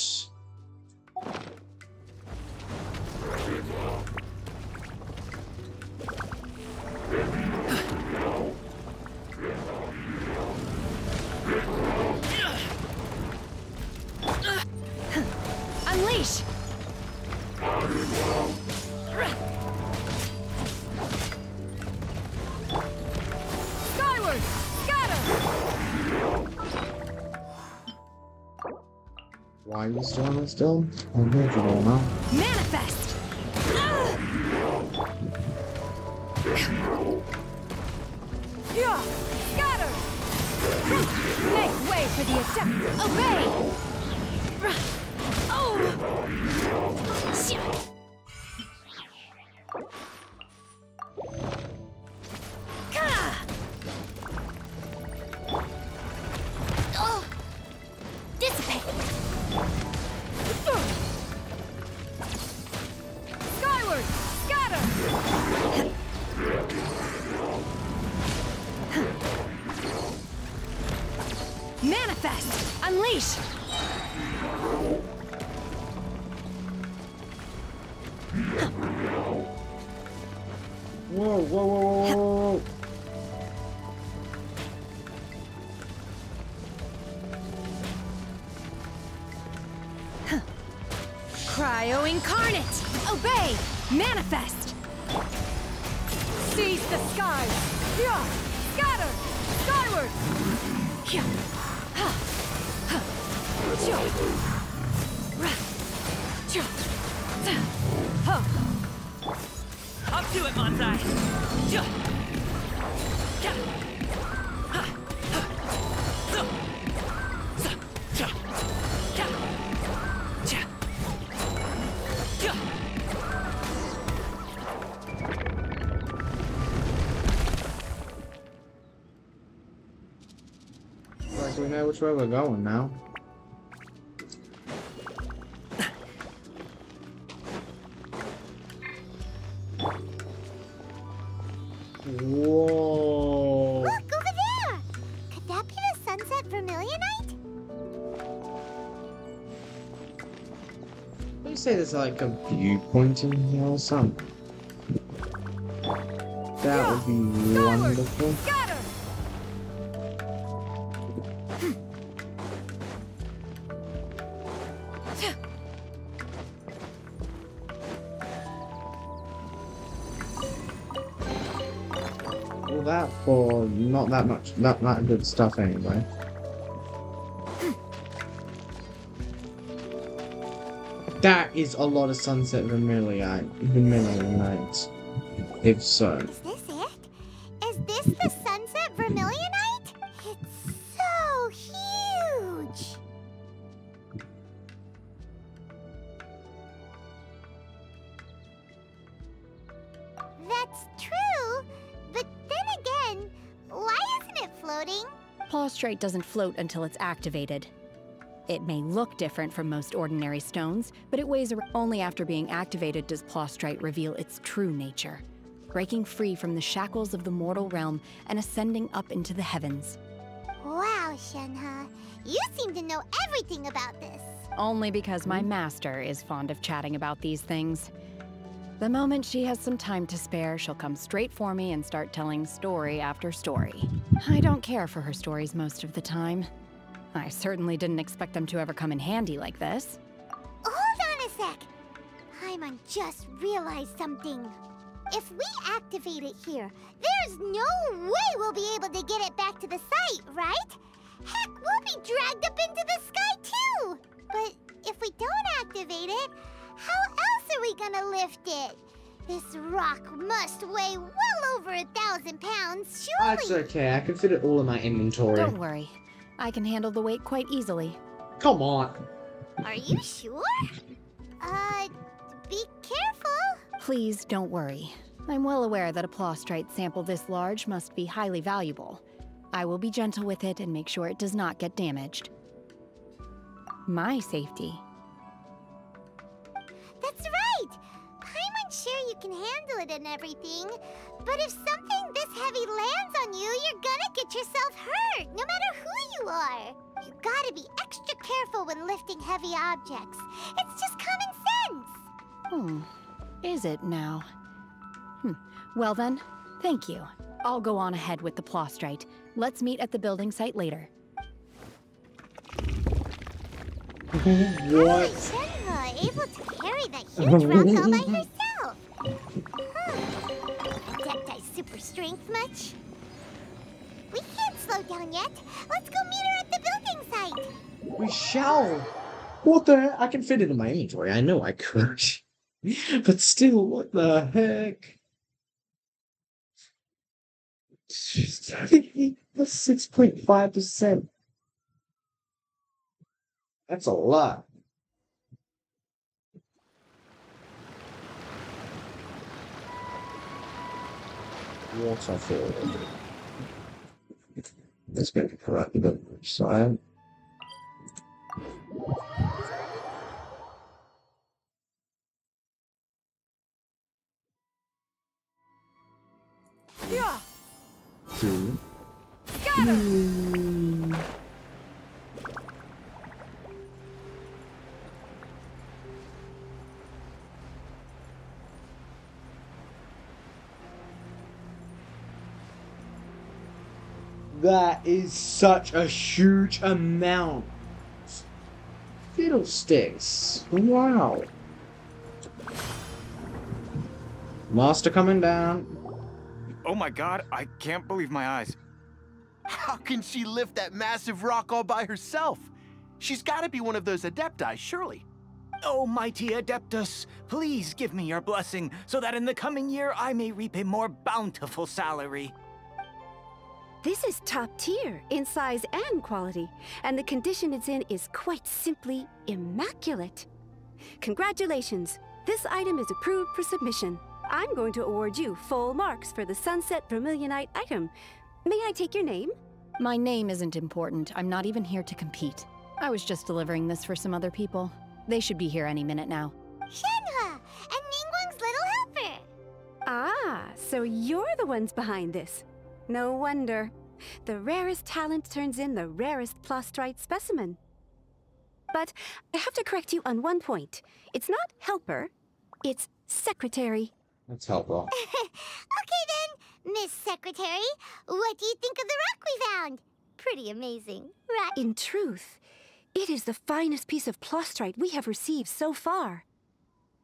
Incarnate! Obey! Manifest! Which way we're going now. Whoa. Look, over there! Could that be the Sunset Vermilionite? You say there's like a viewpoint in here or something? That would be wonderful. Not that much, not that good stuff anyway. That is a lot of Sunset Vermilion, Vermilionite. If so. Doesn't float until it's activated. It may look different from most ordinary stones, but it weighs only after being activated does Plaustrite reveal its true nature, breaking free from the shackles of the mortal realm and ascending up into the heavens. Wow, Shenhe, you seem to know everything about this. Only because my master is fond of chatting about these things. The moment she has some time to spare, she'll come straight for me and start telling story after story. I don't care for her stories most of the time. I certainly didn't expect them to ever come in handy like this. Hold on a sec. Paimon just realized something. If we activate it here, there's no way we'll be able to get it back to the site, right? Heck, we'll be dragged up into the sky too! But if we don't activate it, how else are we gonna lift it? This rock must weigh well over a thousand pounds, Sure. That's okay, I can fit it all in my inventory. Don't worry. I can handle the weight quite easily. Come on. Are you sure? Uh, be careful. Please don't worry. I'm well aware that a plaustrite sample this large must be highly valuable. I will be gentle with it and make sure it does not get damaged. My safety. Can handle it and everything, but if something this heavy lands on you, you're gonna get yourself hurt, no matter who you are. You gotta be extra careful when lifting heavy objects. It's just common sense. Hmm. Is it now? Hmm. Well then, thank you. I'll go on ahead with the plaustrite. Let's meet at the building site later. What? Shenhe able to carry that huge rock all by herself. Huh. Adepti super strength much? We can't slow down yet. Let's go meet her at the building site. We shall. What the? I can fit it in my inventory. I know I could. but still, what the heck? That's six point five percent. That's a lot. Water forward. Let's go correct the side. Yeah. Two. Got Scatter. That is such a huge amount. Fiddlesticks. Wow. Master coming down. Oh my god, I can't believe my eyes. How can she lift that massive rock all by herself? She's gotta be one of those Adepti, surely. Oh, mighty Adeptus, please give me your blessing so that in the coming year I may reap a more bountiful salary. This is top tier in size and quality, and the condition it's in is quite simply immaculate. Congratulations! This item is approved for submission. I'm going to award you full marks for the Sunset Vermilionite item. May I take your name? My name isn't important. I'm not even here to compete. I was just delivering this for some other people. They should be here any minute now. Shenhe and Ningguang's little helper. Ah, so you're the ones behind this. No wonder. The rarest talent turns in the rarest plaustrite specimen. But I have to correct you on one point. It's not helper, it's secretary. Let's help her. okay then, Miss Secretary, what do you think of the rock we found? Pretty amazing, right? In truth, it is the finest piece of plaustrite we have received so far.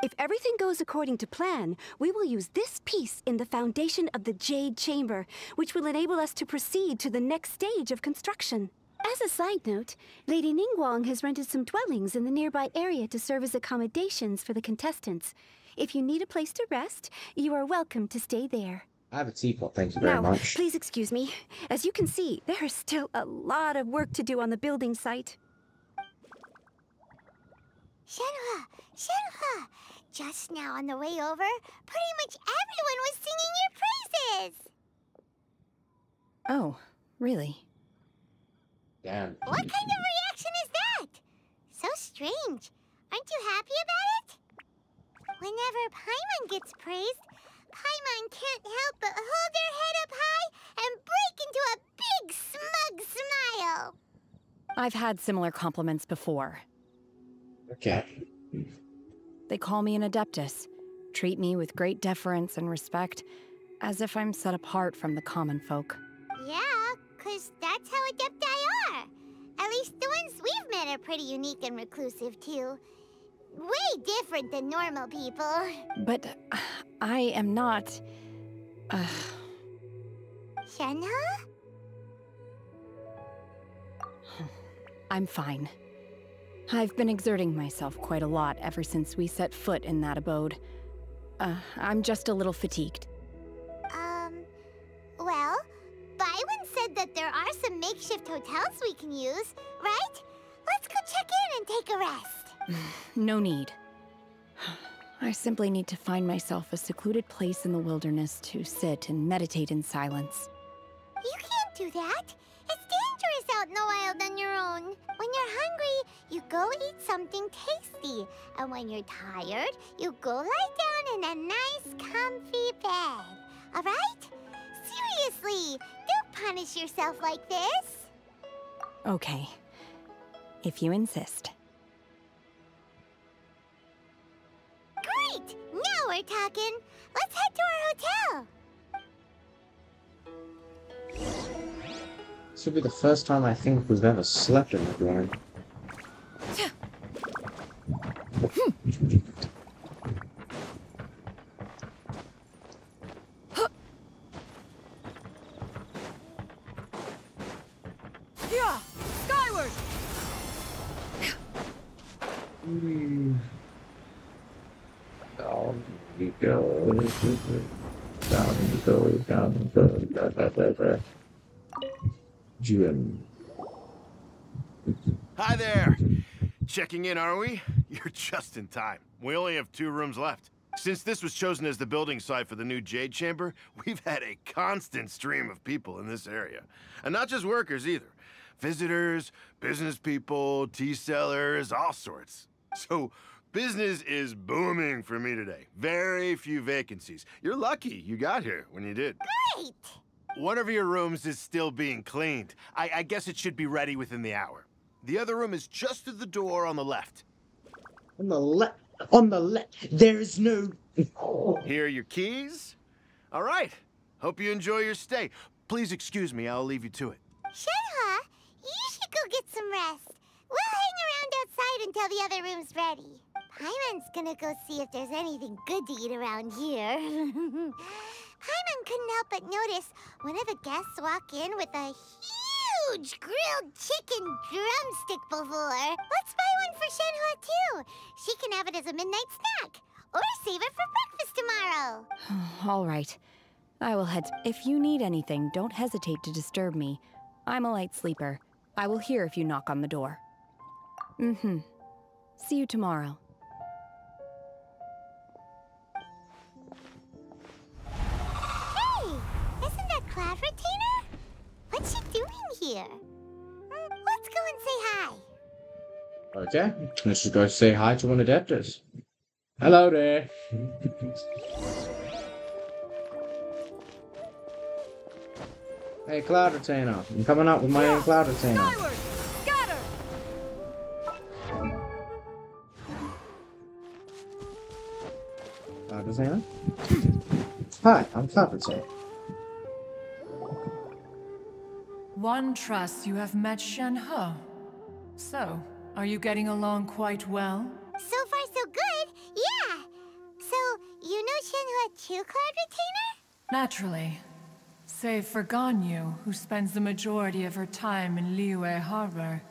If everything goes according to plan, we will use this piece in the foundation of the Jade Chamber, which will enable us to proceed to the next stage of construction. As a side note, Lady Ningguang has rented some dwellings in the nearby area to serve as accommodations for the contestants. If you need a place to rest, you are welcome to stay there. I have a teapot, thank you very now, much. please excuse me. As you can see, there is still a lot of work to do on the building site. Shenhe, Shenhe, just now on the way over, pretty much everyone was singing your praises. Oh, really? Damn. What kind of reaction is that? So strange. Aren't you happy about it? Whenever Paimon gets praised, Paimon can't help but hold her head up high and break into a big smug smile. I've had similar compliments before. Okay. They call me an adeptus, treat me with great deference and respect, as if I'm set apart from the common folk. Yeah, 'cause that's how Adepti are. At least the ones we've met are pretty unique and reclusive, too. Way different than normal people. But uh, I am not. Uh, Shenhe? I'm fine. I've been exerting myself quite a lot ever since we set foot in that abode. Uh, I'm just a little fatigued. Um, well, Byron said that there are some makeshift hotels we can use, right? Let's go check in and take a rest. no need. I simply need to find myself a secluded place in the wilderness to sit and meditate in silence. You can't do that. It's dangerous out in the wild on your own. When you're hungry, you go eat something tasty. And when you're tired, you go lie down in a nice, comfy bed. All right? Seriously, don't punish yourself like this. Okay. If you insist. Great! Now we're talking. Let's head to our hotel. This will be the first time I think we've ever slept in the dorm. Yeah! Skyward! Down we go. Down we go. Down we go. Da, Jim. Hi there. Checking in, are we? You're just in time. We only have two rooms left. Since this was chosen as the building site for the new Jade Chamber, we've had a constant stream of people in this area. And not just workers either. Visitors, business people, tea sellers, all sorts. So, business is booming for me today. Very few vacancies. You're lucky you got here when you did. Great! One of your rooms is still being cleaned. I, I guess it should be ready within the hour. The other room is just through the door on the left. On the left. On the left. There is no. Here are your keys. All right. Hope you enjoy your stay. Please excuse me. I'll leave you to it. Shenhe, you should go get some rest. We'll hang around outside until the other room's ready. Paimon's gonna go see if there's anything good to eat around here. Paimon couldn't help but notice one of the guests walk in with a huge grilled chicken drumstick before. Let's buy one for Shenhe too. She can have it as a midnight snack. Or save it for breakfast tomorrow. All right. I will head. If you need anything, don't hesitate to disturb me. I'm a light sleeper. I will hear if you knock on the door. Mm hmm. See you tomorrow. Here? Let's go and say hi. Okay. Let's just go say hi to one of Adeptus. Hello there. hey, Cloud Retainer. I'm coming up with my own Cloud Retainer. Skyward! Scatter! Cloud Retainer? Hi, I'm Cloud Retainer. One trusts you have met Shen He. So, are you getting along quite well? So far, so good. Yeah. So, you know Shenhe too, Cloud Retainer? Naturally. Save for Ganyu, who spends the majority of her time in Liyue Harbor.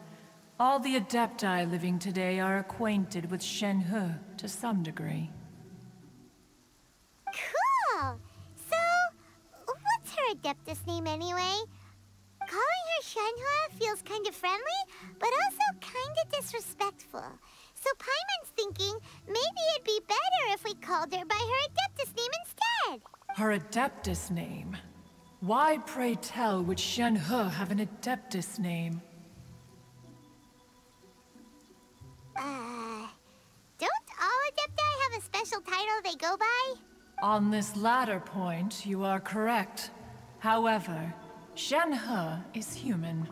All the Adepti living today are acquainted with Shen He to some degree. Cool. So, what's her Adeptus name anyway? Calling her Shenhe feels kind of friendly, but also kind of disrespectful. So Paimon's thinking maybe it'd be better if we called her by her Adeptus name instead. Her Adeptus name. Why, pray tell, would Shen He have an Adeptus name? Uh, don't all Adepti have a special title they go by? On this latter point, you are correct. However, Shen He is human.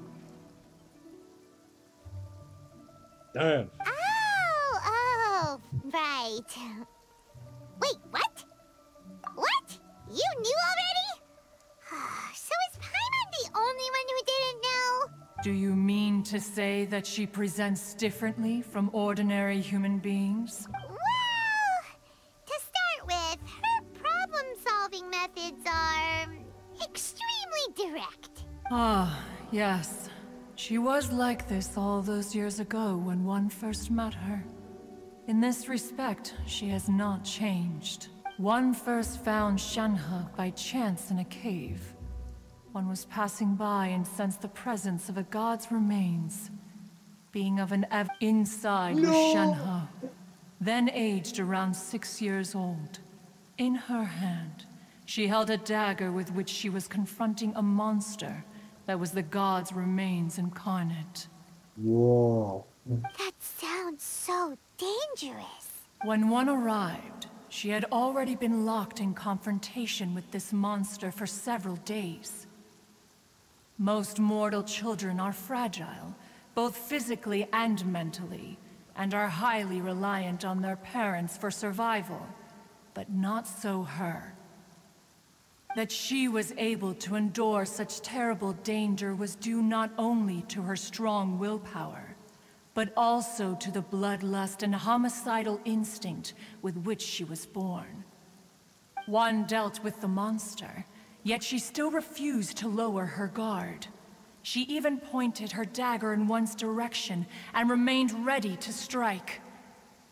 Damn. Oh, oh, right. Wait, what? What? You knew already? so is Paimon the only one who didn't know? Do you mean to say that she presents differently from ordinary human beings? Well, to start with, her problem-solving methods are extremely direct. Ah, yes. She was like this all those years ago when one first met her. In this respect, she has not changed. One first found Shenhe by chance in a cave. One was passing by and sensed the presence of a god's remains. Being of an ev- inside was Shenhe. Then aged around six years old. In her hand, she held a dagger with which she was confronting a monster that was the god's remains incarnate. Whoa. That sounds so dangerous. When one arrived, she had already been locked in confrontation with this monster for several days. Most mortal children are fragile, both physically and mentally, and are highly reliant on their parents for survival. But not so her. That she was able to endure such terrible danger was due not only to her strong willpower, but also to the bloodlust and homicidal instinct with which she was born. One dealt with the monster, yet she still refused to lower her guard. She even pointed her dagger in one's direction and remained ready to strike.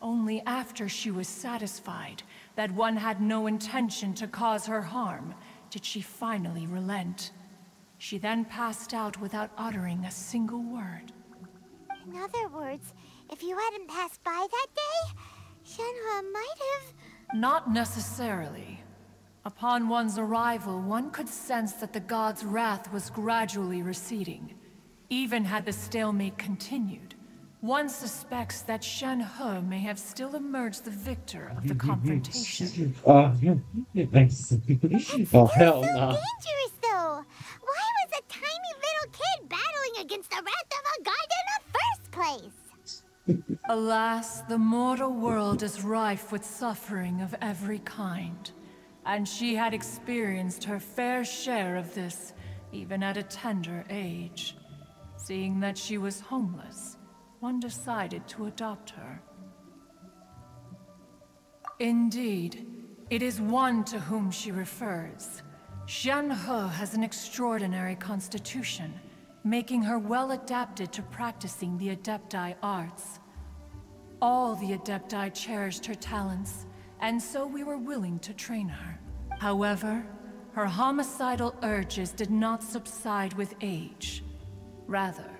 Only after she was satisfied that one had no intention to cause her harm did she finally relent. She then passed out without uttering a single word. In other words, if you hadn't passed by that day, Shenhe might have... Not necessarily. Upon one's arrival, one could sense that the god's wrath was gradually receding. Even had the stalemate continued, one suspects that Shenhe may have still emerged the victor of the confrontation. Uh, oh, thanks. oh hell so no. dangerous, though. Why was a tiny little kid battling against the wrath of a god in the first place? Alas, the mortal world is rife with suffering of every kind. And she had experienced her fair share of this, even at a tender age. Seeing that she was homeless, one decided to adopt her. Indeed, it is one to whom she refers. Shenhe has an extraordinary constitution, making her well adapted to practicing the Adepti arts. All the Adepti cherished her talents, and so we were willing to train her. However, her homicidal urges did not subside with age. Rather,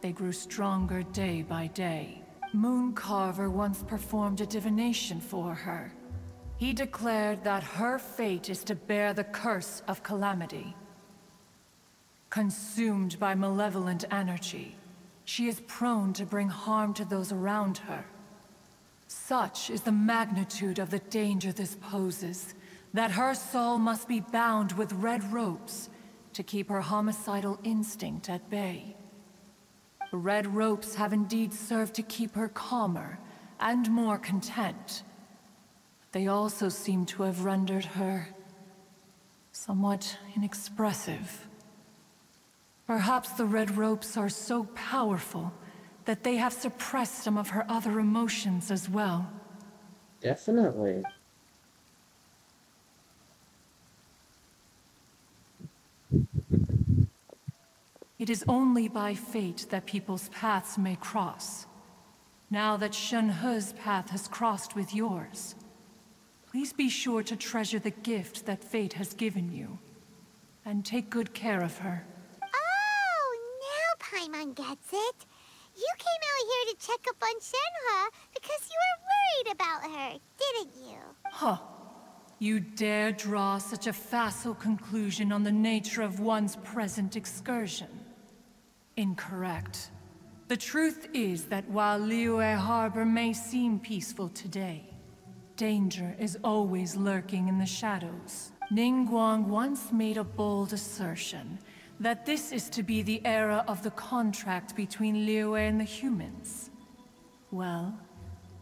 they grew stronger day by day. Mooncarver once performed a divination for her. He declared that her fate is to bear the curse of calamity. Consumed by malevolent energy, she is prone to bring harm to those around her. Such is the magnitude of the danger this poses, that her soul must be bound with red ropes to keep her homicidal instinct at bay. The red ropes have indeed served to keep her calmer and more content. They also seem to have rendered her somewhat inexpressive. Perhaps the red ropes are so powerful that they have suppressed some of her other emotions as well. Definitely. It is only by fate that people's paths may cross. Now that Shen Shenhe's path has crossed with yours, please be sure to treasure the gift that fate has given you, and take good care of her. Oh, now Paimon gets it. You came out here to check up on Shenhe because you were worried about her, didn't you? Huh. You dare draw such a facile conclusion on the nature of one's present excursion? Incorrect. The truth is that while Liyue Harbor may seem peaceful today, danger is always lurking in the shadows. Ningguang once made a bold assertion that this is to be the era of the contract between Liyue and the humans. Well,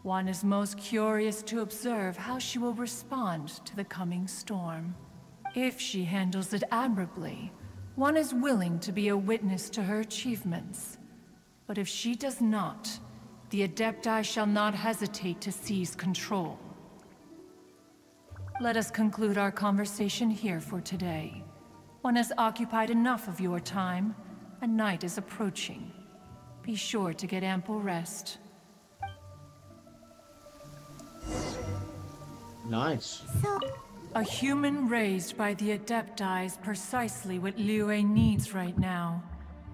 one is most curious to observe how she will respond to the coming storm. If she handles it admirably, one is willing to be a witness to her achievements. But if she does not, the Adepti shall not hesitate to seize control. Let us conclude our conversation here for today. One has occupied enough of your time, and night is approaching. Be sure to get ample rest. Nice. A human raised by the Adepti is precisely what Liyue needs right now.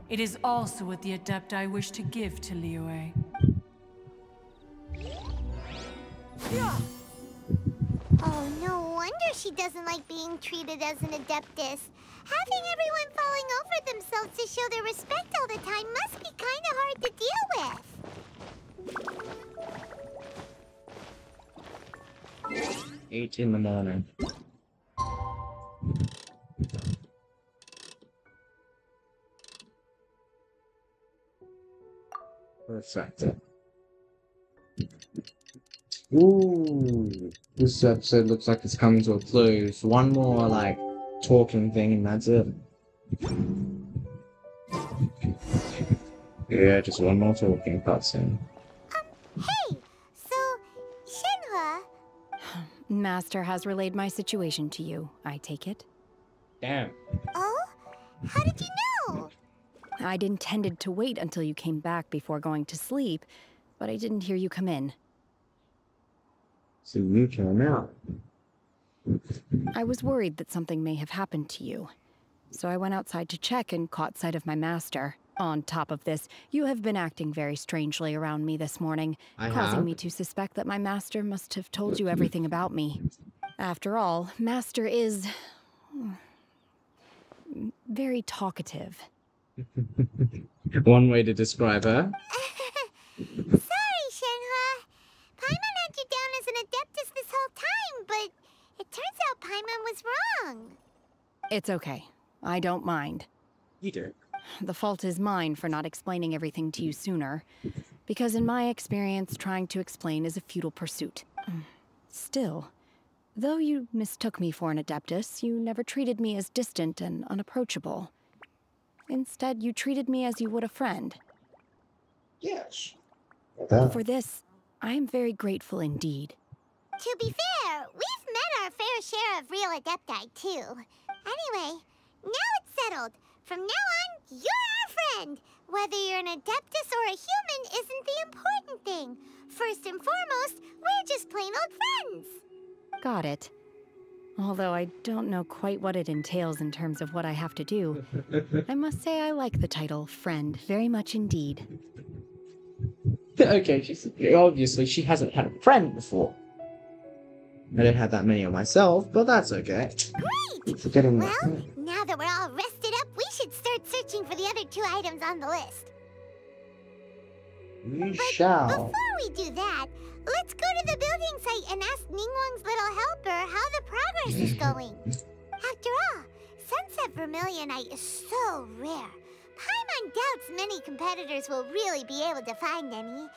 It is also what the Adepti wish to give to Liyue. Oh, no wonder she doesn't like being treated as an adeptus. Having everyone falling over themselves to show their respect all the time must be kind of hard to deal with. Eight in the morning. Perfect. Ooh, this episode looks like it's coming to a close. One more like talking thing, and that's it. Yeah, just one more talking cutscene. Um, hey, Master has relayed my situation to you, I take it? Damn. oh, how did you know? I'd intended to wait until you came back before going to sleep, but I didn't hear you come in. So you came out. I was worried that something may have happened to you. So I went outside to check and caught sight of my master. On top of this, you have been acting very strangely around me this morning, I causing have? me to suspect that my master must have told you uh, everything about me. After all, master is. Hmm, very talkative. One way to describe her. Sorry, Shenhe. Paimon had you down as an adeptus this whole time, but it turns out Paimon was wrong. It's okay. I don't mind. You do. The fault is mine for not explaining everything to you sooner. Because in my experience, trying to explain is a futile pursuit. Still, though you mistook me for an adeptus, you never treated me as distant and unapproachable. Instead, you treated me as you would a friend. Yes. For this, I am very grateful indeed. To be fair, we've met our fair share of real adepti, too. Anyway, now it's settled. From now on, you're our friend. Whether you're an adeptus or a human isn't the important thing. First and foremost, we're just plain old friends. Got it. Although I don't know quite what it entails in terms of what I have to do. I must say I like the title friend very much indeed. okay, she's obviously she hasn't had a friend before. I don't have that many of myself, but that's okay. Great! Forgetting Well, that. now that we're all rested up, we should start searching for the other two items on the list. We shall. Before we do that, let's go to the building site and ask Ningguang's little helper how the progress is going. After all, Sunset Vermilionite is so rare. Paimon doubts many competitors will really be able to find any.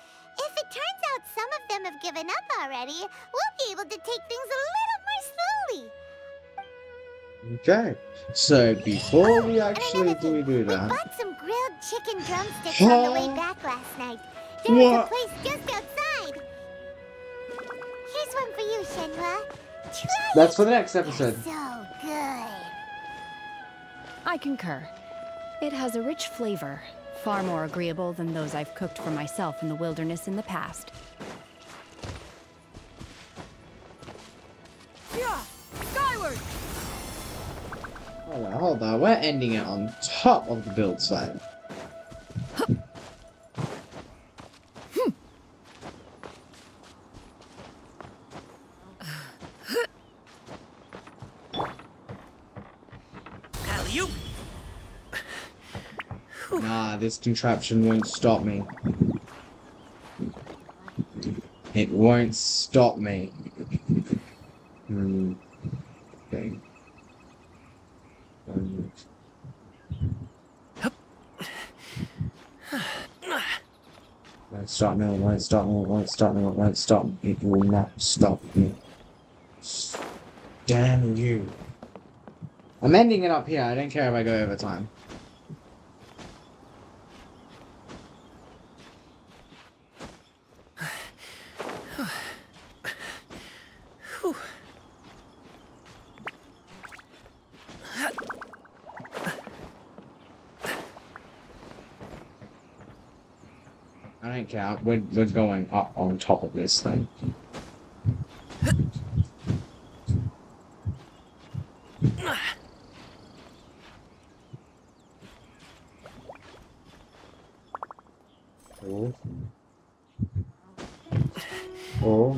If it turns out some of them have given up already, we'll be able to take things a little more slowly. Okay. So before we actually do do that, Bought some grilled chicken drumsticks on the way back last night. There was What? a place just outside. Here's one for you, Shenhe. Try that's for the next episode. it. So good. I concur. It has a rich flavor, far more agreeable than those I've cooked for myself in the wilderness in the past. Yeah! Hold on, hold on. We're ending it on top of the build site. Nah, this contraption won't stop me. It won't stop me. Hmm. Okay. Won't stop me, won't stop me, won't stop me, won't stop. It will not stop me. Damn you. I'm ending it up here. I don't care if I go over time. I don't. We're, we're going up on top of this thing. Oh. Oh.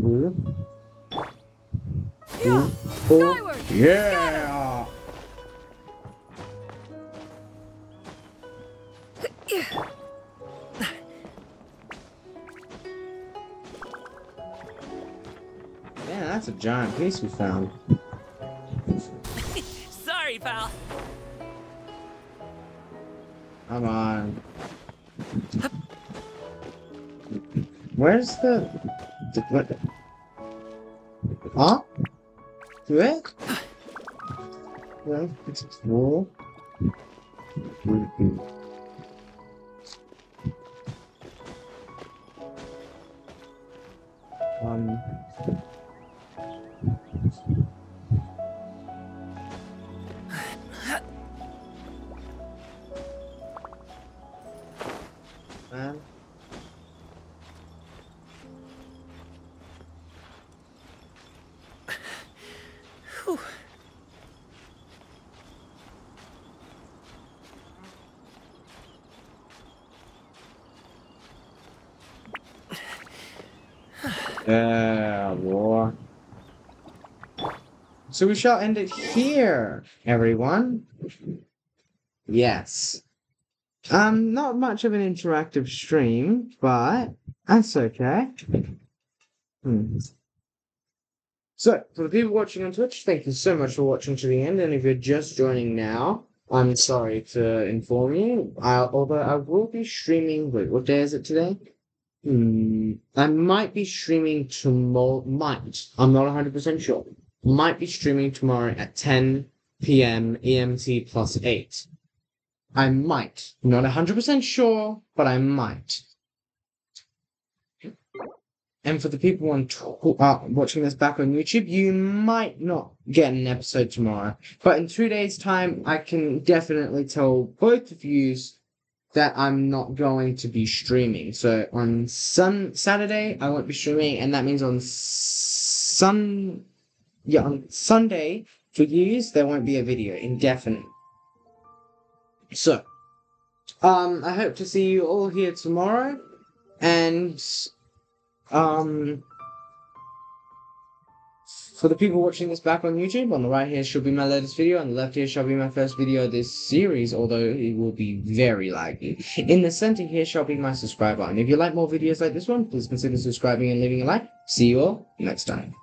Hmm? Skyward! Yeah! Yeah, that's a giant piece we found. Sorry, pal. Come on. Where's the... the what? Huh? Do it? Well, it's. Um... Man. Yeah, boy. So we shall end it here, everyone. Yes. Um, not much of an interactive stream, but that's okay. Hmm. So, for the people watching on Twitch, thank you so much for watching to the end, and if you're just joining now, I'm sorry to inform you, I, although I will be streaming, wait, what day is it today? Hmm, I might be streaming tomorrow, might, I'm not 100% sure, might be streaming tomorrow at 10 p.m. GMT plus 8. I might. Not 100% sure, but I might. And for the people on tw- uh, watching this back on YouTube, you might not get an episode tomorrow. But in two days' time, I can definitely tell both of you that I'm not going to be streaming. So on sun Saturday, I won't be streaming, and that means on sun yeah on Sunday for you, there won't be a video indefinite. So, um, I hope to see you all here tomorrow, and um, for the people watching this back on YouTube, on the right here shall be my latest video, on the left here shall be my first video of this series, although it will be very laggy. In the center here shall be my subscribe button. If you like more videos like this one, please consider subscribing and leaving a like. See you all next time.